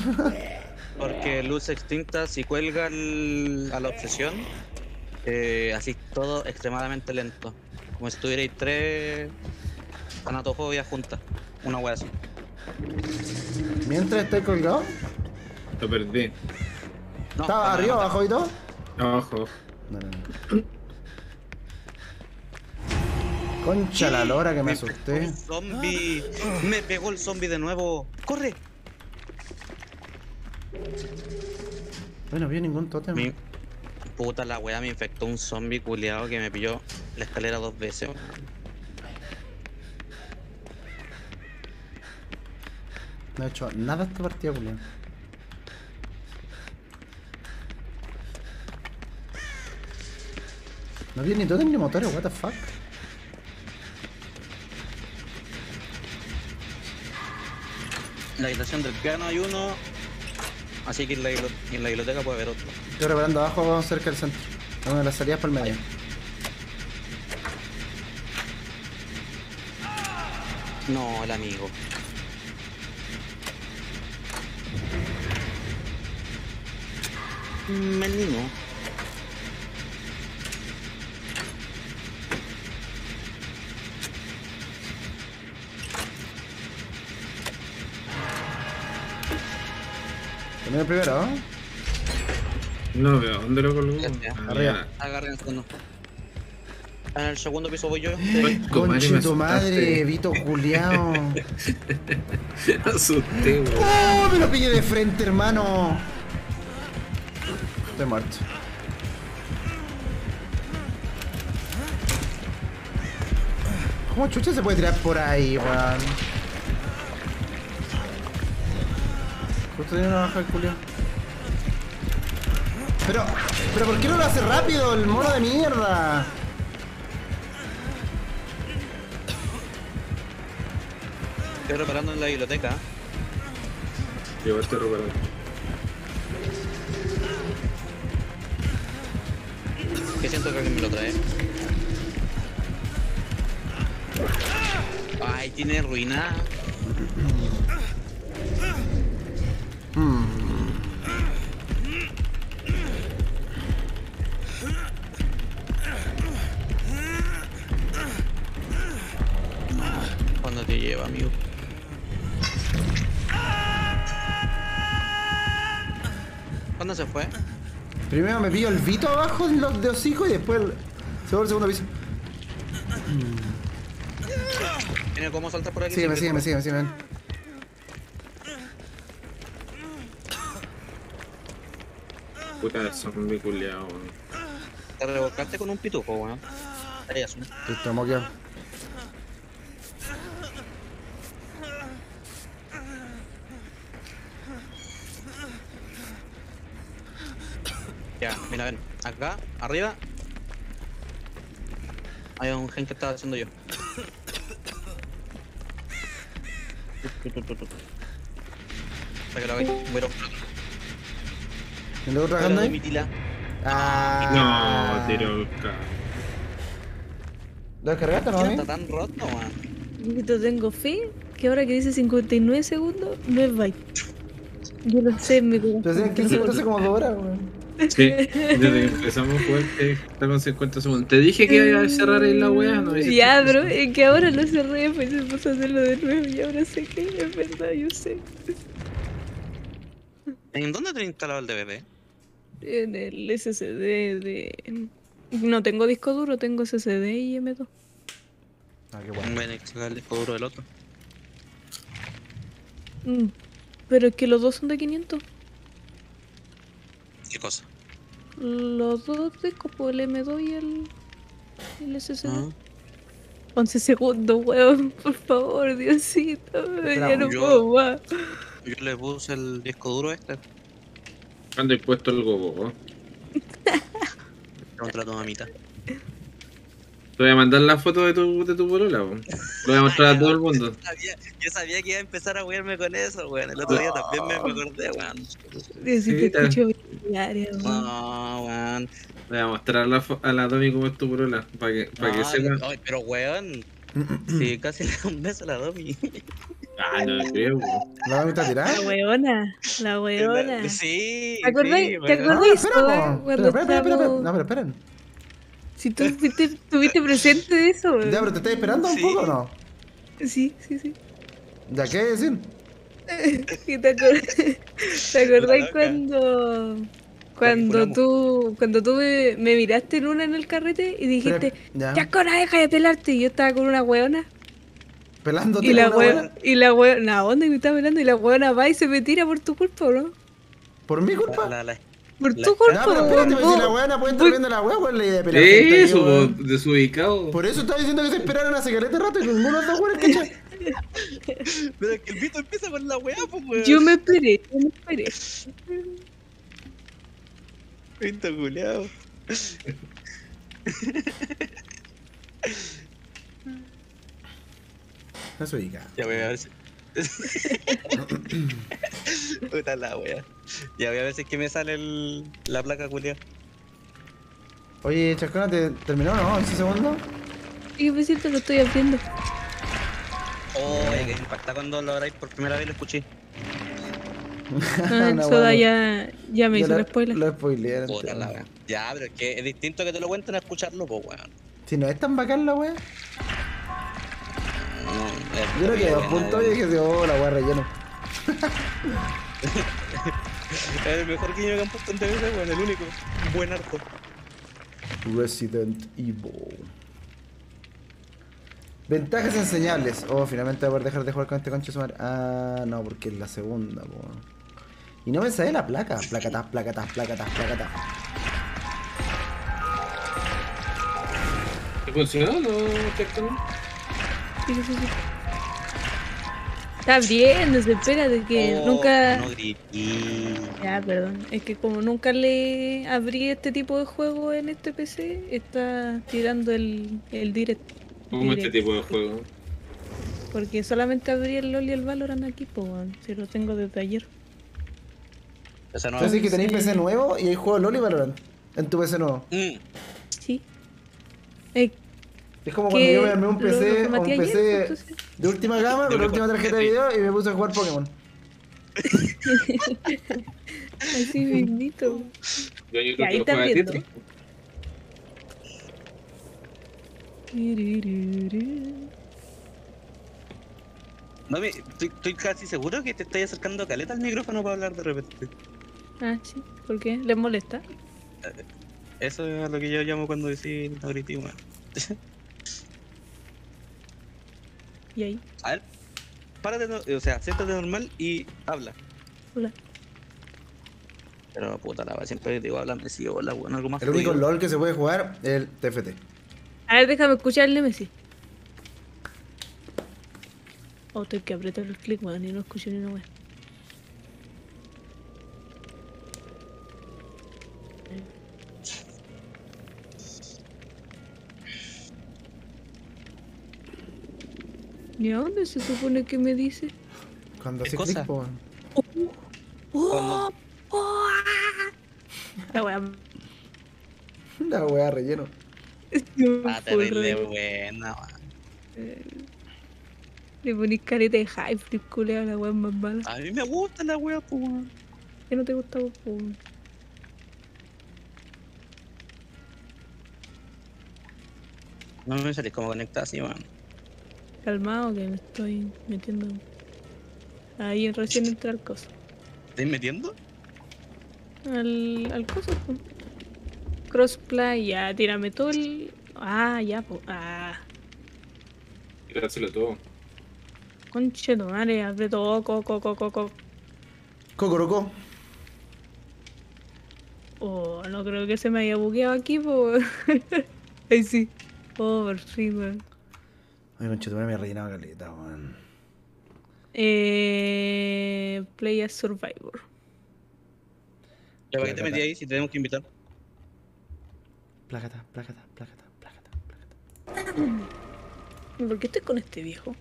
I: Porque luz extinta, si cuelga el- a la obsesión, eh, así todo extremadamente lento. Como si tuvierais tres anatofobias juntas. Una wea así.
A: Mientras estoy colgado,
H: Lo perdí.
I: No,
A: estaba arriba, abajo y todo.
H: Abajo.
A: No, no, no. Concha la lora que me asusté.
I: Un zombie. Me pegó el zombie de nuevo. ¡Corre!
A: Bueno, no vi ningún tótem.
I: Mi puta la wea me infectó un zombie culeado que me pilló la escalera dos veces.
A: No he hecho nada esta partida, culiao. No vi ni tótem ni motores, what the fuck.
I: La habitación del piano hay uno. Así que en la, en la biblioteca puede haber otro.
A: Estoy reparando abajo cerca del centro. En una de las salidas por el medio.
I: No, el amigo. menino.
A: También el primero, ¿no?
H: No veo, ¿dónde lo colgó? Ah,
A: Arriba.
I: Agarren el segundo. En el segundo piso voy yo.
H: Ay,
A: Conche tu madre. Vito Juliao.
H: Me asusté, weón.
A: ¡Oh! Me lo pillé de frente, hermano. Estoy muerto. ¿Cómo chucha se puede tirar por ahí, weón? Justo tiene una baja el Julio. Pero, pero ¿por qué no lo hace rápido el mono de mierda?
I: Estoy reparando en la biblioteca.
H: Yo estoy reparando.
I: Que siento que alguien me lo trae. Ay, tiene ruina. Cuando te lleva, amigo. ¿Cuándo se fue?
A: Primero me pillo el Vito abajo de los de hocico y después el, se va al segundo piso.
I: ¿Tiene cómo saltar por aquí?
A: Sígueme,
I: Sí,
A: sígueme, sígueme, sígueme.
H: Puta zombie culiao, weón.
I: Te revolcaste con un pitufo, weón. Ahí un.
A: Listo.
I: Ya, mira, ven. Acá, arriba. Hay un gen que estaba haciendo yo. Para que lo hagáis. Voy a ir a buscar otro.
A: ¿Y luego
I: Pero
A: trabajando
I: de
A: ahí?
I: mi tila.
A: Ah.
H: No, tiro el ca-
A: ¿Lo descargaste, no,
I: está tan roto, weón?
D: Yo tengo fe que ahora que dice 59 segundos, no es byte. Yo lo sé en mi
A: Pero
D: corazón.
A: decían 15 minutos hace como dos horas, weón.
H: Sí, desde que empezamos a jugar está con 50 segundos. Te dije que iba a cerrar ahí la weá, no
D: Ya, bro, es que ahora lo cerré, pues se puso a hacerlo de nuevo y ahora sé que es verdad, yo sé.
I: ¿En dónde te instalado el DVD?
D: En el SSD de... No tengo disco duro, tengo SSD y M2.
A: Ah, qué bueno.
I: Ven, sacar el disco duro del otro.
D: Mm, Pero es que los dos son de 500.
I: ¿Qué cosa?
D: Los dos discos, pues el M2 y el, el SSD.
I: Ah.
D: 11 segundos, weón, por favor, Diosito. ya no
I: yo-
D: puedo más.
I: Yo le puse el disco duro este.
H: ¿Cuándo he puesto el gogo?
I: Contra tu mamita.
H: Te voy a mandar la foto de tu, de tu polola, weón. Lo voy a mostrar a todo el mundo.
I: Sabía- yo sabía que iba a empezar a wearme con eso, weón. El otro día también me, me acordé, weón.
H: Sí,
D: escucho diaria, weón.
I: No, weón.
H: Le voy a mostrar a la, a la Domi cómo es tu polola, para que, para que
I: No,
H: sepa.
I: ay, pero weón. Sí, casi le da un beso a la Domi.
H: Ah, no creo.
A: ¿La Domi está tirada?
D: La weona, la weona.
I: Sí.
D: ¿Te acordáis?
I: sí,
D: ¿Te.
A: Ah,
D: acordáis?
A: po.
D: Cuando
A: Espera, espera, espera, No, pero esperen.
D: Si tú estuviste presente de eso, weón.
A: Ya, pero te estás esperando un
I: Sí.
A: poco o no?
D: Sí, sí, sí.
A: ¿Ya qué decir?
D: ¿Y te, acor- ¿Te acordáis cuando cuando tú cuando tú me, me miraste en una en el carrete y dijiste
A: ya.
D: ya Cora deja de pelarte y yo estaba con una weona
A: Pelándote
D: y la weona y la weona la onda que me estaba pelando y la weona va y se me tira por tu culpa ¿no?
A: ¿Por mi culpa?
I: La, la,
D: por
I: La-
D: tu
A: No,
D: culpa
A: pero espérate,
D: weón,
A: si la weona puede estar viendo la wea, pues la idea de pelar
H: Eso,
A: weón.
H: weón, desubicado.
A: Por eso estaba diciendo que se esperaron hace caleta rato y ninguno de los weones, ¿cachai?
I: Pero es que el Vito empieza con la weá, pues, weón.
D: yo me esperé yo me esperé
I: Vito culiao.
A: No se ubica.
I: Ya voy a ver si. Puta la wea. Ya voy a ver si es que me sale el... la placa culiao.
A: Oye, Chascona, ¿te terminó no? ¿11 segundos?
D: y me siento lo estoy abriendo
I: Oh, que impacta cuando lo habráis por primera vez lo escuché.
D: Ah, soda ya, ya me hizo
A: lo-
D: el spoiler.
A: Lo spoileé.
I: Puta la wea. Ya, pero es que es distinto que te lo cuenten a escucharlo, pues weón.
A: Si no es tan bacán la wea.
I: No,
A: Yo creo que dos puntos y dije, oh, la wea relleno.
I: Es el mejor guiño que han puesto en TV, weón, el único. Buen arco.
A: Resident Evil. Ventajas enseñables. Oh, finalmente voy a poder dejar de jugar con este concho de su madre. Ah, no, porque es la segunda, po. Y no me sale la placa. Placatas, placatas, placatas, placatas.
H: ¿Te funcionó no?
D: Sí, sí, sí. Está abriéndose, espérate, que
I: Oh,
D: nunca.
I: No grité.
D: Ya, perdón. Es que como nunca le abrí este tipo de juego en este PC, está tirando el, el direct.
H: ¿Cómo este tipo de juego?
D: Porque solamente abrí el LOL y el Valorant aquí, pues. Si lo tengo desde ayer.
I: Esa no
A: Entonces que tenéis. PC nuevo y hay juego LOL y Valorant. En tu PC nuevo.
I: Mm.
D: Sí. Eh,
A: Es como cuando yo me armé un PC,
D: lo
A: un
D: ayer,
A: PC de última gama con la última tarjeta de video y me puse a jugar Pokémon.
D: Así mismito.
H: Yo, yo
D: Y
H: creo
D: ahí está viendo.
I: No, me, estoy, estoy casi seguro que te estás acercando caleta al micrófono para hablar de repente.
D: Ah, sí. ¿Por qué? ¿Les molesta?
I: Eso es lo que yo llamo cuando decís no grité.
D: Y ahí.
I: A ver, párate, no- o sea, siéntate normal y habla.
D: Hola.
I: Pero puta la wea, siempre que te digo habla, me sigo hola, weón, algo más
A: El único. LOL que se puede jugar es el TFT.
D: A ver, déjame escuchar el Nemesis. Oh, tengo que apretar el clic, weón, y no escucho ni una weá. ¿Y a dónde se supone que me dice?
A: Cuando
I: ¿Qué
A: hace
I: cosa?
A: clic, po.
D: ¡Oh! ¡Oh! La weá.
A: La wea relleno.
I: Ah, terrible buena, weón.
D: Le ponís careta de hype, flip culea, la es más mala.
I: A mí me gusta la wea, pues, weón.
D: ¿Qué no te gusta po?
I: No me salís como conectada así, weón.
D: Calmado que me estoy metiendo. Ahí recién entré al coso.
I: ¿Estás metiendo?
D: Al, al coso. Crossplay, ya, tírame todo el. Ah, ya, po. Ah,
H: Dárselo todo.
D: conche tu madre, abre todo, coco, coco, coco.
A: Cocoroco.
D: Oh, no creo que se me haya bugueado aquí, po. Ahí sí. Oh, por fin, weón.
A: Ay, conchetumare, me he rellenado caleta, weón.
D: Eh, Play as Survivor.
I: ¿Ya para qué te metí ahí si tenemos que invitar?
A: Placata, placata, placata, placata, placata.
D: ¿Por qué estoy con este viejo?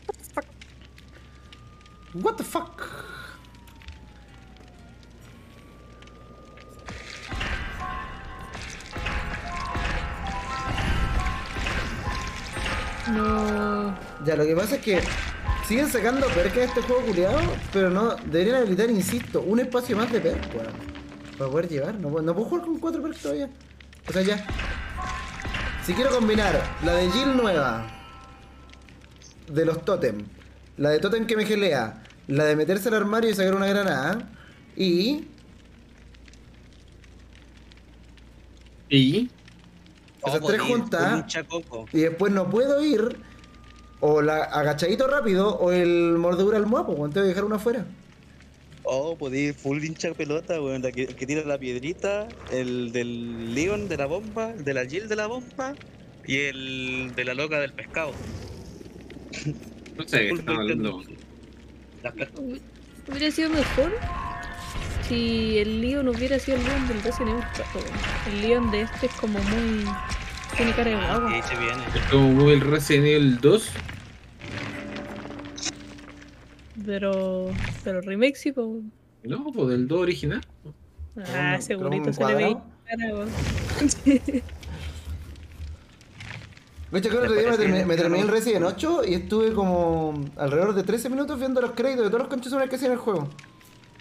A: What the fuck?
D: No.
A: Ya, lo que pasa es que siguen sacando perca de este juego culiado, pero no deberían habilitar, insisto, un espacio más de perk, weón. Para poder llevar. No, puedo- no puedo jugar con cuatro perks todavía. O sea, ya. Si quiero combinar la de Jill nueva, de los totem, la de totem que me gelea, la de meterse al armario y sacar una granada, y
H: ¿Y?
A: Esas tres juntas. Y después no puedo ir o la agachadito rápido o el mordedura al muapo, weón. Tengo que dejar una afuera.
I: Oh, podí full hinchar pelota, weón. La que, el que tira la piedrita, el del Leon de la bomba, el de la Jill de la bomba y el de la loca del pescado.
H: No sé qué estamos hablando.
D: Hubiera sido mejor si el Leon hubiera sido el Leon del Resident Evil 4. El Leon de este es como muy. Tiene cara de
I: Ah,
D: agua.
I: se viene.
H: Es como el Resident Evil 2.
D: Pero. Pero remake sí, po.
H: No, pues del 2 original.
D: Ah, segurito se le ve.
A: De hecho, que el otro día me terminé, me terminé el Resident 8 y estuve como alrededor de 13 minutos viendo los créditos de todos los conches que hacían el juego.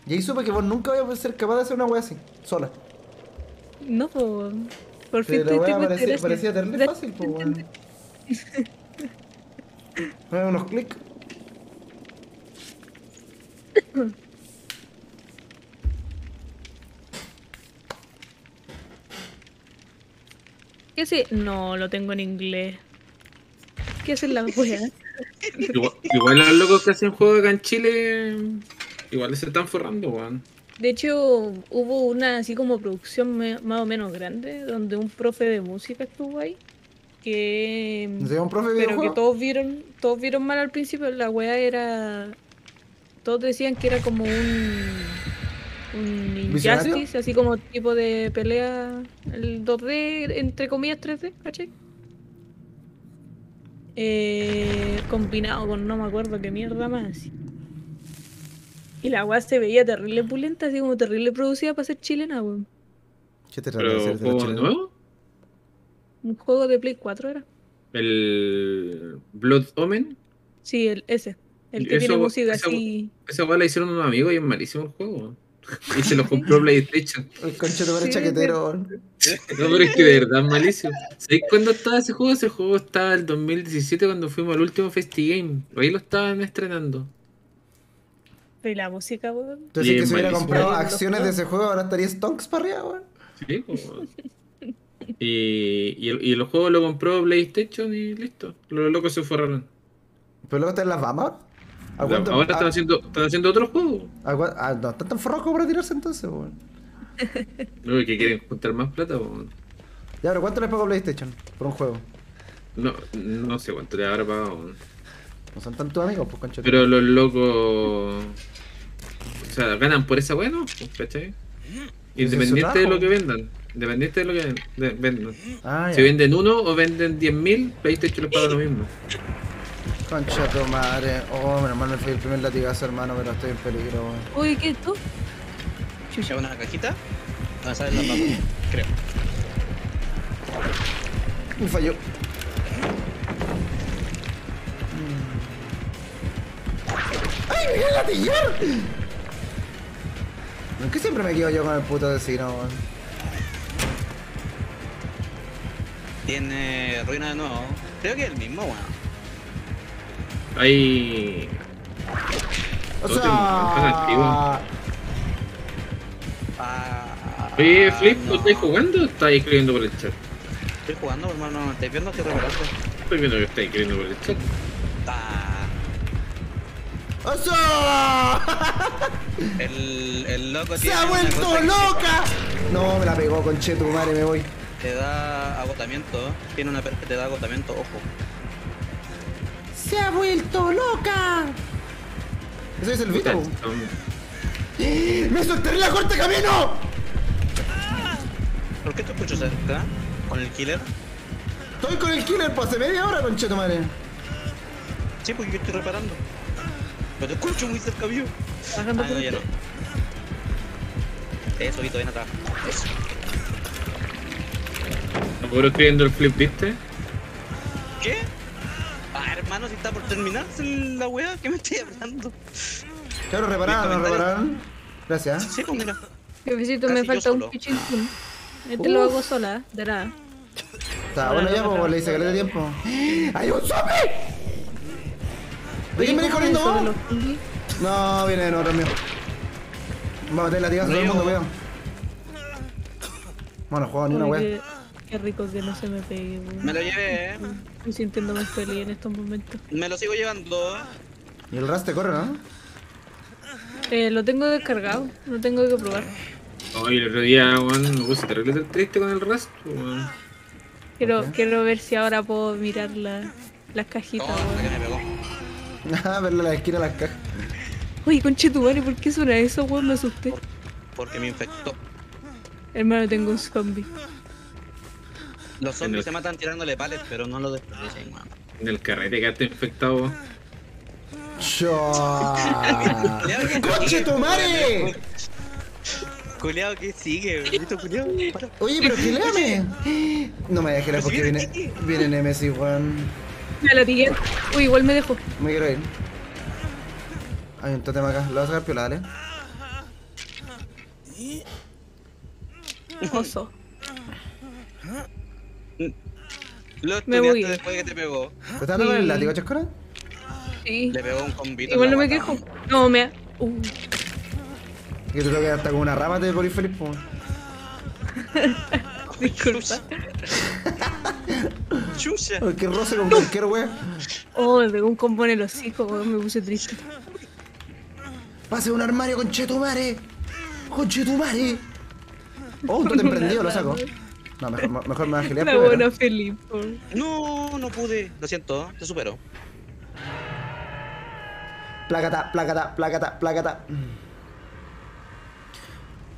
A: Y ahí supe que vos nunca vais a ser capaz de hacer una wea así, sola.
D: No, por, por fin te
A: parecía, parecía terrible fácil, pues
D: entendí.
A: weón. unos clics.
D: ¿Qué hace? No, lo tengo en inglés. ¿Qué hace la wea?
H: Igual, igual los locos que hacen juegos acá en Chile, igual se están forrando, weón.
D: De hecho, hubo una así como producción más o menos grande, donde un profe de música estuvo ahí. Que.
A: ¿No se llama un profe de
D: Pero que todos wieron, todos vieron mal al principio. La wea era. Todos decían que era como un. Un
A: ¿Visionario?
D: Injustice, así como tipo de pelea. El 2D, entre comillas 3D, ¿cachai? Eh, combinado con no me acuerdo qué mierda más. Y la weá se veía terrible pulenta, así como terrible producida para ser chilena, weón.
A: ¿Qué te trata de hacer de los
H: juego nuevo,
D: Un juego de Play 4 era.
H: el Blood Omen,
D: Sí, el, ese. El que
H: Eso-
D: tiene música
H: esa-
D: así.
H: esa weá la hicieron unos amigos y es malísimo el juego. Y se lo compró PlayStation.
A: El conchero de
D: Sí,
A: chaquetero. weón.
H: No, pero es que de verdad es malísimo. ¿Sabéis cuándo estaba ese juego? Ese juego estaba el 2017 cuando fuimos al último FestiGame. Ahí lo estaban estrenando.
D: Y la música, weón.
A: Entonces, que si hubiera comprado
D: Los
A: acciones de
D: juegos.
A: ese juego, ahora estaría stonks para arriba, weón.
H: Sí, como- Y, y, el, y el juego lo compró PlayStation y listo. Los locos se forraron.
A: Pero luego están las Bamas. ¿A cuánto-
H: Ahora están
A: a-
H: haciendo, están haciendo otro juego.
A: a cua- ah, no, están tan forrados como para tirarse entonces, weón.
H: No, que quieren juntar más plata. po.
A: Ya, pero ¿cuánto les pagó PlayStation por un juego?
H: No, no sé cuánto le habrá pagado. po.
A: No son tantos amigos, pues conchero.
H: Pero los locos. O sea, ganan por esa bueno, ¿cachai? Independiente de lo que vendan. Independiente de lo que vendan.
A: Ah, ya.
H: Si venden uno o venden 10.000, PlayStation les paga lo mismo.
A: Concha tu madre. Oh, menos mal me fui el primer latigazo, hermano, pero estoy en peligro, weón.
D: Uy, ¿qué es esto?
I: Chucha, una cajita. Donde salen las papas, creo.
A: Me falló. ¡Ay, me voy a latillar! ¿Por qué siempre me quedo yo con el puto vecino, weón?
I: Tiene ruina de nuevo. Creo que es el mismo, bueno.
H: Hay.
A: O sea...
I: Ah,
H: Oye, Flip, ¿no estáis jugando o estáis escribiendo por el chat?
I: Estoy jugando, hermano. ¿Me estáis viendo? Estoy reparando.
H: Estoy viendo que estáis escribiendo por el chat.
I: Ah,
A: ¡O sea!
I: el, el loco
A: ¡Se
I: tiene
A: ha
I: una
A: vuelto
I: que
A: loca! No, me la pegó, conche tu madre, me voy.
I: Te da agotamiento. Tiene una que te da agotamiento, ojo.
A: ¡Se ha vuelto loca! Eso es el Vito. ¡Me solté la corte camino!
I: ¿Por qué te escucho cerca? ¿Con el killer?
A: Estoy con el killer por hace media hora, conche tu madre.
I: Sí, porque yo estoy reparando. Pero te escucho muy cerca mío. Ah, no, ya no. Eso, Vito, ven atrás. Eso.
H: Apuro escribiendo el Flip, ¿viste?
I: ¿Qué? Ah, hermano, si está por terminarse la weá, ¿qué me estoy hablando?
A: Claro, repararon,
I: comentarios.
A: repararon. Gracias.
I: Sí, pues mira.
D: Jefecito,
I: Casi
D: me falta un kun. Este lo hago sola, de nada.
A: Está bueno ya, pues le hice que le dé tiempo. ¡Hay un zombie! ¿De quién venís corriendo. No, viene de nosotros mío. Vamos a meter latigazo a todo el mundo, cuidado. Bueno, juego ni una wea.
D: qué, rico que no se me pegue, weón.
I: Me lo llevé, eh.
D: Estoy sintiéndome feliz en estos momentos.
I: Me lo sigo llevando.
A: Y el ras te corre, ¿no?
D: Eh, lo tengo descargado, lo tengo que probar.
H: Oye, el otro día, weón, me puse terrible triste con el Rust, weón.
D: Quiero, ver si ahora puedo mirar la, las cajitas,
I: Oh, hasta que me
D: weón.
I: Pegó.
A: Ah, verle la esquina a las cajas.
D: Uy, conchetumare, ¿por qué suena eso, weón? Me asusté.
I: Porque me infectó.
D: Hermano, tengo un zombie.
I: Los zombies
H: el-
I: se matan tirándole pales, pero no lo desperdicien, weón.
H: En el carrete infectado.
I: Que
A: ¡Conche
I: sigue,
A: tu madre!
I: Culeado que sigue, culeado.
A: Oye, pero gileame. No me dejes porque
I: viene
A: viene Nemesis, weón.
D: Me la tigué. Uy, igual me dejó.
A: Me quiero ir. Hay un totem acá, lo vas a sacar piola, dale.
D: Oso.
I: Lo
D: Me voy.
I: después de que te pegó.
A: ¿Te estás dando con el látigo, Chascora?
D: Sí.
I: Le pegó un combito.
D: Igual no me quejo. No, me. Uh,
A: Que te toca hasta con una rama de por ir feliz, po.
D: disculpa.
I: Chucha.
A: Ay, Que roce con cualquier wea.
D: Oh, me pegó un combo en el hocico, weón, me puse triste.
A: Pase un armario con Chetumare. Con Chetumare. Oh, tú te emprendido, lo saco. No, mejor, mejor me agilé
D: La
A: primero.
D: buena feliz, po.
I: No, no pude. Lo siento, te supero.
A: Placata, placata, placata, placata.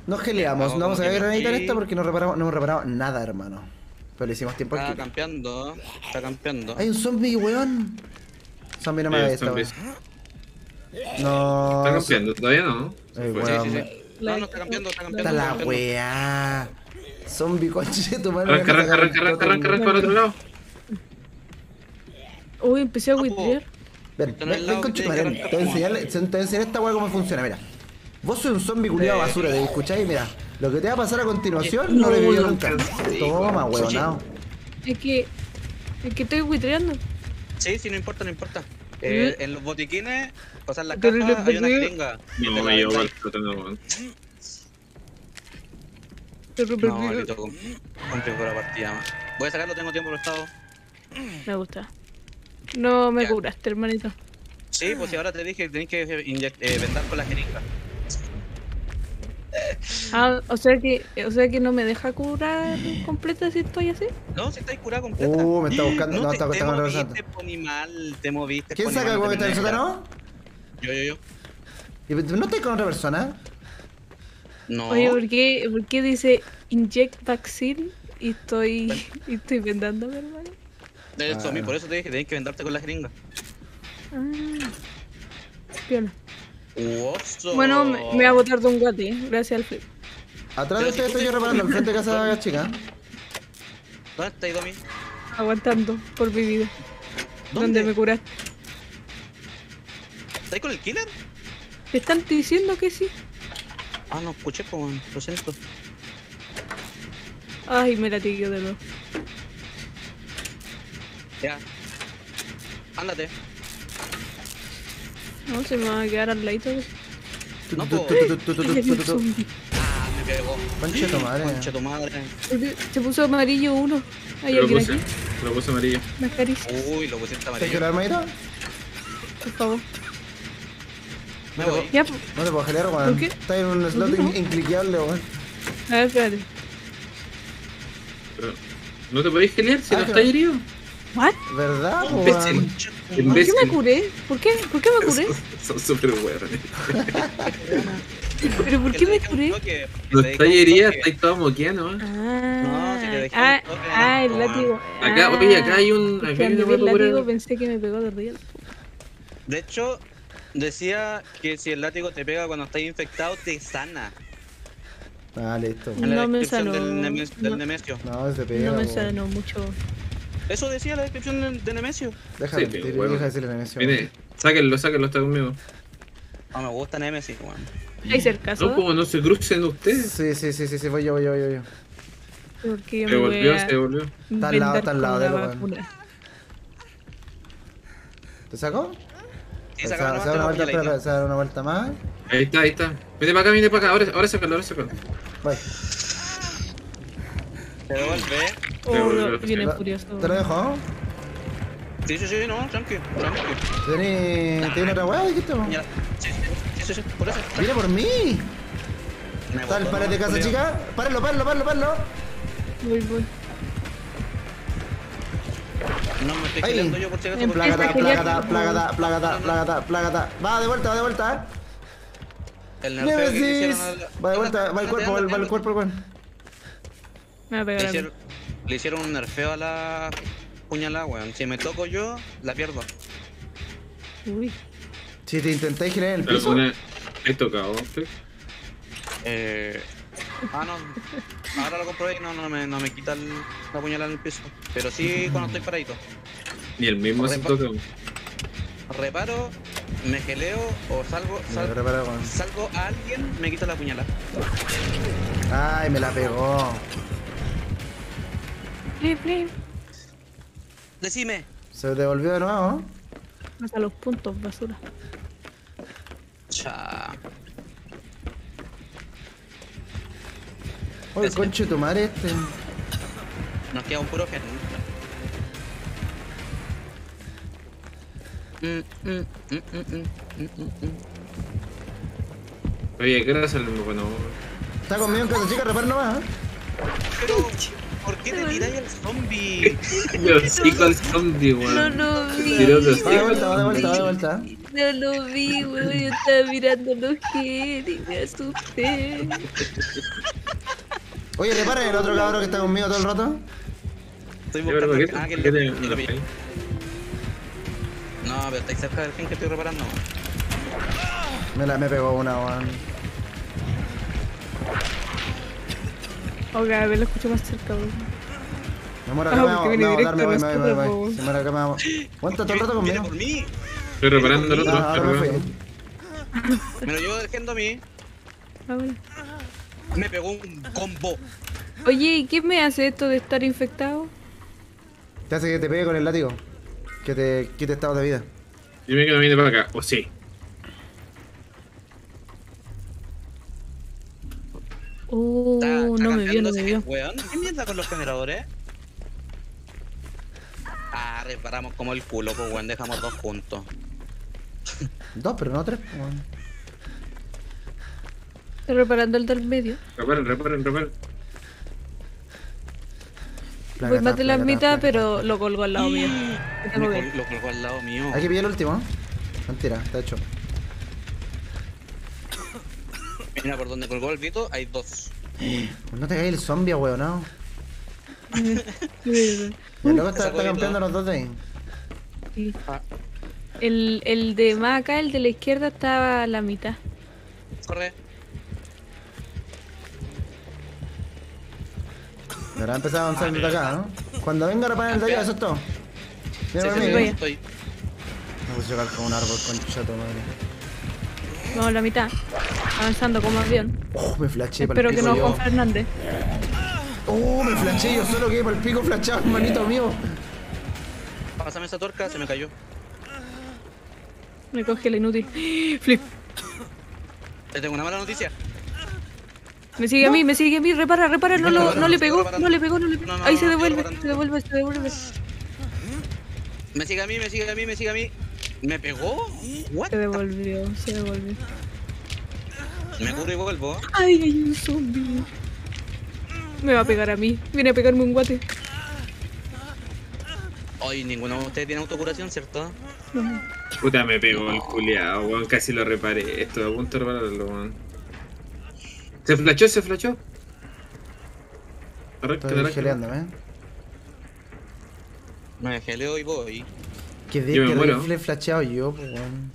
A: Nos geleamos,
I: Vamos,
A: no vamos a en
I: aquí.
A: esta porque no, reparamos, no hemos reparado nada, hermano. Pero le hicimos tiempo al
I: Está
A: killer.
I: campeando. Está campeando.
A: Hay un zombie, weón. Zombie no me haga esta, weón. No.
H: Está campeando, todavía no.
A: Ay, weón.
I: Sí, sí,
A: me-
I: sí. No, no está campeando, está campeando.
A: Está
I: está
A: la
I: campeando.
A: weá. Zombie conche tu madre.
H: Arranca, arranca, arranca, arranca, arranca, arranca para el otro lado.
D: Uy, empecé a
I: No, po.
D: witrear.
A: Ven, ven, ven
I: lado
A: con
I: que
A: tu madre,
I: hay que
A: ven. Te voy a enseñar, te voy a enseñar esta weá cómo funciona, mira. Vos sois un zombie culiado
I: Eh.
A: basura, ¿te escucháis? Mira, lo que te va a pasar a continuación
I: Eh,
A: no lo he
I: no,
A: vivido
I: no,
A: nunca. Toma, weonao.
D: Es que. Es que estoy witreando.
I: Sí, sí, no importa, no importa. Eh, en los botiquines, o sea, en las
D: Terrible
I: cajas hay una jeringa.
H: No,
I: la
H: me llevo.
D: Estoy re
I: No, cumple por la partida. Voy a sacarlo, tengo tiempo prestado.
D: Me gusta. No me
I: Ya.
D: curaste, hermanito.
I: Sí, pues si ahora te dije que tenés que inyec- eh, vendar con la jeringa.
D: Ah, o sea que, o sea que no me deja curar completa si estoy así.
I: No, si estáis curado completa.
A: Uh, me está buscando. No,
I: te,
A: está,
I: te
A: está
I: moviste, te moviste.
A: ¿Quién saca el
I: no
A: huevo que
I: te
A: está en el
I: tenés
A: sótano?
I: Yo, yo, yo.
A: ¿Y ¿No estáis con otra persona?
I: No.
D: Oye, ¿por qué, ¿por qué dice inject vaccine y estoy, y estoy vendándome, hermano?
I: Eso, a mí,
A: Ah.
I: por eso te dije, tenés que vendarte con la jeringa.
D: Ah, piola.
I: Oso.
D: Bueno, me, me va a botar de un guate, gracias al flip.
A: Atrás de
I: tú
A: estoy yo reparando, al frente de casa de la chica.
I: ¿Dónde estáis, Domi?
D: Aguantando por mi vida.
I: ¿Dónde?
D: ¿Dónde me curaste?
I: ¿Estáis con el killer?
D: Te están diciendo que sí.
I: Ah, no, escuché, pues, lo siento.
D: Ay, me la tiró de nuevo.
I: Ya. Ándate.
D: No, se me va a quedar al ladito.
I: No, po. Ah, me pegó.
A: Conche tu madre.
I: Concha tu madre.
D: Se puso amarillo uno. ¿Hay
H: Lo
D: alguien
H: puse,
D: aquí?
H: lo puse amarillo.
D: Las caricias,
I: Uy, lo
A: ¿Te
I: amarillo.
A: quiero armadito?
D: por favor.
I: Me voy.
D: Ya, pues.
A: No te puedo gelear, weón.
D: ¿Por qué?
A: Está en un slot incliqueable, weón.
D: A ver, espérate.
H: Pero, ¿No te podéis gelear si
A: Ah,
H: no
A: no.
H: herido?
D: ¿What?
A: ¿Verdad, po,
D: ¿Por qué me curé? ¿Por qué? ¿Por qué me curé?
H: Son súper weones.
D: ¿Pero por qué me curé?
H: No estáis herida, estáis todo moqueando, ¿eh?
D: Ah,
I: No,
D: ah,
I: un
D: ah, el látigo.
H: Acá,
D: Ah,
H: oye, acá hay un.
D: porque
H: Acá hay
D: cuando
H: una
D: vi el
H: hueá para
D: látigo pensé que me pegó de real.
I: De hecho, decía que si el látigo te pega cuando estás infectado, te sana.
A: Ah, listo.
D: No me sanó.
I: del, Nemes- del
D: No.
I: Nemesio.
A: No, se pega.
D: No me sanó mucho.
I: Eso decía la descripción del- de Nemesio.
A: Deja
H: Sí,
A: de
H: weón.
A: deja de decirle negocio.
H: Mire, sáquenlo, sáquenlo, está conmigo.
I: No me gusta Nemesis, weón.
D: ¿Hay cerca,
H: No, como no se crucen ustedes.
A: Sí, sí, sí, sí, sí, voy yo, voy yo, voy yo.
D: Porque
H: Se volvió,
D: a
H: se volvió.
A: Está al lado, está al lado de él, weón. ¿Te sacó?
I: Sí,
A: se,
I: sácame
A: da-
I: nomás,
A: se da
I: te
A: una
I: lo
A: vuelta,
I: a
A: se da una vuelta más.
H: Ahí está, ahí está. Vete para acá, viene para acá. Ahora, ahora sácalo, ahora sácalo.
A: Voy.
I: Te devuelve.
D: Oh, no, viene furioso.
A: Te lo dejo.
I: Sí, sí, sí, no, tranqui, tranqui.
A: ¿Tenés ¿tenés otra weá? Dijiste.
I: Sí, sí, sí, sí, por eso.
A: Viene por mí. El de
I: no,
A: casa, chica. Páralo, páralo, páralo, páralo.
D: Voy, voy.
I: No me estoy girando yo por si acaso.
D: Quería-
A: plágata, plágata, plágata, plágata, plágata. Va de vuelta, va de vuelta.
I: El que le
A: Nemesis. Va de vuelta, va el cuerpo, va el, va el cuerpo, el cuerpo.
D: Me va a
I: Le
D: a
I: hicieron, le hicieron un nerfeo a la puñalada, weón. Si me toco yo, la pierdo.
D: Uy.
A: Si te intentáis girar en el piso.
H: ¿Alguna? ¿He tocado? ¿sí?
I: Eh... Ah, no. Ahora lo comprobé y no, no, me, no me quita el- la puñalada en el piso. Pero sí cuando estoy paradito.
H: Ni el mismo se toca.
I: Reparo me geleo o salgo,
A: Me
I: sal- salgo a alguien, me quito la puñalada.
A: Ay, me la pegó.
D: Flip, flip.
I: Decime.
A: Se devolvió de nuevo.
D: Hasta los puntos, basura.
I: Cha.
A: Oye, conche tu madre este.
I: Nos queda un puro gen. Mm, mm, mm, mm, mm.
H: Oye, ¿qué hora? Bueno,
A: Está conmigo en casa chica, reparo nomás. ¿eh?
I: Pero, ¿por qué te tiráis al zombie?
H: yo sí con zombie,
D: No
H: weón.
D: lo vi.
H: Tiró de
A: Va de vuelta, va de vuelta, va de vuelta.
D: No lo vi, weón. Yo estaba mirando los genes y me asusté.
A: Oye, reparen el otro cabrón que está conmigo todo el rato.
I: Estoy buscando.
H: ¿por qué
I: Ah, que
H: te-
I: le- ni lo vi. No, pero estáis cerca del gen que estoy reparando.
A: Me la me pegó una, weón.
D: O cada vez lo escucho más cerca, weón.
A: Me muero
D: Ah,
A: acá, me voy a matar, me voy, me
D: a
A: voy, me
D: nosotros,
A: voy.
D: po.
A: Se muere acá, me voy. ¿Cuánto todo el rato conmigo?
I: por mí.
H: Estoy reparando el otro.
A: Ah, ahora me
I: lo llevo gen a mí.
D: Ah, bueno.
I: Me pegó un combo.
D: Oye, ¿y qué me hace esto de estar infectado?
A: Te hace que te pegue con el látigo. Que te quite estado de vida.
H: Dime que no viene para acá. O sí.
I: Está- está
D: no me vio, no me vio.
I: Weón, ¿qué mierda con los generadores? Ah, reparamos como el culo, pues weón, dejamos dos juntos.
A: Dos, pero no tres. weón.
D: Estoy reparando el del medio.
H: Reparen, reparen, reparen.
D: Voy más de la
A: placa,
D: mitad,
A: placa.
D: pero lo colgo al lado mío.
I: Lo colgó al lado mío.
A: Hay que pillar el último. ¿eh? Mentira, está hecho.
I: Mira, por donde colgó el Vito hay dos.
A: Pues no te caigas el zombie, weón, no. Y luego está, está campeando los dos de ahí.
D: sí.
I: Ah.
D: El, el de más acá, el de la izquierda, estaba a la mitad.
I: Corre.
A: Ahora va a empezar a avanzar desde acá, ¿no? Cuando venga a el de allá, eso es todo.
I: Sí,
A: Viene
I: sí, sí,
A: mí.
I: estoy.
A: Me puse a con un árbol, concha tu madre.
D: Vamos a la mitad. Avanzando como avión.
A: Oh, me flasheé
D: Espero que no
A: pico
D: con
A: yo.
D: Fernández.
A: Oh, me flasheé yo solo que para el pico flashado, hermanito mío.
I: Pásame esa torca, se me cayó.
D: Me coge el inútil. Flip.
I: Te tengo una mala noticia.
D: Me sigue a mí, me sigue a mí. Repara, repara. No,
I: No,
D: lo-
I: no,
D: le pegó, no le pegó, no le pegó.
I: No, no,
D: Ahí
I: no,
D: se
I: no,
D: devuelve, se devuelve, se devuelve.
I: Me sigue a mí, me sigue a mí, me sigue a mí. ¿Me pegó? What?
D: Se devolvió, se devolvió.
I: Me curo y vuelvo.
D: Ay, hay un zombie. Me va a pegar a mí. Viene a pegarme un guate.
I: Hoy ninguno de ustedes tiene autocuración, ¿cierto?
D: No.
H: Puta, me pegó el culiao, weón. Casi lo reparé. Estoy a punto de repararlo, weón. Se flashó, se flashó. Arranca,
A: Estoy geleándome, ¿eh?
I: Me geleo y voy.
A: Que de
H: Yo
A: rifle flasheado yo, pues, weón.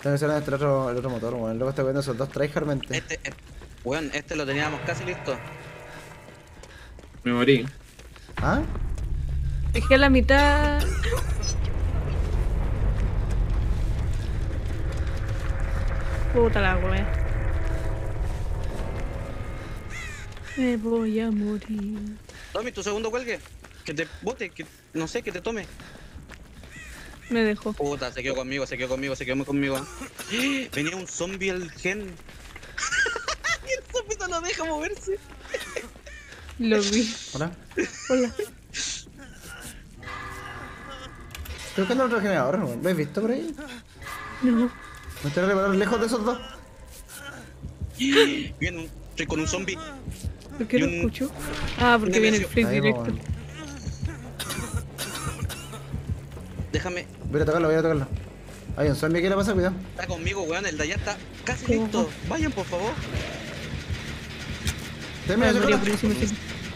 A: Tengo que ser este otro, el otro motor, weón. Luego estoy viendo esos dos tryhard mente.
I: Este, este, weón, este lo teníamos casi listo.
H: Me morí.
A: ¿Ah?
D: Dejé a la mitad. Puta la wea. Me voy a morir.
I: Tommy, tu segundo cuelgue. Que te bote, que no sé, que te tome.
D: Me dejó.
I: Puta, se quedó conmigo, se quedó conmigo, se quedó conmigo. Venía un zombie al gen. y el zombie no lo deja moverse.
D: Lo vi.
A: ¿Hola?
D: Hola.
A: Estoy buscando otro generador, weón. ¿Lo has visto por ahí?
D: No.
A: Me estoy reparando lejos de esos dos.
I: Un, estoy con un zombie.
D: ¿Por qué no
I: un-
D: escucho? Ah, porque viene el flip
A: Ahí,
D: directo.
I: Déjame.
A: Voy a tocarlo, voy a tocarlo. Hay un zombie que le pasa, cuidado.
I: Está conmigo, weón. El de allá está casi
D: ¿Cómo?
I: listo. Vayan, por favor.
A: Termina
D: Ah.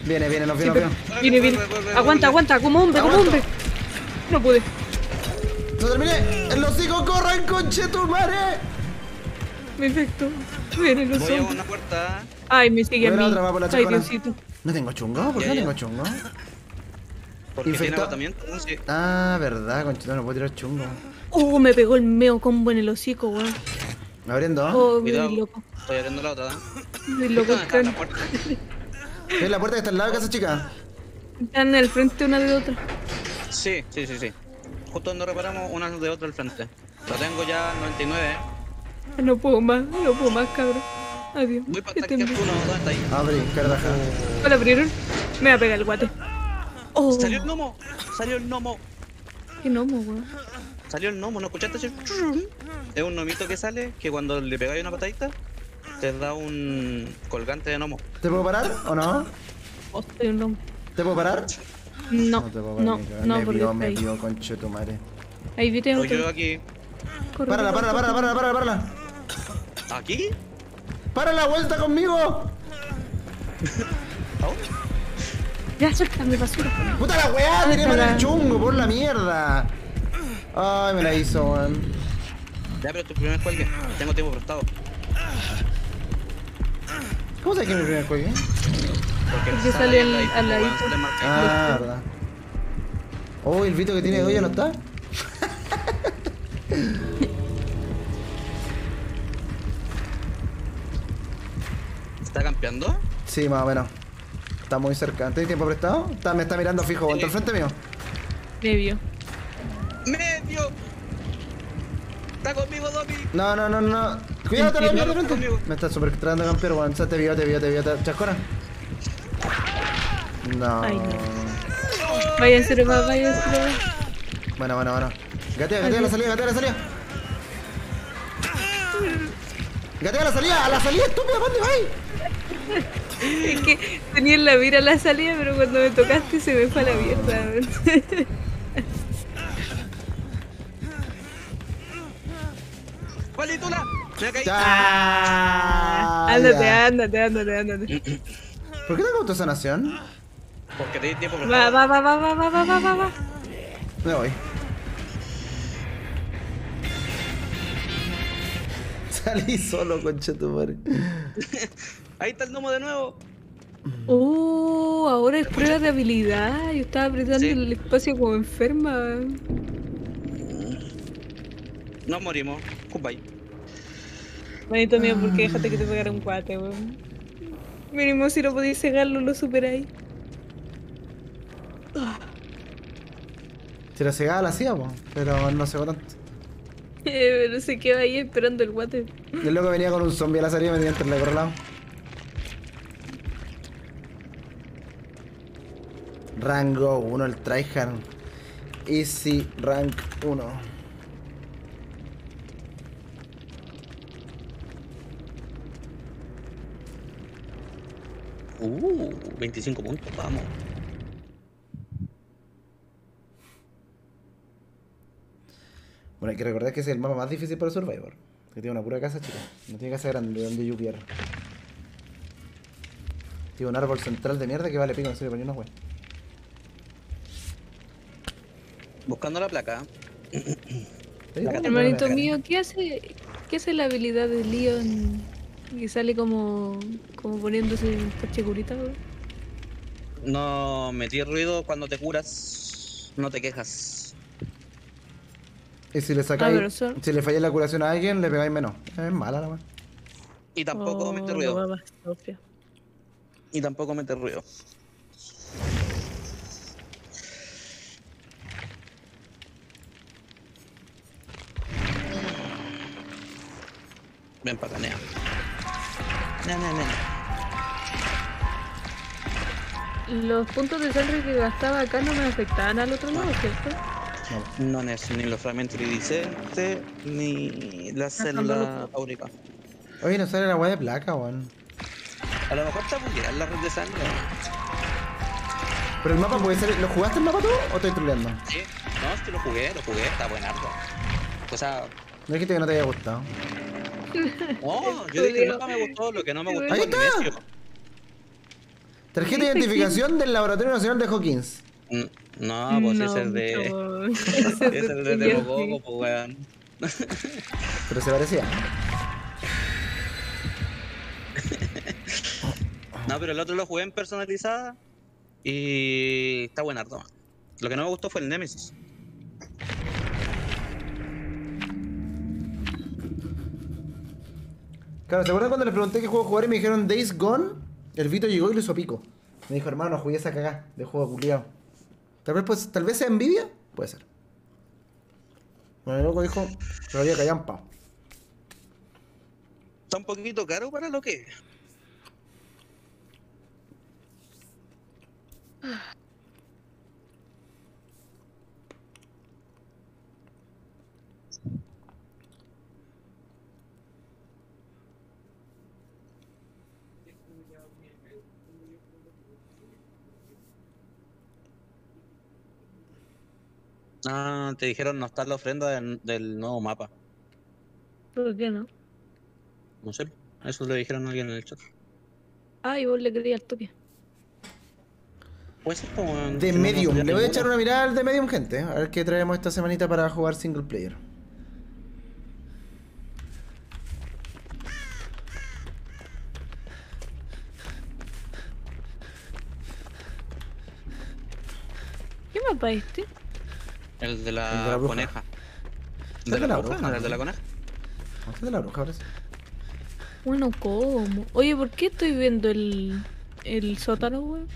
A: Viene, viene, nos viene, nos viene.
D: Viene, viene. Aguanta, aguanta, como hombre, como hombre. No pude.
A: ¡Lo terminé! ¡El hocico corran, conche tu madre!
D: Perfecto. Vienen los
I: Voy a una puerta.
D: Ay, me sigue a
A: Voy a la
D: mí.
A: otra, va por la
D: Ay. Diosito.
A: ¿No tengo chungo? ¿Por qué no tengo chungo?
I: Porque tiene
A: Infectado.
I: agotamiento, ¿no? Sí.
A: Ah, verdad, conchito, no puedo tirar chungo.
D: Oh, me pegó el meo combo en el hocico, weón.
A: Abriendo.
D: Oh,
I: Cuidado.
D: muy loco.
I: Estoy abriendo la otra, ¿eh?
D: Muy loco.
I: ¿Dónde está la puerta?
A: ¿Es la puerta que está al lado de casa chica?
D: están en el frente una de otra.
I: Sí, sí, sí, sí. Justo donde reparamos una de otra al frente. Lo tengo ya en 99, ¿eh?
D: No puedo más, no puedo más, cabrón. Adiós.
I: Voy para
D: Este me-
I: uno, ¿dónde está ahí?
A: Abrí, caraja.
D: ¿Me la abrieron? Me va a pegar el guate. Oh,
I: ¡Salió el gnomo! ¡Salió el gnomo!
D: qué gnomo, weón.
I: Salió el gnomo, ¿no escuchaste? Es un gnomito que sale que cuando le pegáis una patadita te da un colgante de gnomo.
A: ¿Te puedo parar o no?
D: Oh, soy un gnomo.
A: ¿Te puedo parar?
D: No,
A: te puedo parar.
D: no,
A: cagar.
D: no,
A: me
D: porque
A: vio,
D: está
A: me conche tu madre.
D: Ahí viste
I: Estoy yo
D: otro.
I: aquí.
A: Párala, párala, párala, párala, párala, párala.
I: ¿Aquí?
A: ¡Para la vuelta conmigo!
D: Ya, suéltame basura.
A: ¡Puta la weá! ¡Tiré mal el chungo por la mierda! Ay, me la hizo, weón.
I: Ya, pero tu primer cuelgue. Tengo tiempo prestado.
A: ¿Cómo sabes que es mi primer juego?
D: Porque sale al, al ladito.
A: Ah, verdad. Oh, el Vito que tiene hoy ya no está.
I: ¿Está campeando?
A: Sí, más o menos. Está muy cerca. ¿Tienes tiempo prestado? Está, me está mirando fijo. ¿Está al frente mío?
D: Me vio.
I: ¡Medio! ¡Está conmigo, Domi!
A: No, no, no, no. Cuidado, te lo
I: Mentira.
A: de frente. Me está super tratando de campear, weón. O sea, te vio, te vio, te vio. te- ¿Chascona? No.
D: Ay, no. Váyanse nomás, váyanse nomás.
A: Bueno, bueno, bueno. Gatea, gatea la salida, gatea la salida. Gatea la salida, a la salida, estúpida, ¿dónde vais?
D: Es que tenía en la mira la salida, pero cuando me tocaste se me fue a la mierda. weón.
I: ¡Valitula! ¡Me caí!
A: Ya.
D: ándate, ándate, ándate, ándate.
A: ¿Por qué tengo autosanación?
I: Porque te di tiempo
D: Va,
I: prestado.
D: va, va, va, va, va, va, va, va, va.
A: Me voy. Salí solo, concha tu madre.
I: Ahí está el gnomo de nuevo.
D: Oh, ahora es prueba de habilidad. Yo estaba apretando
I: Sí.
D: el espacio como enferma.
I: Nos morimos. Goodbye.
D: Manito mío, ¿por qué dejaste que te pegara un cuate, weón? Mínimo si no podías cegarlo, lo superáis.
A: Si la cegaba la hacía, po, pero no cegó tanto.
D: Pero se queda ahí esperando el guate.
A: Y el loco venía con un zombie a la salida y me tenía entre el corralado. Rango 1, el tryhard. Easy rank 1.
I: Uh, 25 puntos, vamos.
A: Bueno, hay que recordar que ese es el mapa más difícil para Survivor. Que tiene una pura casa chica. No tiene casa grande donde yo pierdo. Tiene un árbol central de mierda que vale pico, en serio, para ni una wea.
I: Buscando la placa.
D: Hermanito mío, ¿qué hace, ¿qué hace la habilidad de Leon? Que sale como, como poniéndose un parche curita, weón.
I: No metí ruido cuando te curas. No te quejas.
A: Y si le
D: Ah,
A: sacáis,
D: son-
A: si le falláis la curación a alguien, le pegáis menos. Es mala la.
I: Y tampoco
D: Oh,
I: mete ruido. Y tampoco mete ruido. Ven para nea. Nea, nea.
D: Los puntos de sangre que gastaba acá no me afectaban al otro lado, ¿cierto?
I: No es ni los fragmentos iridiscentes ni la célula áurica.
A: Oye, no sale la wea de placa, weón.
I: A lo mejor está bugueada la red de sangre.
A: Pero el mapa puede ser. ¿Lo jugaste el mapa tú o estoy troleando?
I: Sí, no, es que lo jugué, lo jugué, está buenardo. O sea,
A: No dijiste que no te había gustado.
I: No, yo dije, nunca me gustó, lo que no me gustó
A: Ahí
I: fue
A: está. Tarjeta de identificación del Laboratorio Nacional de Hawkins.
I: Mm, No, pues ese es de.
D: mucho-
I: Ese es de
D: de
I: pues weón.
A: Pero se parecía.
I: No, pero el otro lo jugué en personalizada y está buenardo. Lo que no me gustó fue el Nemesis.
A: Claro, ¿se acuerdan cuando les pregunté qué juego jugar y me dijeron Days Gone? El Vito llegó y lo hizo pico. Me dijo, hermano, jugué esa cagá de juego culiado. Tal vez, pues, tal vez sea envidia, puede ser. Bueno, el loco dijo, se lo había callampa.
I: Está un poquito caro para lo que Ah, te dijeron no está la ofrenda del, del nuevo mapa.
D: ¿Por qué no?
I: No sé, eso le dijeron a alguien en el chat.
D: Ah, y vos le querías al toque.
I: Puede ser como. en-
A: De
I: no
A: Medium. Le voy a echar una mirada al de Medium, gente. A ver qué traemos esta semanita para jugar single player.
D: ¿Qué mapa es este?
I: El de la,
A: El de la bruja.
I: coneja.
A: ¿Es
I: ¿De
A: de
I: la,
A: la
I: bruja?
A: bruja?
I: ¿No, el de la coneja?
A: De la bruja.
D: Bueno, ¿cómo? Oye, ¿por qué estoy viendo el, el sótano, weón?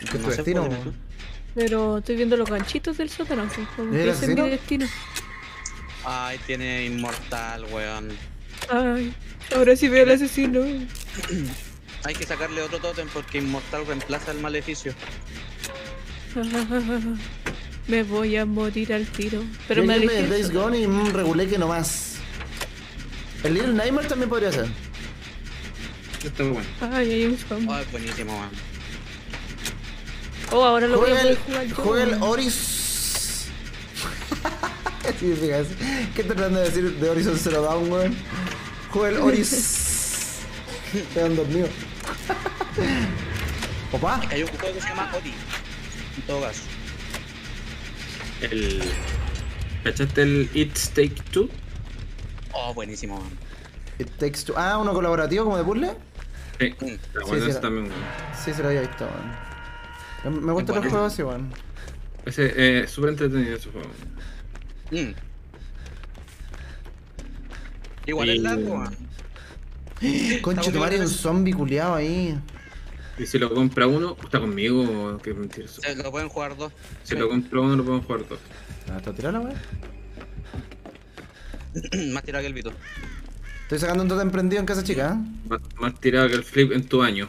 A: Es tu
I: No
A: destino.
I: tú.
D: Pero estoy viendo los ganchitos del sótano, como
A: ¿Y el
D: que ese es mi
A: asesino?
D: destino.
I: Ay, tiene inmortal, weón.
D: Ay, ahora sí veo al asesino.
I: Hay que sacarle otro tótem porque inmortal reemplaza el maleficio.
D: Me voy a morir al tiro. Pero me elegí.
A: el Days Gone y mm, regulé que nomás. El Little Nightmare también podría ser.
H: Está muy bueno.
D: Ay, hay un spam.
I: Ay, buenísimo, weón.
D: Oh, ahora lo voy a
A: Juega
D: poder
A: el,
D: jugar yo.
A: juega el. Oris. Sí, fíjate. ¿Qué estás tratando de decir de Horizon Zero Dawn, weón? Juega el Oris. Quedan dormidos. Opa.
I: Hay un juego que se llama Ori. En todo caso.
H: El. ¿Cachaste el It's Take Two?
I: Oh, buenísimo, weón.
A: It takes two. Ah, uno colaborativo como de puzzle.
H: Sí,
I: Mm.
A: Sí,
H: bueno
A: sí,
H: también.
A: Sí, se lo había visto, weón. Me gustan los juegos así, weón.
H: Ese eh, súper entretenido ese juego.
I: Mm. Igual
H: Y-
I: es largo, weón.
A: Conche, tu madre, un zombie culiado ahí.
H: Y si lo compra uno, está conmigo, que mentiroso.
I: Se lo pueden jugar dos.
H: Si lo compra uno, lo podemos jugar dos.
A: Ah, ¿Está tirada la weón?
I: Más tirado que el Vito.
A: Estoy sacando un totem prendido en casa chica, ¿eh?
H: Más, más tirado que el flip en tu año.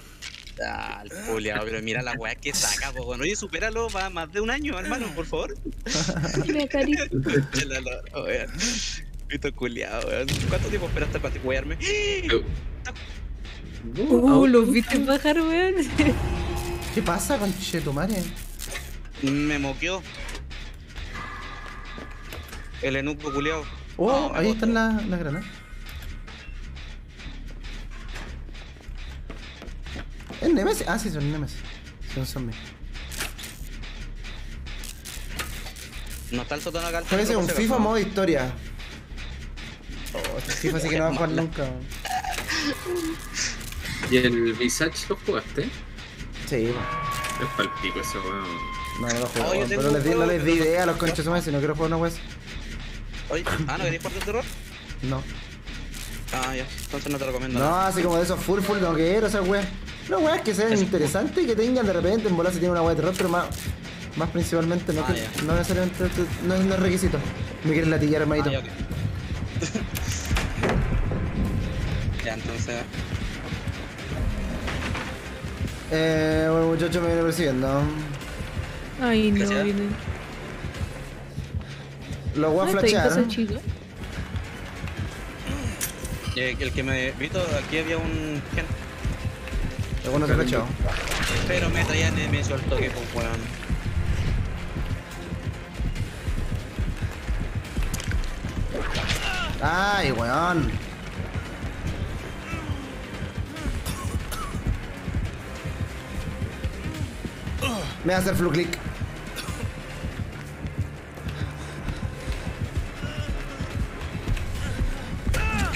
I: Ah, el culiao, pero mira la weá que saca, po, weón. Oye, supéralo, va más de un año, hermano, por favor.
D: Me
I: weón. Vito culiao, weón. ¿Cuánto tiempo esperaste para wearme?
D: Uh, los viste bajar, weón.
A: ¿Qué pasa, conche tu madre?
I: Me moqueó. El enuco culiao.
A: Oh,
I: No,
A: ahí están las las granadas. ¿Es Nemesis? Ah, sí, son Nemesis. Son zombies.
I: No está el sótano acá.
A: Parece un FIFA modo historia. Oh, este FIFA sí que no va a jugar nunca.
H: ¿Y el Visage lo jugaste?
A: Sí, weón.
H: Es palpico ese weón.
A: no, no lo juego.
I: Oh, yo
A: weón,
I: tengo
A: pero
I: un
A: les di, no
I: juego
A: les
I: que
A: di
I: no-
A: idea a los conches sumares si no quiero jugar una wea así.
I: Oye, ah, ¿no queréis parte de terror?
A: No.
I: Ah, ya. Entonces no te recomiendo.
A: No,
I: nada.
A: así como de esos full full no quiero esas weas. No weas que sean interesantes y que tengan de repente en bola si tienen una wea de terror, pero más, más principalmente no,
I: Ah,
A: que-
I: ya.
A: no necesariamente no es, no es requisito. Me quieres latillar,
I: Ah,
A: hermanito.
I: ya, ok. ya, entonces.
A: Eh, bueno, muchacho me viene persiguiendo.
D: Ay, no, viene.
A: Lo voy a flashear.
I: eh, el que me. Vito, aquí había un gen.
A: Bueno se flasheo.
I: Pero me traían y me hizo el toque, pues, weón.
A: Ay, weón. Me va a hacer flu click.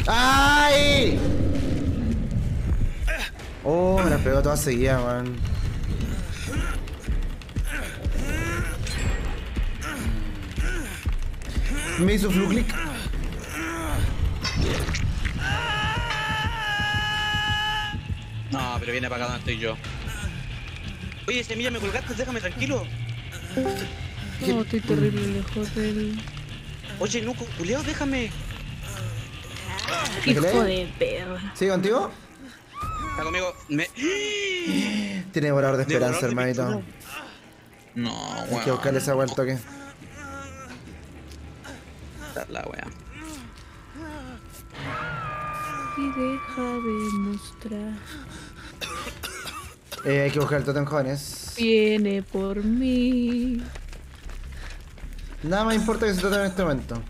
A: ¡Ay! Oh, me la pegó toda seguida, man. Me hizo flu click.
I: No, pero viene para acá donde estoy yo. Oye, semilla, me colgaste, déjame tranquilo.
D: No, estoy terrible lejos del.
I: Oye, no, culiao, déjame.
A: ¿Me
D: Hijo de perra.
A: ¿Sigue contigo?
I: Está conmigo. Me...
A: Tiene volador de esperanza,
I: de
A: hermanito.
I: No,
A: Hay que
I: weón.
A: buscarle esa vuelta toque.
I: La wea.
D: Y deja de mostrar.
A: Eh, hay que buscar el totem jóvenes.
D: Viene por mí.
A: Nada más importa que se totem en este momento.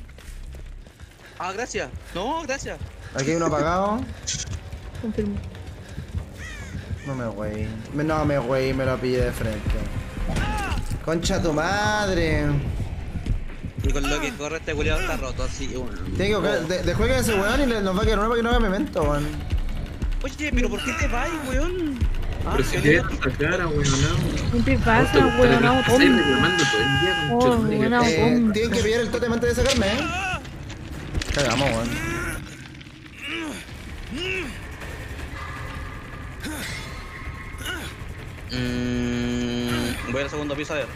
I: Ah, gracias. No, gracias.
A: Aquí hay uno apagado.
D: Confirmo.
A: No me güey. No me güey, me lo pillé de frente. Concha tu madre.
I: Y con lo que corre este culiao está roto así, weón.
A: Tiene que buscar. De, de juegue a ese weón y le- nos va a quedar uno para que no haga memento, weón.
I: Oye, pero ¿por qué te vas, weón?
H: Pero si quieres esta cara, weón, no.
D: ¿Qué te pasa,
H: me
D: No, hombre.
H: reclamando todo el día,
D: Oh,
H: conchetumare,
D: buena
H: que-
A: Eh, tienen que pillar el totem antes de sacarme, eh. Cagamos, weón.
I: Mmm. Voy al segundo piso a ver.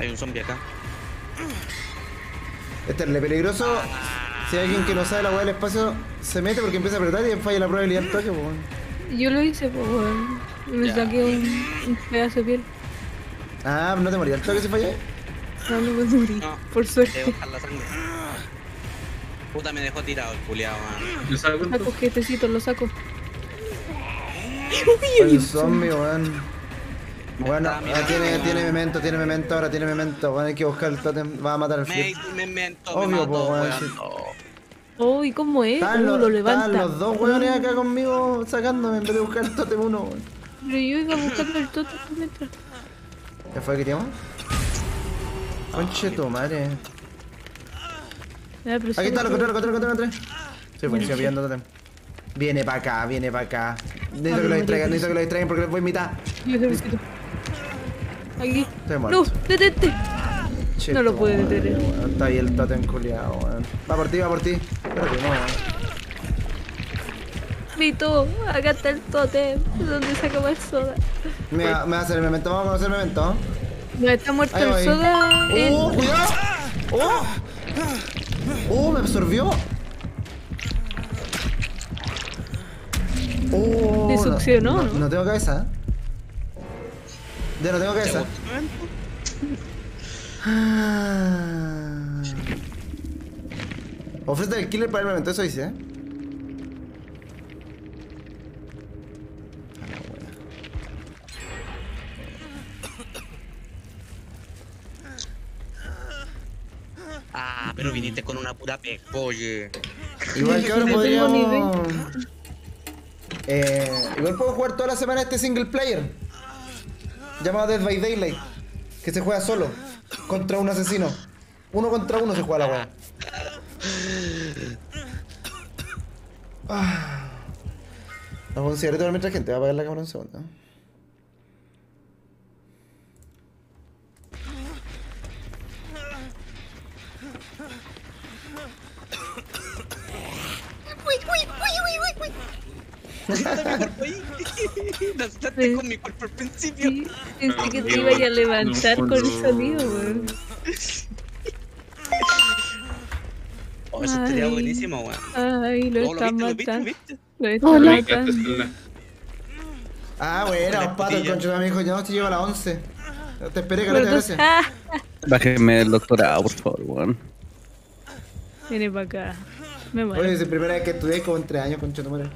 I: Hay un zombie acá.
A: Este es el peligroso. Si hay alguien que no sabe la weá del espacio, se mete porque empieza a apretar y falla la probabilidad del toque, pues, weón.
D: Yo lo hice, pues, weón. Me
I: Ya.
D: saqué un, un pedazo de piel.
A: Ah, no te moría el toque si falla.
D: No, no me morí.
I: No.
D: Por
I: Te
D: suerte.
I: la sangre. Puta, me dejó tirado el culiao, man.
H: ¿Yo sabes cuánto?
D: Saco quietecito, lo saco.
A: Un zombie, weón. Bueno, ah,
I: mirando.
A: tiene, tiene memento, tiene memento, ahora tiene memento. Weón, hay que buscar el totem. Va a matar al flip. Obvio,
I: me mato,
A: po, weón,
I: weón.
A: sí.
I: No.
D: Oh, ¿y cómo es?
A: Están
D: ¿Cómo
A: los,
D: lo levanta?
A: están los dos weones acá conmigo sacándome en vez de buscar el totem uno, weón.
D: Pero yo iba buscando el toto mientras.
A: ¿Qué fue que tiramos? Conche tu madre.
D: Ah, sí
A: Aquí está, lo encontré, lo encontré, lo encontré, lo encontré. Sí, buenísimo, pillando totem. Viene para acá, viene para acá. Necesito que lo distraigan, necesito que lo distraigan porque les voy a mitad.
D: Aquí. No, detente. No lo puede detener.
A: Está ahí el totem culiado, weón. Va por ti, va por ti. Espérate, no,
D: acá está el totem. ¿Dónde saca más soda?
A: Me va, me va a hacer el memento, vamos a conocer el memento.
D: No, está muerto
A: Ahí
D: el soda.
A: ¡Oh, cuidado! ¡Oh! ¡Oh, me absorbió! ¡Oh!
D: Te succionó,
A: no,
D: ¿no?
A: no tengo cabeza. Ya no tengo cabeza. Ah. Ofrece el killer para el memento, eso dice, ¿eh? A la wea.
I: Ah, pero viniste con una pura oye.
A: Igual que ahora podríamos. Eh, igual puedo jugar toda la semana este single player. Llamado Dead by Daylight. Que se juega solo. Contra un asesino. Uno contra uno se juega la weá. Ah. Vamos a cigarrito mientras gente. Va a apagar la cámara un segundo.
I: Lanzaste con mi cuerpo al principio.
D: Sí, Pensé que te iba a levantar con el sonido, weón.
I: Oh, eso estaría buenísimo, weón.
D: Ay, lo
I: Oh, ¿Lo
D: están matando. Lo están matando.
H: la-
A: Ah, bueno,
I: La
A: pato, el concho me dijo, ya no te lleva a las 11. Te esperé, caleta, gracias.
D: Ah,
J: Bájeme el doctorado, por favor, weón.
D: Viene para acá. Me muero.
A: Oye, es la primera vez que estudié como en 3 años, concho tu madre.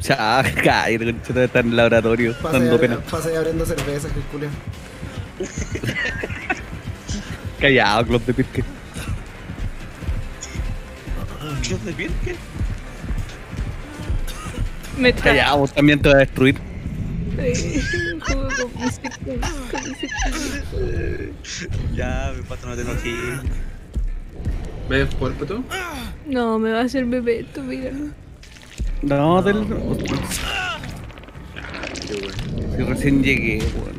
J: Ya, cállate, conchito, está en el laboratorio,
A: Pasa
J: dando pena.
A: pasa ahí abriendo cervezas, que culio.
J: Callado, Club de Pirque.
I: Dios de virgen.
D: Me.
J: Callado, vos también te va a destruir.
I: Ya, mi pato, no te enojes.
H: ¿Ves jugar pato?
D: No, me va a hacer bebé esto, míralo.
J: No, del...
H: Qué bueno.
J: Si recién llegué, weón.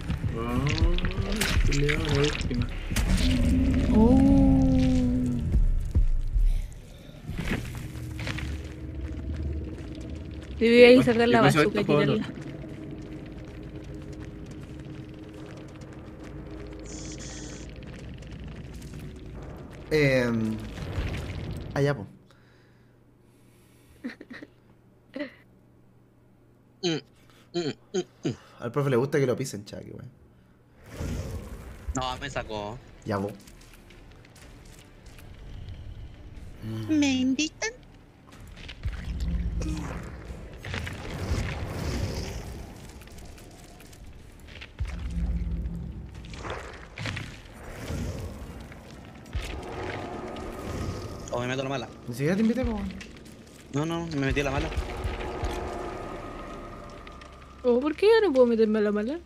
H: Culiao, la última.
D: Oh. Debí ahí sacar la
H: ¿Qué pasó
D: bazooka y tirarla.
A: Eh, allá, po. Al profe le gusta que lo pisen, Chucky, weón.
I: No, me sacó.
A: Ya, po.
I: ¿Me invitan? O me meto la mala.
A: Ni siquiera te invité, po.
I: No, no, me metí a la mala.
D: Oh, ¿por qué ya no puedo meterme a la mala?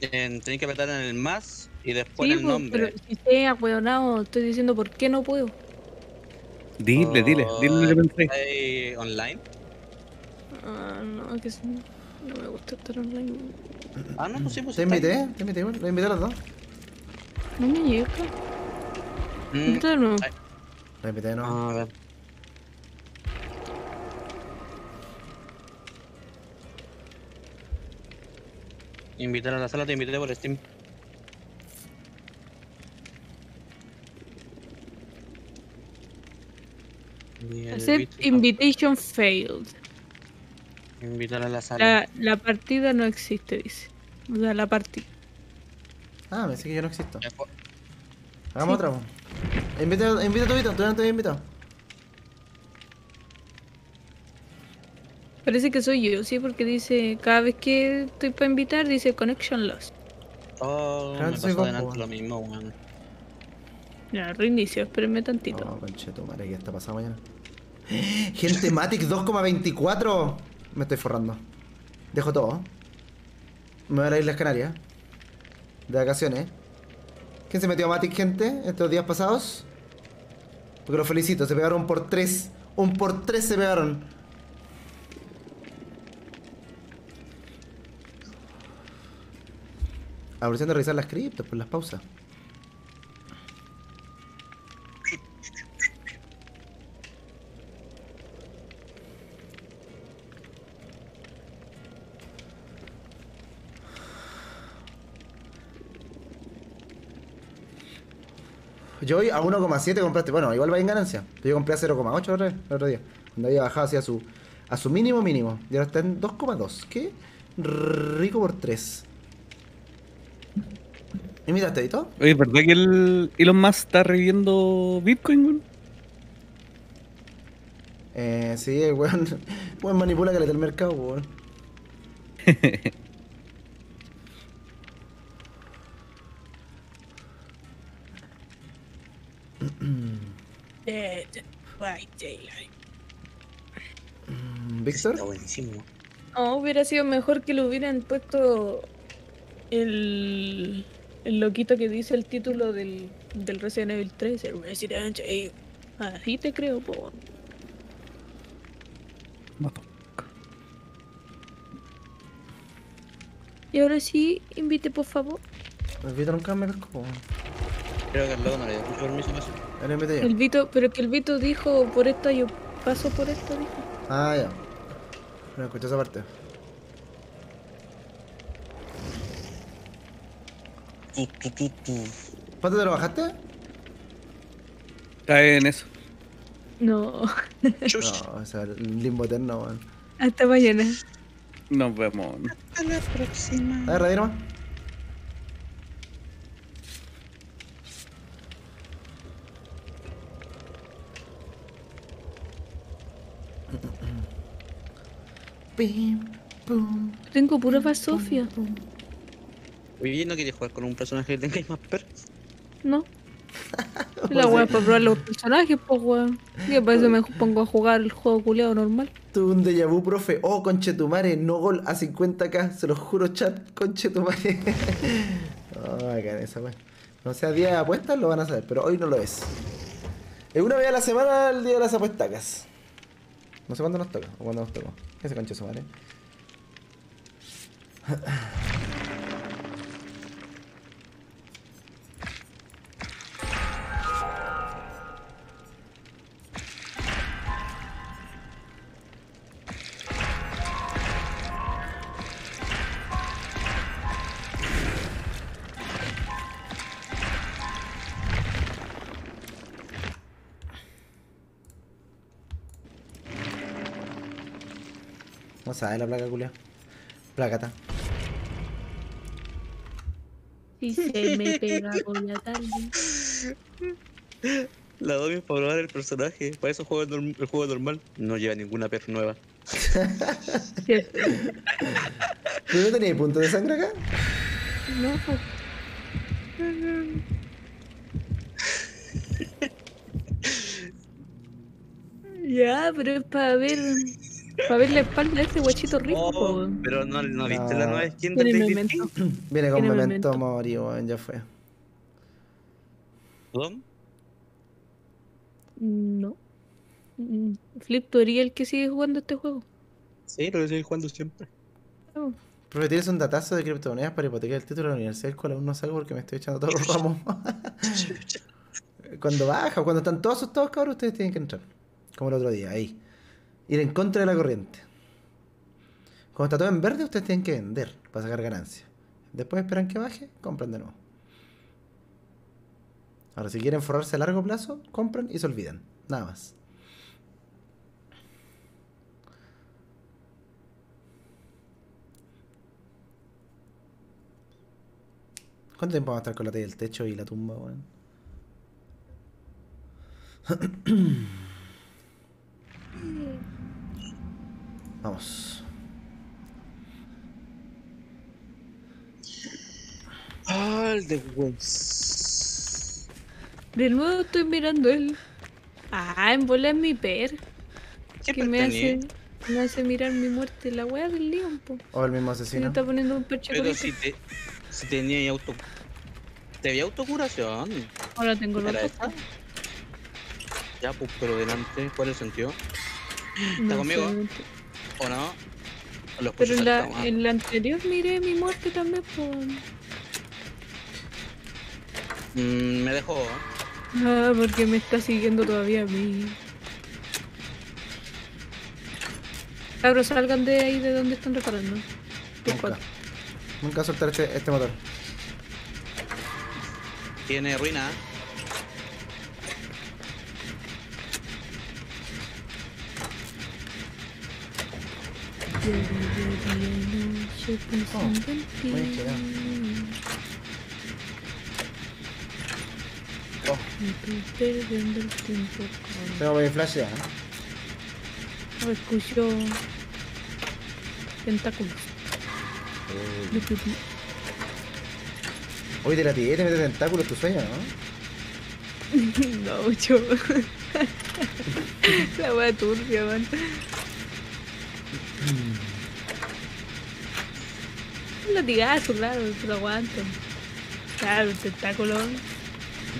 I: En, tenés que apretar en el más y después
D: Sí,
I: en el
D: pues,
I: nombre.
D: pero si estoy ahueonado, estoy diciendo por qué no puedo.
J: Dile, dile, dile lo que pensé.
I: ¿Hay online?
D: Ah, no, que no me gusta estar online.
I: Ah, no, pues sí, pues
A: Te invité, te invité, igual. Lo invité a los dos.
D: No me llega.
I: Mm,
D: Invita de nuevo.
I: ay,
A: Lo invité, no.
I: a ver. Invitar a la sala, te invité por Steam.
D: Accept invitation failed.
I: Invitar a la sala.
D: La, la partida no existe, dice. O sea, la partida.
A: Ah, me dice que yo no existo. Hagamos
D: Sí.
A: otra. Invita, invita a tu Vito, todavía no te había invitado.
D: Parece que soy yo, sí, porque dice, cada vez que estoy para invitar, dice connection lost.
I: Oh, me pasó delante lo mismo, weón.
D: Ya, reinicio, espérenme tantito.
A: No, concheto, madre, que está pasado mañana. Gente Matic 2,24. Me estoy forrando. Dejo todo. Me voy a ir las Canarias. De vacaciones. ¿Quién se metió a Matic, gente, estos días pasados? Porque los felicito, se pegaron por 3. Un por 3 se pegaron. Aprovechando de revisar las criptos por las pausas. Yo hoy a 1,7 compraste. Bueno, igual va en ganancia. Yo compré a 0,8 el otro- el otro día. Cuando había bajado hacia su, a su mínimo mínimo. Y ahora está en 2,2. Qué rico por 3. ¿Y miraste, Edito?
J: Oye, ¿es verdad que el Elon Musk está reviviendo Bitcoin, weón?
A: Eh, sí, el weón, weón manipula que le del mercado, weón.
D: Dead by daylight.
A: ¿Víctor?
I: Está buenísimo.
D: No, hubiera sido mejor que le hubieran puesto el, el loquito que dice el título del, del Resident Evil 3, el Resident Evil. Así te creo, po. Y ahora sí, invite por favor.
A: El Vito nunca me pescó.
I: Creo que el loco no le dio mucho permiso para eso.
D: El Vito, pero que el Vito dijo por esta yo paso por esta, dijo.
A: Ah, ya. No escuché esa parte.
I: Tu, tu, tu, tu.
A: ¿Cuánto te lo bajaste?
J: Cae en eso.
D: No.
A: No, o sea, el limbo eterno, weón.
D: hasta mañana.
J: Nos vemos.
I: Hasta la próxima.
A: A ver, pum.
D: Tengo pura Sofía.
I: Oye, ¿no quieres jugar con un personaje que tenga más perks?
D: No. La wea para probar los personajes, pues weón. Y para eso me pongo a jugar el juego culeado normal.
A: Tuve un déjà vu, profe. Oh, conchetumare, no gol a 50k. Se lo juro, chat, conchetumare. oh, bacán esa wea. No sea día de apuestas, lo van a saber, pero hoy no lo es. Es una vez a la semana el día de las apuestacas. No sé cuándo nos toca o cuándo nos tocó. Ese conche su madre. No sabe la placa, culia. Placata.
D: Y se me pega con la tarde.
I: La doy para probar el personaje. Para eso juego el, juego normal. No lleva ninguna perf nueva.
A: ¿Tú no tenías punto de sangre acá?
D: No. Ya, pero es para ver. Para ver la espalda de este guachito rico,
I: Oh, pero no, no viste
A: No.
I: la nueva skin David
D: memento.
A: Viene con memento
D: memento.
A: mori, weón, ya fue.
I: ¿Dónde?
D: No. Mm, Flip, ¿tú eres el que sigue jugando este juego?
I: Sí, lo estoy jugando siempre.
D: No.
A: Profe, tienes un datazo de criptomonedas para hipotecar el título de la universidad, el cual aún no salgo porque me estoy echando todos los ramos. cuando baja, cuando están todos asustados, cabros, ustedes tienen que entrar. Como el otro día, ahí. Ir en contra de la corriente. Cuando está todo en verde, ustedes tienen que vender para sacar ganancias. Después esperan que baje, compran de nuevo. Ahora, si quieren forrarse a largo plazo, compran y se olvidan. Nada más. ¿Cuánto tiempo vamos a estar con la talla del techo y la tumba, weón? Vamos.
I: Ah, el de Wens.
D: De nuevo estoy mirando el. Ah, en bola es mi per.
I: ¿Qué
D: Que me hace, me hace mirar mi muerte. La wea del Leon, po.
A: O el mismo asesino.
D: está poniendo un perche
I: Pero si te. Si tenía auto. Te había autocuración.
D: Ahora tengo los
I: ¿Era
D: dos.
I: esta? Ya, pues, pero delante, ¿cuál es el sentido?
D: No
I: conmigo?
D: sé.
I: ¿O no? ¿O lo
D: Pero en la?
I: Ah,
D: en la anterior miré mi muerte también, po.
I: mm, me dejó.
D: Ah, porque me está siguiendo todavía a mí. Cabros, salgan de ahí de donde están reparando. Por
A: Nunca.
D: cuatro.
A: Nunca soltar este, este motor.
I: Tiene ruina.
A: Oh. Oh.
D: Me estoy perdiendo el tiempo.
A: Tengo ya. ¿eh?
D: Escucho... Tentáculos.
A: Hoy te la tiré, te metes tentáculos tu sueño, ¿no?
D: No, mucho. La wea turbia, man. Un latigazo, claro, se lo aguanto. Claro, el tentáculo.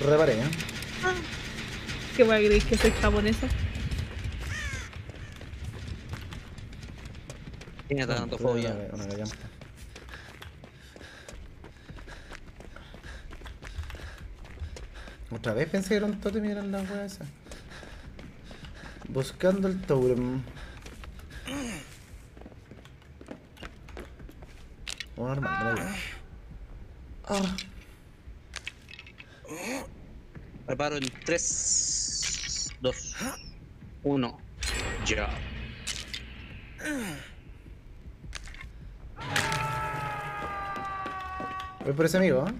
A: Reparé, ¿eh?
D: ¿Qué va a creer que soy japonesa?
I: Tiene tanatofobia.
A: Una, una gallampa. Otra vez pensé que era un totem y eran las weas esas. Buscando el totem. O normal, me da igual. Ah,
I: Preparo en 3, 2, 1. Ya.
A: voy por ese amigo, ¿eh?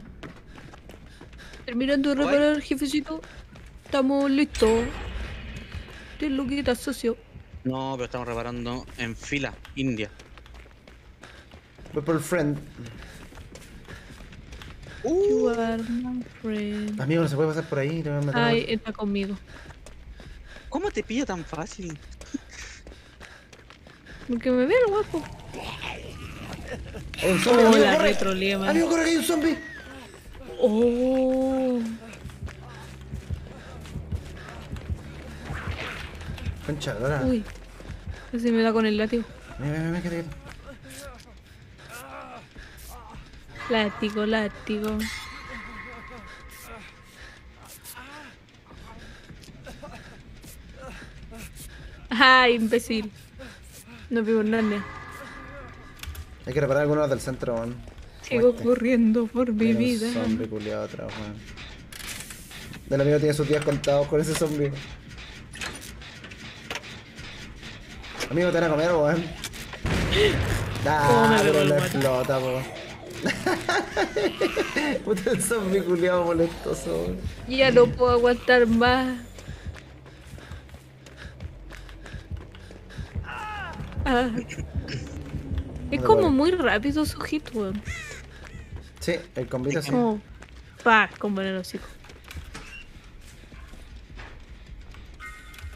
D: Terminando de reparar, jefecito. Estamos listos. Te lo quitas, socio.
I: No, pero estamos reparando en fila, India.
A: Voy por el friend.
D: You are my friend.
A: Amigo, no se puede pasar por ahí. Te voy a meter
D: Ay, está conmigo.
I: ¿Cómo te pilla tan fácil?
D: Porque me ve el guapo.
A: Hay un zombie,
D: Oh,
A: amigo,
D: la
A: corre.
D: retrolema.
A: Amigo, corre, que hay un zombie.
D: Oh.
A: Concha, ahora.
D: Uy. Casi me da con el látigo.
A: Mira, mira, mira, quieto, quieto.
D: Látigo, látigo. Ay, imbécil. No vivo Narnia.
A: Hay que reparar algunos del centro, weón.
D: Sigo
A: Muerte.
D: corriendo por mi
A: Mira, un
D: vida.
A: zombie culiado atrás, weón. Del amigo tiene sus días contados con ese zombie. Amigo, te van a comer, weón. Ah,
D: me
A: pero
D: guate.
A: explota, po. Puta el zombie culiado molestoso.
D: Ya no puedo aguantar más. Ah. Es como muy rápido su hit, weón.
A: Sí, el combito
D: Es como. Pa, con veneno hocico.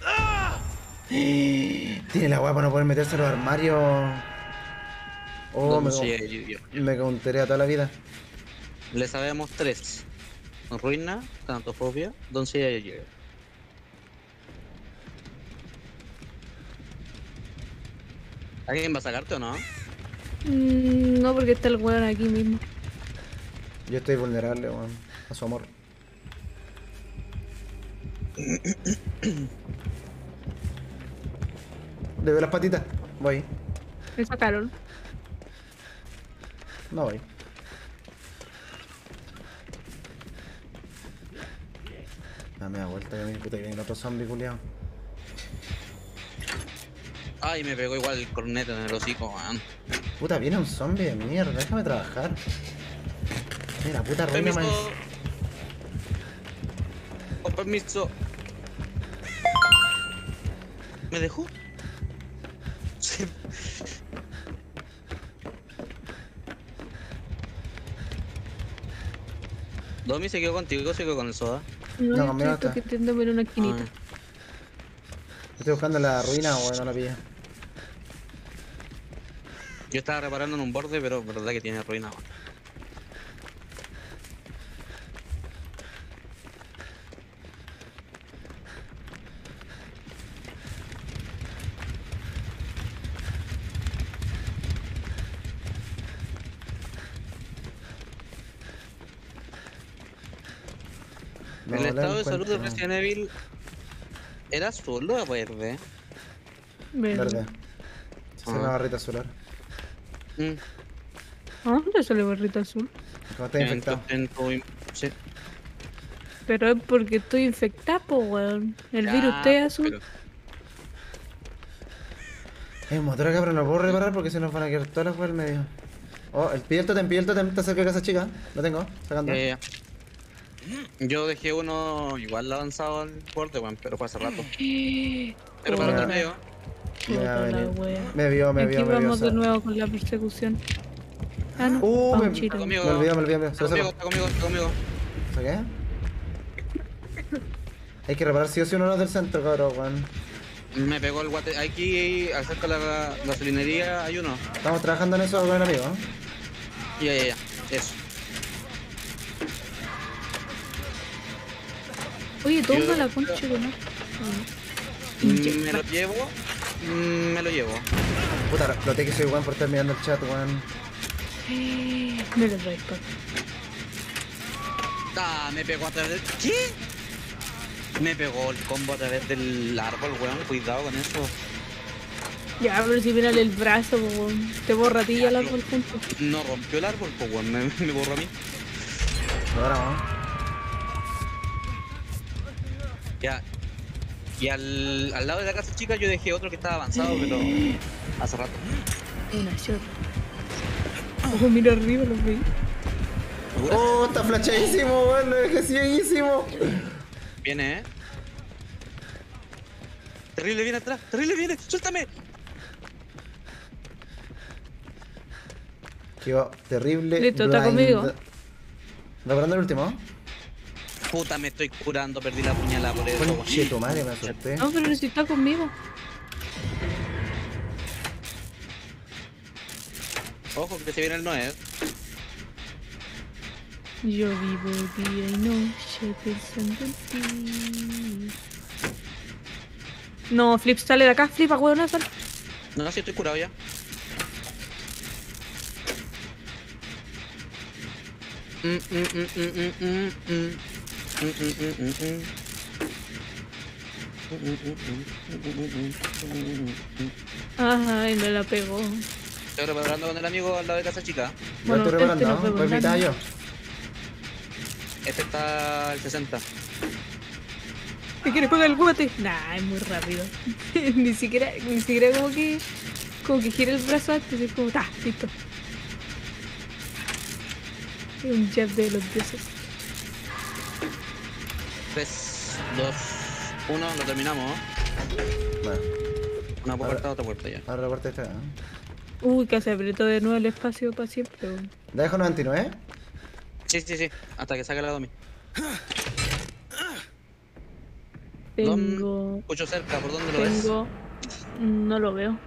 A: Tiene la weá para no poder meterse en los armarios. Oh, me,
I: Yu-Gi-Oh.
A: me counteré a toda la vida.
I: Le sabemos tres. Ruina, Tanatofobia, Doncella y Yu-Gi-Oh. ¿Alguien va a sacarte o no?
D: Mm, no, porque está el weón aquí mismo.
A: Yo estoy vulnerable, weón. A su amor. Le veo las patitas. Voy.
D: Me sacaron.
A: No voy. Dame la vuelta que mi puta que viene otro zombie culiao.
I: Ay, me pegó igual el cornete en el hocico, man.
A: Puta, viene un zombie de mierda, déjame trabajar. Mira, puta ruina man.
I: Con permiso. ¿Me dejó? Sí. Domi se quedó contigo, se quedó con el soda.
D: No,
A: No, conmigo
D: estoy
A: está.
D: coqueteándome en una esquinita.
I: Ah.
A: Estoy buscando la ruina, weón, no la pillé.
I: Yo estaba reparando en un borde, pero verdad que tiene ruina. man.
A: No
I: el estado de salud de. Resident Evil era azul o verde.
D: Verde.
A: Verde. Se hace
I: Ah.
A: una barrita solar.
I: Mm.
D: ¿A dónde sale barrita azul?
I: En
A: infectado.
I: tu- en tu- sí.
D: Pero es porque estoy infectada, po, weón. El
I: Ya,
D: virus T azul.
I: pero-
A: un motor acá, pero no lo puedo reparar porque se nos van a quedar todas las weas al medio. Oh, el pide el totem, pide el totem, está cerca de casa chica. Lo tengo, sacando.
I: Eh, yo dejé uno igual avanzado al borde, weón, pero fue hace rato. Pero para otro medio.
A: Me vio, me
D: Aquí
A: vio, me vio.
D: vamos de nuevo con la persecución. Ah, no.
A: Uh, me-
D: Panchito.
I: Está conmigo.
A: Me olvidé, me olvidé, me olvidé. Se
I: Está conmigo, está conmigo, está conmigo.
A: ¿Saqué? Hay que reparar si o sí uno de los del centro, cabrón, weón.
I: Me pegó el guate. Aquí, al cerca de la gasolinería, hay uno.
A: Estamos trabajando en eso el amigo. ¿eh?
I: Ya, ya, ya. Eso.
D: Oye, toma la concha de no.
I: Mm, Me lo llevo. mm, Me lo llevo.
A: Puta, exploté que soy weón por estar mirando el chat, weón.
D: Me lo traigo.
I: Ah, me pegó a través del. ¿Qué? Me pegó el combo a través del árbol, weón. Cuidado con eso.
D: Ya, pero si mírale el brazo, po, weón. Te borra a ti y al árbol junto.
I: No rompió el árbol, pues, weón. Me, me borró a mí.
A: Ahora vamos.
I: Ya. Y al, al lado de la casa chica yo dejé otro que estaba avanzado, pero hace rato.
D: Una shot. Oh, mira arriba los vi.
A: Oh, está flashadísimo, weón. Lo dejé cieguísimo.
I: Viene, eh. Terrible viene atrás, terrible viene, suéltame.
A: Quedó terrible.
D: Listo, está
A: blind.
D: conmigo.
A: Reparando el último.
I: Puta, me estoy curando, perdí la puñalada por eso. weón.
A: Conche tu madre, me asusté.
D: No, pero si está conmigo.
I: Ojo que se viene el Noé.
D: Yo vivo día y noche pensando en ti. No, Flip, sale de acá. Flipa, weón, no, sale.
I: No, si estoy curado ya. Mm, mm, mm,
D: Ay, me la pegó.
I: Estoy reparando con el amigo al lado de casa chica.
D: Bueno,
A: estoy reparando,
D: este
A: no
D: pues
A: mitad yo.
I: Este está al 60.
D: ¿Te quieres pegar el guate? Nah, es muy rápido. ni siquiera, ni siquiera como que. Como que gira el brazo antes, es como, ta, listo. Un jab de los dioses.
I: 3, 2, 1, lo terminamos. ¿no?
A: Bueno,
I: Una puerta, otra puerta ya.
A: ahora la parte esta. ¿eh?
D: Uy, que se apretó de nuevo el espacio para siempre.
A: La dejo 99, ¿eh?
I: Sí, sí, sí. Hasta que saque la Domi.
D: Tengo.
I: Escucho cerca, ¿por dónde lo ves?
D: Tengo. No lo veo.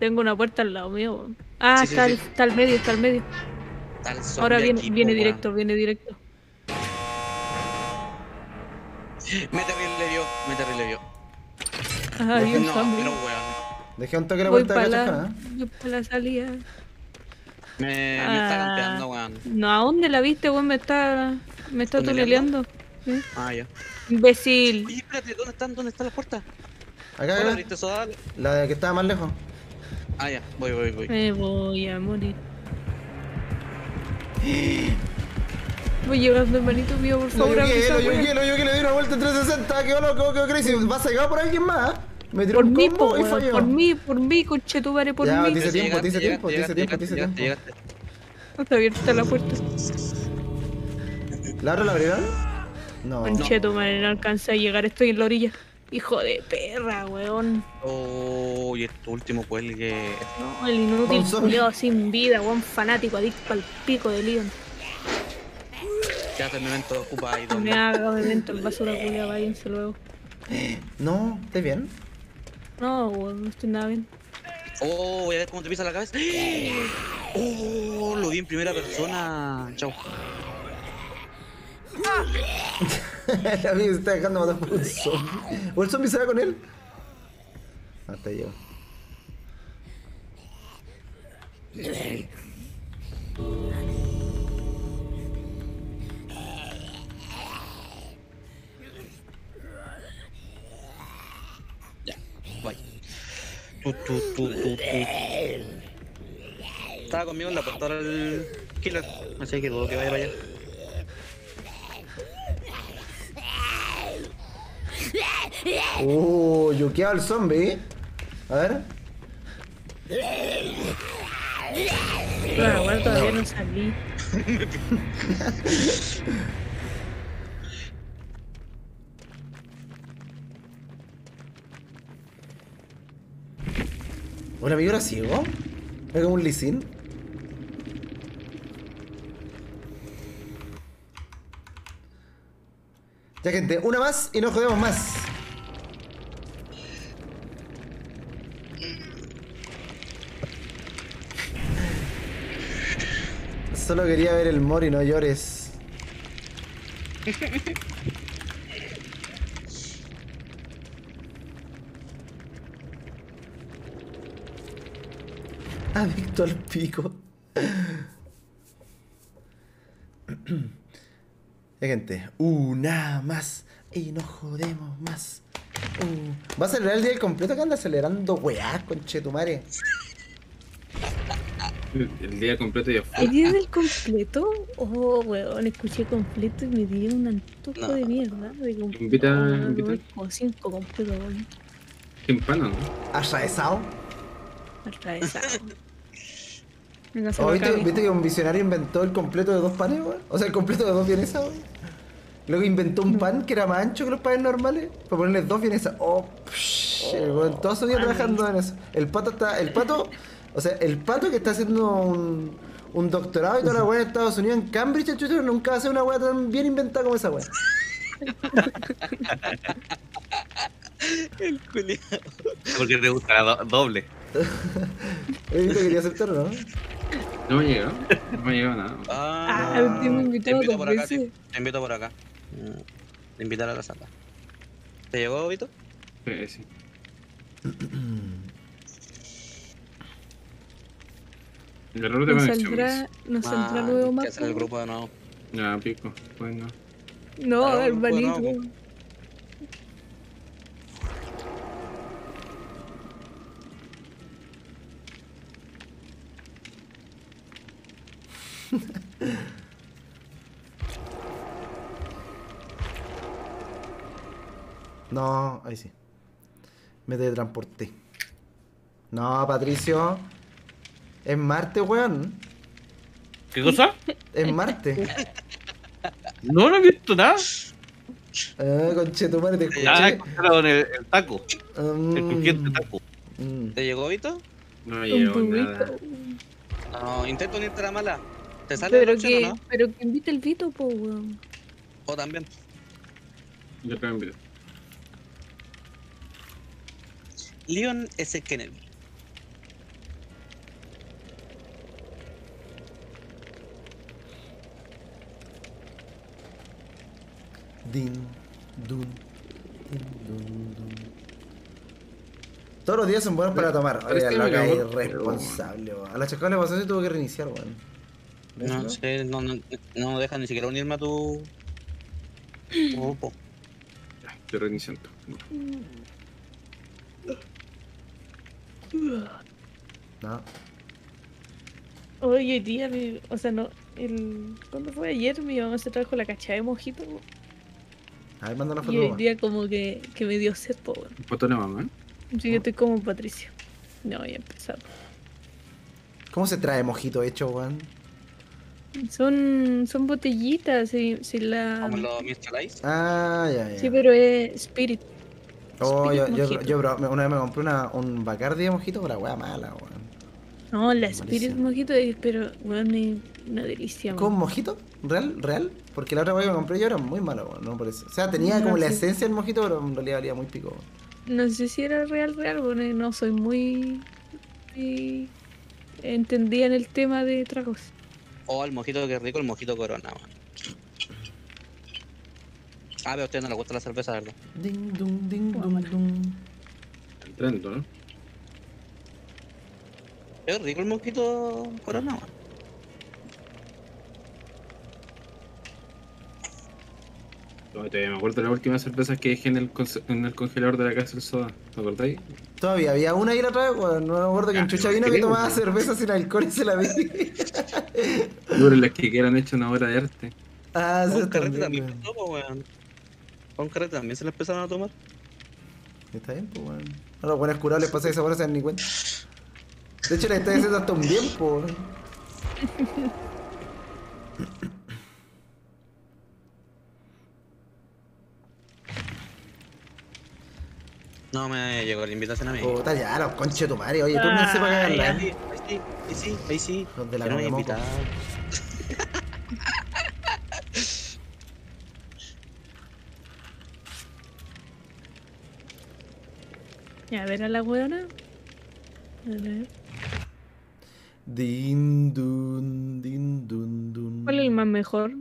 D: Tengo una puerta al lado mío. Ah,
I: Sí, sí,
D: está, al-
I: sí.
D: está al medio, está al medio.
I: Está
D: Ahora viene,
I: aquí,
D: viene directo, viene directo.
I: Me terrible vio, me terrible vio.
D: Ajá, un
I: no, pero weón.
A: Dejé un toque la
D: Voy
A: puerta de
D: para
A: cachajana,
D: la,
A: ¿eh?
D: voy pa' la salida.
I: Me, me está
D: Ah.
I: campeando, weón.
D: No, ¿a dónde la viste, weón? Me está, me está
I: ¿Tuneleando?
D: tuneleando. ¿Sí?
I: Ah, ya.
D: Imbécil.
I: Oye, espérate, ¿dónde están? ¿Dónde están las puertas?
A: Acá,
I: ¿Cuál
A: acá.
I: abriste eso? Dale.
A: La de que estaba más lejos.
I: Ah, ya, voy, voy, voy.
D: Me voy a morir. Voy llegando, hermanito mío, por favor,
A: lo
D: wea.
A: yugué, lo le di una vuelta en 360, quedó loco, quedó crazy. Va cegado por alguien más. Me tiró
D: Por
A: un
D: mí,
A: combo
D: po,
A: y falló.
D: por mí, por mí, conchetumare, por
A: Ya,
D: mí.
A: dice tiempo, dice
I: llegaste,
A: tiempo, dice
I: llegaste,
A: tiempo, dice
I: llegaste,
A: tiempo.
D: Está abierta la puerta.
A: ¿La abro la abrieron? No.
D: Conchetumare, no alcanza a llegar, estoy en la orilla. Hijo de perra, weón.
I: Oh, y este último cuelgue.
D: No, el inútil culiao sin vida, weón, fanático, adicto al pico de Leon.
I: Quédate el momento ocupa ahí
D: No
I: donde.
D: me haga obviamente el basura culiao, váyanse luego.
A: No, ¿estás bien?
D: No, no estoy nada bien.
I: Oh, voy a ver cómo te pisa la cabeza. Oh, lo vi en primera persona. Chau.
A: el amigo se está dejando matar por un zombie. ¿O el zombie se va con él? Hasta yo.
I: Tu, tu, tu, tu, tu. Estaba conmigo en la puerta del killer. Así que dudo que vaya para allá.
A: Uh, yuqueado el zombie. A ver.
D: Bueno, bueno, todavía no salí.
A: ¿Un amigo era ciego? ¿Era como un lisín? Ya gente, una más y no jodemos más. Solo quería ver el Mori, no llores. Adicto al pico. Ya, gente, una más y no jodemos más. Uh, ¿Va a acelerar el día completo que anda acelerando weá, conchetumare?
H: El, el día completo ya fue.
D: ¿El día del completo? Oh, weón, escuché completo y me dio un antojo
I: No.
D: de mierda. De
H: Invita-
D: Oh,
H: invita.
D: Como cinco completos, weón.
H: Sin pana, ¿no?
A: ¿Atravesado?
D: Atravesado.
A: Oh, ¿viste, que un visionario inventó el completo de dos panes, weón? O sea, el completo de dos vienesas, weón. Luego inventó un pan que era más ancho que los panes normales para ponerle dos vienesas. Oh, psh, el weón, todo su día trabajando en eso. El pato está. El pato. O sea, el pato que está haciendo un, un doctorado y toda la weá en Estados Unidos, en Cambridge, el chucho, nunca hace una weá tan bien inventada como esa weá.
I: El culiao.
J: Porque te gusta la do- doble.
A: ¿Viste que quería aceptar o no?
H: No me ha llegado. No me ha llegado nada.
I: Ah,
D: Ah, el último
I: te
D: invitado
I: invito por acá. Te invito por acá. Te invitar a la sala. ¿Te llegó, Vito?
H: Sí, sí. El error de
D: Nos
H: conexión.
D: saldrá, nos saldrá
I: Ah, que
D: mapa.
I: hacer el grupo de nuevo.
H: Ya, pico. Bueno.
D: No,
I: Ah,
D: hermanito.
A: No, ahí sí. Me teletransporté. No, Patricio. Es Marte, weón.
J: ¿Qué cosa?
A: Es Marte.
J: No, no he visto nada.
A: Ah, conche tu madre, te escuché.
J: Ah, claro, en el, el taco.
A: Mm,
J: El crujiente taco.
I: ¿Te llegó, Vito?
H: No
D: Un
H: llegó nada.
I: No, intento unirte a la mala. ¿Te sale
D: Pero
I: opción
D: que,
I: o no?
D: pero que invite el Vito, po, weón.
I: O también.
H: Yo también.
I: Leon S. Kennedy.
A: Din, dun, din, dun, dun. Todos los días son buenos para tomar.
H: Me
A: loca, irresponsable, weón. A la chacada le pasó y tuvo que reiniciar, weón.
I: No,
A: ¿Ves,
I: sé, no, no, no deja ni siquiera unirme a tu grupo.
H: Ya, estoy reiniciando. No.
A: No.
D: Hoy hoy día, mi- o sea, no, el, ¿cuándo fue ayer? Mi mamá se trajo la cacha de mojito,
A: A ver, manda una foto.
D: y hoy día como que, que me dio sed, po,
H: foto de la mamá.
D: Así que estoy como Patricio. No, ya empezado.
A: ¿Cómo se trae mojito hecho, weón?
D: Son, son botellitas, si, si la...
I: Como los Mr. Ice.
A: Ah, ya, ya.
D: Sí, pero es Spirit.
A: Oh, yo,
D: Spirit
A: yo, yo, bro, una vez me compré una, un Bacardi de mojito, pero la wea mala, weón.
D: No, la Spirit
A: Malísimo.
D: mojito, es- pero, bueno, es una delicia.
A: ¿Con
D: weón.
A: mojito? ¿Real? ¿Real? Porque la otra wea que me compré yo era muy mala, weón. No parece. O sea, tenía
D: No,
A: como la
D: sí.
A: esencia del mojito, pero en realidad valía muy pico, weón.
D: No sé si era real, real, bueno, no soy muy... muy entendía en el tema de tragos.
I: O el mojito que rico, el mojito corona, man. Ah, pero a usted no le gusta la cerveza, ¿verdad?
A: Ding, dum, ding, dum, dum.
H: Entrando, ¿no?
I: Es rico el mojito corona, man.
H: Me acuerdo de la última cerveza que dejé en el, en el congelador de la casa del soda. ¿Te acordáis?
A: Todavía había una ahí la otra vez, weón. No me acuerdo que en
H: Ah,
A: Chucha
H: no
A: vino que tomaba cerveza sin alcohol y se la vi.
H: Sobre las que quieran hecho una obra de arte.
A: ah,
I: Con
A: sí,
I: carrete
A: también,
I: también
A: weón.
I: weón. Con carrete también se le empezaron a tomar.
A: Está bien, pues, weón. No, los buenos curados les pasa esa no se dan ni cuenta. De hecho, le está diciendo hasta un bien, pues, weón.
I: No me llegó la invitación a mí.
A: Puta, ya, los conches de tu madre. Oye, tú no se para cagarla,
I: ahí
A: ¿eh?
I: sí, ahí sí, ahí sí.
A: Los de la
I: no me invitado.
D: Ya, a ver a la weona. A ver.
A: Din, dun, din, dun, dun.
D: ¿Cuál es el más mejor?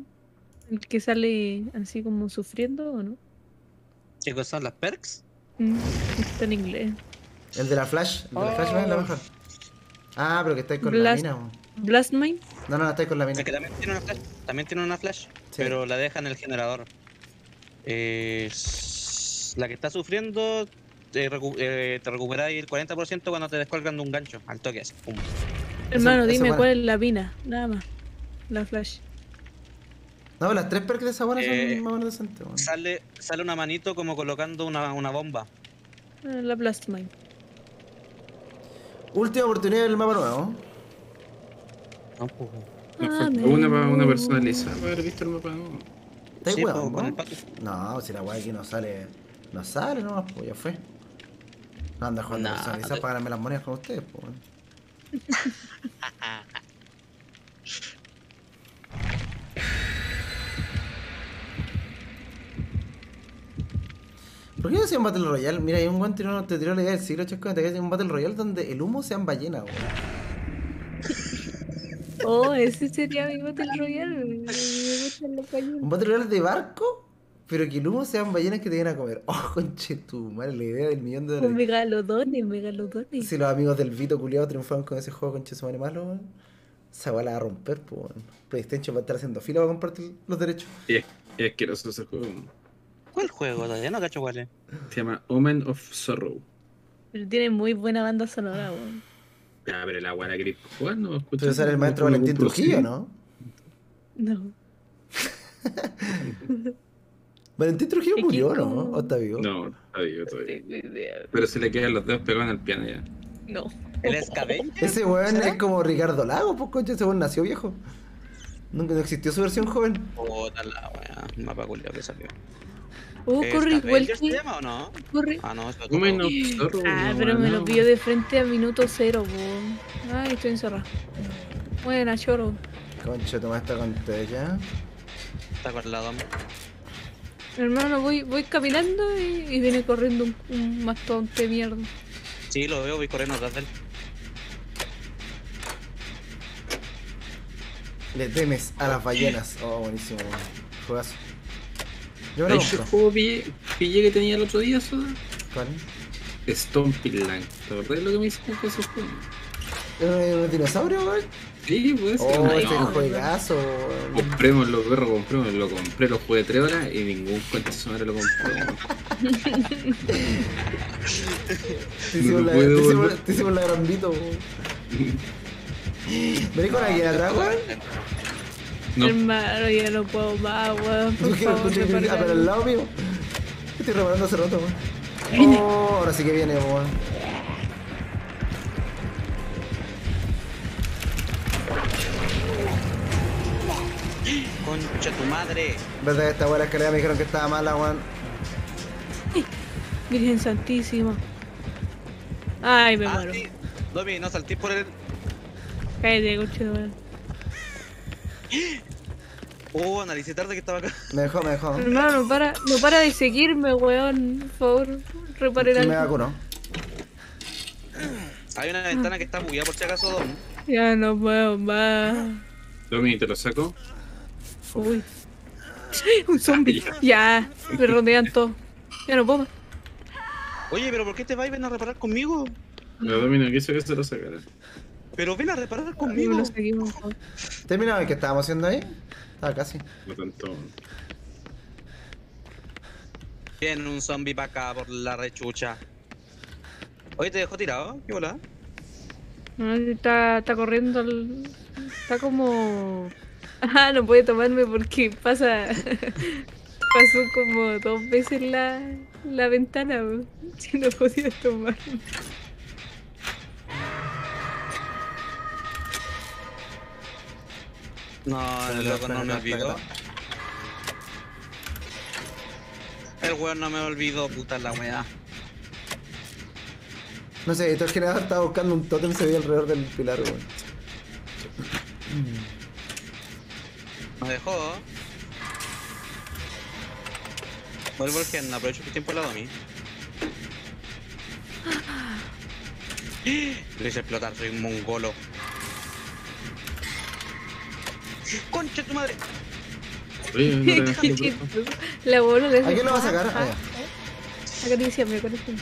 D: ¿El que sale así como sufriendo o no?
I: ¿Qué cosas son las perks?
D: Mm, está en inglés.
A: El de la Flash. El de la Flash
I: Oh.
A: es la mejor. Ah, pero que estáis con
D: Blast-
A: la mina, weón.
D: Blastmine.
A: No, no, estáis con la mina.
I: Es que también tiene una flash. También tiene una flash. Pero la deja en el generador. Eh, la que está sufriendo te, recu- eh, te recuperáis el 40% cuando te descuelgan de un gancho. Al toque así. pum.
D: Hermano,
A: eso
D: dime cuál es la vina. Nada más. La flash.
A: No, las tres perks de esa buena
I: Eh,
A: son más o menos decentes.
I: Sale, sale una manito como colocando una, una bomba.
D: Ah, La Blastmine.
A: Última oportunidad del mapa nuevo.
I: No, pues.
H: Nos
D: Ah, no.
H: una una personalizada para haber visto el mapa. ¿no?
A: ¿Estáis
I: Sí,
A: weón,
I: po, con
A: no?
I: el.
A: No, si la weá aquí no sale. No sale nomás, pues ya fue. No anda jugando
I: Nah,
A: personalizado
I: te-
A: para ganarme las monedas con ustedes, pues. ¿Por qué no hacía un Battle Royale? Mira, hay un guante tiró, te tiró la idea del siglo chasco te hacer un Battle Royale donde el humo sean ballenas, weón.
D: Oh, ese sería mi Battle Royale. Me gustan los pañuelos.
A: Un Battle Royale de barco, pero que el humo sean ballenas que te vienen a comer. Oh, conche tu madre, la idea del millón de dólares.
D: megalodones, megalodones.
A: Si los amigos del Vito culiado triunfaron con ese juego conche su madre malo, weón. Esa la va a romper, pues. PlayStation va a estar haciendo fila para comprarte los derechos.
H: Y es, es asqueroso ese juego.
I: ¿Cuál juego? Todavía no cacho cuál es.
H: Se llama Omen of Sorrow.
D: Pero tiene muy buena banda sonora, weón.
H: Ya, pero el agua la querés jugar, ¿no? Escucha,
A: Entonces sale el maestro
H: no
A: Valentín Trujillo. ¿no?
D: No.
A: Valentín Trujillo murió, ¿no? ¿O está vivo?
H: No, está vivo todavía. Pero se le quedan los dedos pegados en el piano ya.
D: No.
I: ¿El escabeche?
A: Ese weón es como Ricardo Lago, pues concha, ese weón nació viejo. Nunca no existió su versión joven.
I: Puta la. Un mapa culiao que salió.
D: Oh,
I: ¿Eh,
D: corre igual que.
I: llama o no?
D: Corre.
I: Ah, no, eso es
H: No me no, zorro,
D: Ah,
H: no,
D: pero me lo pidió de frente a minuto cero, po. Ay, estoy encerrado. Buena, choro.
A: Concha, toma esta ya.
I: Está con la doma.
D: Hermano, voy, voy caminando y, y viene corriendo un, un mastodonte de mierda.
I: Sí, lo veo, voy corriendo atrás de él.
A: Le temes a las ballenas. Oh, buenísimo. Juegazo. Yo me lo
H: ¿Sabes qué
A: compro.
H: juego pillé, pillé que tenía el otro día, Soda?
A: ¿Cuál?
H: Stomping Land. ¿Te acordás lo que me hiciste con esos juegos?
A: ¿Es un dinosaurio, weón?
H: Sí, pues.
A: Oh,
H: no,
A: este
H: no.
A: juegazo, weón.
H: Compremos los perros, compremos, lo compré, lo jugué tres horas y ningún cuento de su madre lo compró.
A: Te hicimos,
H: No
A: la, te hicimos, te hicimos la grandito, weón. Vení con aquí atrás, weón.
H: No.
D: Hermano, ya no puedo más, weón. Por favor,
A: que- ah, pero al lado mío. Estoy reparando hace rato, weón. Oh, ahora sí que viene, weón.
I: Concha tu madre.
A: Verdad que esta buena escalera me dijeron que estaba mala, weón.
D: Virgen Santísima. Ay, me
I: Ah,
D: muero.
I: sí. Domi, no saltís por el.
D: Cállate, coche weón.
I: Oh, analicé tarde que estaba acá.
A: Me dejó, me dejó.
D: Hermano, no para, no para de seguirme, weón. Por favor, reparen
A: Me
D: algo.
A: vacunó.
I: Hay una ventana que está bugueada por si acaso, Dom.
D: Ya no puedo más.
H: Domi, ¿te lo saco?
D: Uy. Un zombie. Ya, me rodean todo. Ya no puedo más.
I: Oye, pero ¿por qué te vas y ven a reparar conmigo?
H: No, Domi no quiso que se lo sacara.
I: Pero ven a reparar
D: Me
I: conmigo.
D: lo seguimos. por favor.
A: ¿Terminado el que estábamos haciendo ahí? Estaba casi.
H: No tanto.
I: Un zombie para acá por la rechucha. Oye, te dejó tirado. ¿Qué bola?
D: No, está, está corriendo. el- Está como. Ah, no puede tomarme porque pasa. Pasó como dos veces la, la ventana. weón. Si no podía tomarme.
I: No, el loco no me olvidó. El weón no me olvidó, puta la weá.
A: No sé, esto es que nada estaba buscando un tótem se veía alrededor del pilar, weón.
I: Me dejó. Vuelvo al gen, aprovecho que tiempo al lado a mí. Lo hice explotar, soy un mongolo. ¡Concha tu madre!
H: Oye, no.
D: La bola de
A: ¿A quién lo va a sacar? Ah,
D: Acá te decía, me corazón.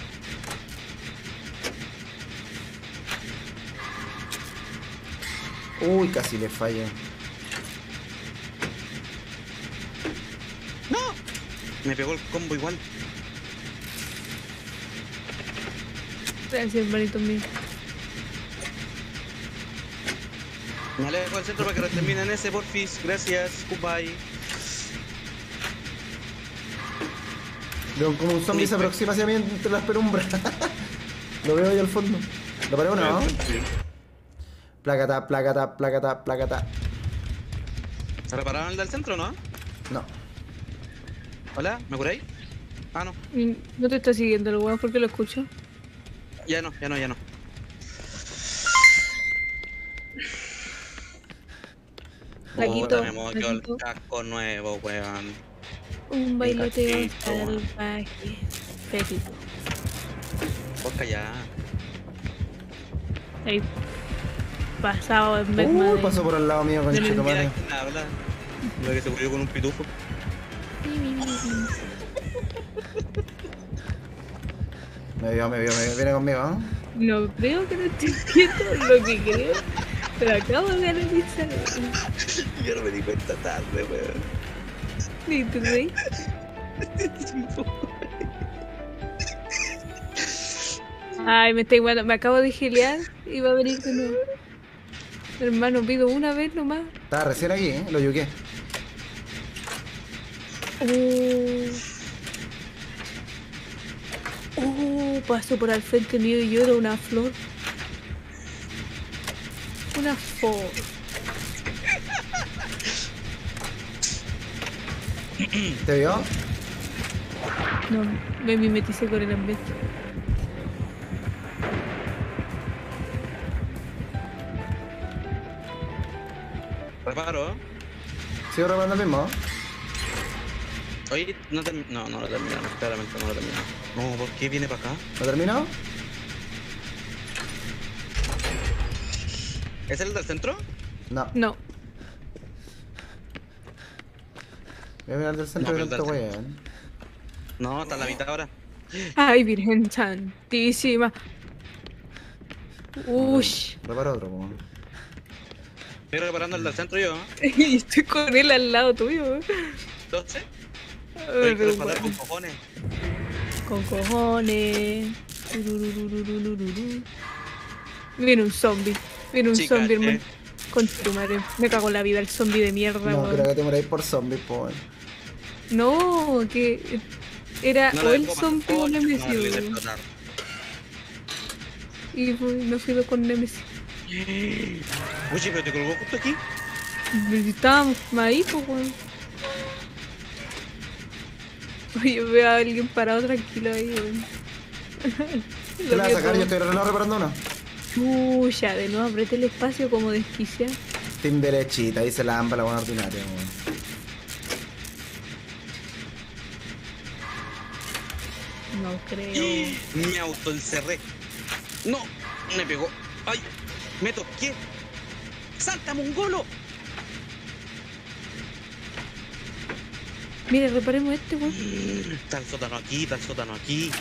A: ya. Uy, casi le falla.
I: Me pegó el combo igual.
D: Gracias, hermanito mío.
I: Me alejo del centro para que terminen ese, porfis. Gracias, goodbye.
A: Veo como un zombie se aproxima hacia mí entre las penumbras. Lo veo ahí al fondo. ¿Lo paré uno, no?
H: Sí.
A: Placata, placata, placata, placata.
I: ¿Se repararon el del centro, no?
A: No.
I: ¿Hola? ¿Me curáis? Ah, no.
D: Y No te está siguiendo el weón porque lo escucho.
I: Ya no, ya no, ya no.
D: Taquito,
I: Puta, me movió el
D: taquito.
I: casco nuevo, weón.
D: Un bailoteo
I: taquito.
D: salvaje. Petito.
I: Porca ya.
D: Ahí. Pasado en vez
A: Uh, pasó por al lado mío con el
I: habla. Lo que se murió con un pitufo.
A: Me vio, me vio, me vio. Viene conmigo, ¿no?
D: No creo que no esté viendo lo que creo. Pero acabo de analizar.
I: Yo no me di cuenta tarde, weón.
D: Ni te reí. Ay, me está igual. Me acabo de gilear y va a venir de nuevo. Hermano, pido una vez nomás.
A: Estaba recién aquí, ¿eh? Lo yuqué.
D: Oh. Oh. paso por al frente mío y yo era una flor. Una flor.
A: ¿Te vio?
D: No, me mimeticé con el ambiente.
I: Reparo.
A: ¿Sigo reparando el mismo?
I: Oye, no No, no lo terminamos. Claramente no lo terminamos. No, ¿por qué viene para acá?
A: ¿Lo terminó?
I: ¿Es el del centro?
A: No.
D: No.
A: Voy a mirar del centro
I: No,
A: de tanto
I: del
A: weón.
I: No, está en la mitad ahora.
D: Ay, Virgen Santísima. Ush.
A: Reparo otro, po.
I: Estoy reparando el del centro yo.
D: Y estoy con él al lado tuyo.
I: Entonces,
D: Ay,
I: responder con cojones.
D: Con cojones. Viene un zombie. Viene un
I: Chica,
D: zombie,
I: eh.
D: hermano. Con tu madre. Me cago en la vida el zombie de mierda,
A: No,
D: weón.
A: creo que te moráis por zombies, po.
D: No, que era
I: No
D: o el zombie o Nemesis.
I: no.
D: Y me fui con Nemesis.
I: Oye, pero te colgó justo aquí.
D: Estábamos ahí, pues, weón. Oye, veo a alguien parado tranquilo ahí, weón.
A: ¿Qué le vas a sacar? Yo estoy reloj reparando uno.
D: Puya, de nuevo apreté el espacio como desquiciado.
A: Team derechita, ahí se la amba la buena ordinaria, weón.
D: No creo.
I: Me autoencerré. No, me pegó. Ay, me toqué. ¡Salta, mongolo!
D: Mira, reparemos este, weón.
I: Está el sótano aquí, está el sótano aquí.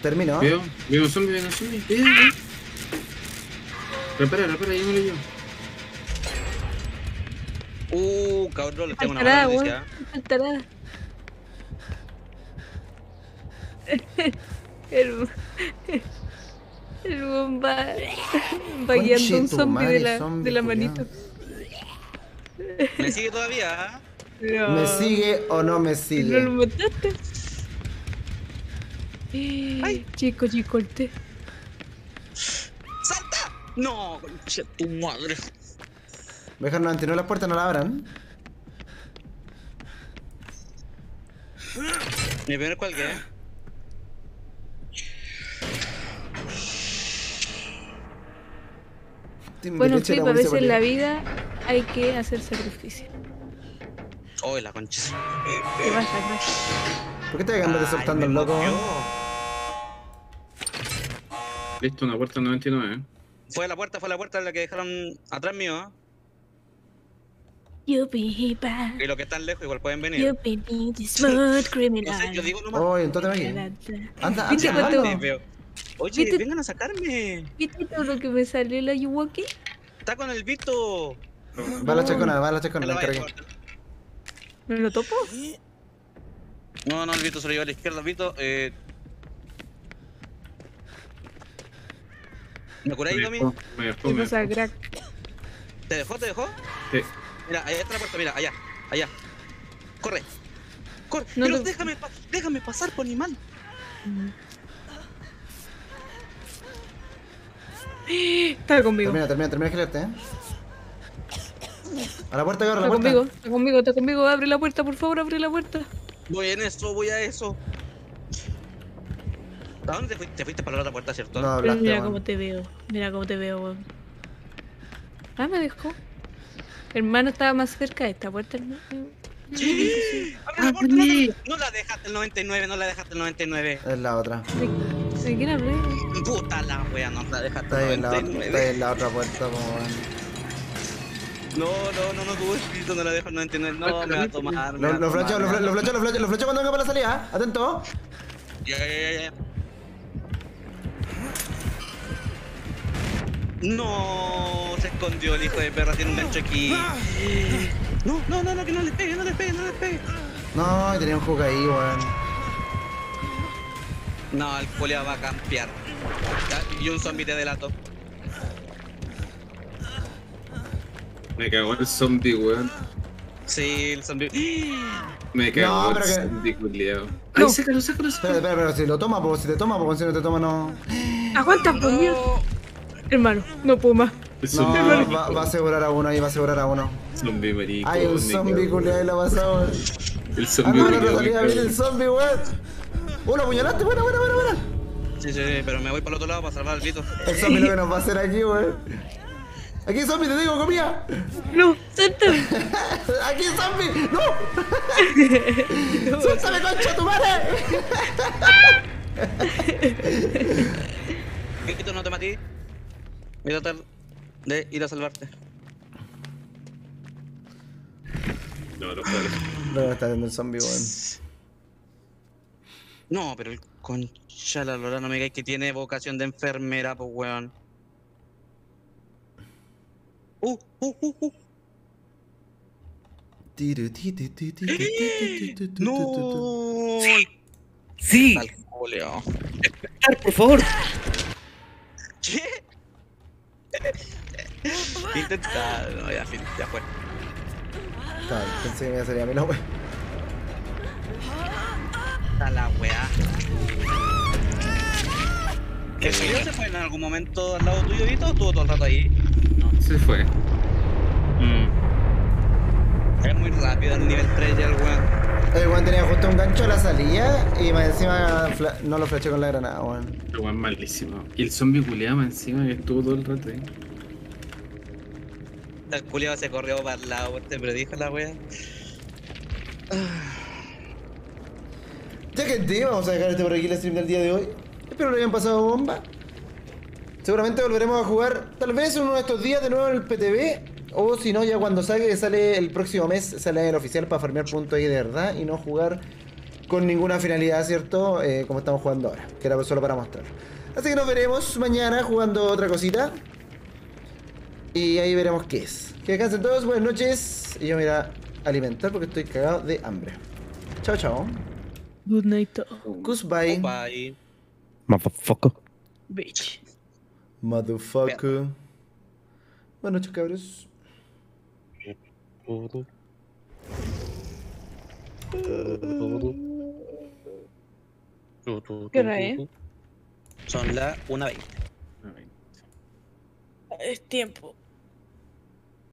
A: Terminó.
H: Veo, veo zombie, veo zombie. Repara, repara, yo me lo llevo.
I: Uh, cabrón, le tengo una
D: Faltará,
I: mala
D: weón.
I: noticia.
D: El, el weón va, guiando un zombie de la,
A: zombie
D: de la manito.
I: ¿Me sigue todavía? ah?
D: No.
A: ¿Me sigue o no me
D: ¿No lo
A: sigue?
D: mataste? Ay. Chico, chico, el té.
I: No, concha tu madre.
A: Dejar 99 las puertas, no la abran.
I: Mi primer.
A: Team
D: Bueno,
A: la
D: a veces en la vida hay que hacer sacrificio.
I: Oh, la concha.
D: ¿Qué pasa?
A: ¿Por qué te andas soltando el loco?
H: Listo, una puerta 99, eh.
I: Fue la puerta, fue la puerta la que dejaron atrás mío, ¿eh?
D: You be bad.
I: Y los que están lejos igual pueden venir.
D: You be the smooth criminal.
I: No sé, yo digo nomás.
A: Oh, entonces aquí. Anda,
D: ¿Viste
A: anda, anda.
I: Oye,
D: ¿Viste?
I: vengan a sacarme.
D: ¿Viste todo lo que me salió la Yuwaki?
I: Está con el Vito.
A: Va la chacona, va la chacona, la
I: a
A: encargué.
D: ¿Me lo topo?
I: No, no, el Vito se lo lleva a la izquierda. Vito, eh. ¿Me curáis, Domi?
H: me dejó,
D: ¿Qué
H: me dejó.
D: crack?
I: ¿Te dejó? ¿Te dejó?
H: Sí.
I: Mira, allá está la puerta, mira, allá, allá. Corre. Corre.
D: No
I: Pero déjame, pa- déjame pasar, por animal.
D: Está conmigo.
A: Termina, termina, termina de girarte, eh. A la puerta, cabrón, a
D: Está
A: la puerta.
D: conmigo, está conmigo, está conmigo. Abre la puerta, por favor, abre la puerta.
I: Voy en eso, voy a eso. ¿A dónde te fuiste? Te fuiste para la otra puerta, ¿cierto?
A: No
D: Pero
A: hablaste,
D: mira cómo te veo. Mira cómo te veo, weón. Ah, me dejó. Hermano estaba más cerca de esta puerta. hermano.
I: ¡Abre
D: Ah,
I: la puerta! No, no, no la dejaste el 99, no la dejaste el 99.
A: Es la otra.
D: ¿De, de quién hablé?
I: Puta la wea, no la dejaste
A: Está
I: el
A: en la, otra- está ahí
I: 99.
A: en la otra puerta, weón.
I: No, no, no, no tuvo espíritu, no la dejo el 99. No, me va a tomar.
A: Lo, flecheo cuando venga para la salida, ¿eh? Atento.
I: Ya, ya, ya, No, se escondió el hijo de perra, tiene un gancho aquí. No, no, no, no, que no les pegue, no les pegue, no les pegue.
A: No, tenía un juego ahí, weón.
I: No, el culiao va a campear. Y un zombie te delato.
H: Me cagó el zombie, weón.
I: Sí, el zombie.
H: Me cago
A: No,
H: el
A: pero que-
H: zombie culiao. Ay,
D: No.
H: sácalo, sácalo,
A: Espera,
H: sácalo.
A: espera, pero si lo toma, pues si te toma, pues si no te toma, no.
D: Aguanta, por mierda. Hermano, no puedo más.
H: El
A: No,
H: zombie
A: va, va a asegurar a uno ahí, va a asegurar a uno.
H: Zombie marico.
A: Ay, un zombie culiado ahí la pasado.
H: El
A: Ah,
H: zombie
A: no, no,
H: marico.
A: no, salía bien el zombie, weón. Lo apuñalaste, buena, buena, buena, buena.
I: Sí, sí, pero me voy para el otro lado para salvar al Vito.
A: El zombie lo que nos va a hacer aquí, weón. Aquí zombie, te digo, comida.
D: No, suéltame.
A: Aquí zombie, no. Suéltame, concha tu madre.
I: Vito, no te matí. Voy a tratar de ir a salvarte.
H: No, no puedo.
A: No, está viendo el zombie, weón.
I: No, pero el concha la lora no me digáis que tiene vocación de enfermera, pues weón. Uh, uh, uh, uh. No.
A: Sí.
J: Sí.
I: Tal,
J: por favor.
I: ¿Qué? Intenta. No, ya, ya fue.
A: Pensé que me iba a salir a mí la weón.
I: Está la weá. ¿El se fue en algún momento al lado tuyo, Vito? ¿O estuvo todo el rato ahí?
H: No, se fue.
I: Es muy rápido el nivel 3 ya el weón.
A: El weón tenía justo un gancho a la salida y más encima no lo fleché con la granada, weón.
H: El weón malísimo. Y el zombie culiao más encima que estuvo todo el rato ahí.
I: El culiao se corrió para el lado, te predijo la wea.
A: Ya gente, vamos a dejar este por aquí el stream del día de hoy. Espero lo hayan pasado bomba. Seguramente volveremos a jugar, tal vez uno de estos días de nuevo en el PTV. O si no, ya cuando salga, sale el próximo mes, sale el oficial para farmear puntos ahí de verdad y no jugar con ninguna finalidad, ¿cierto? Eh, como estamos jugando ahora, que era solo para mostrar. Así que nos veremos mañana jugando otra cosita. Y ahí veremos qué es. Que descansen todos, buenas noches. Y yo me iré a alimentar porque estoy cagado de hambre. Chao, chao.
D: Good night,
A: Goodbye.
I: Bye.
J: Motherfucker.
D: bitch.
A: Motherfucker. Buenas noches, cabros.
D: ¿Qué hora es?
I: Son las 1.20.
D: Es tiempo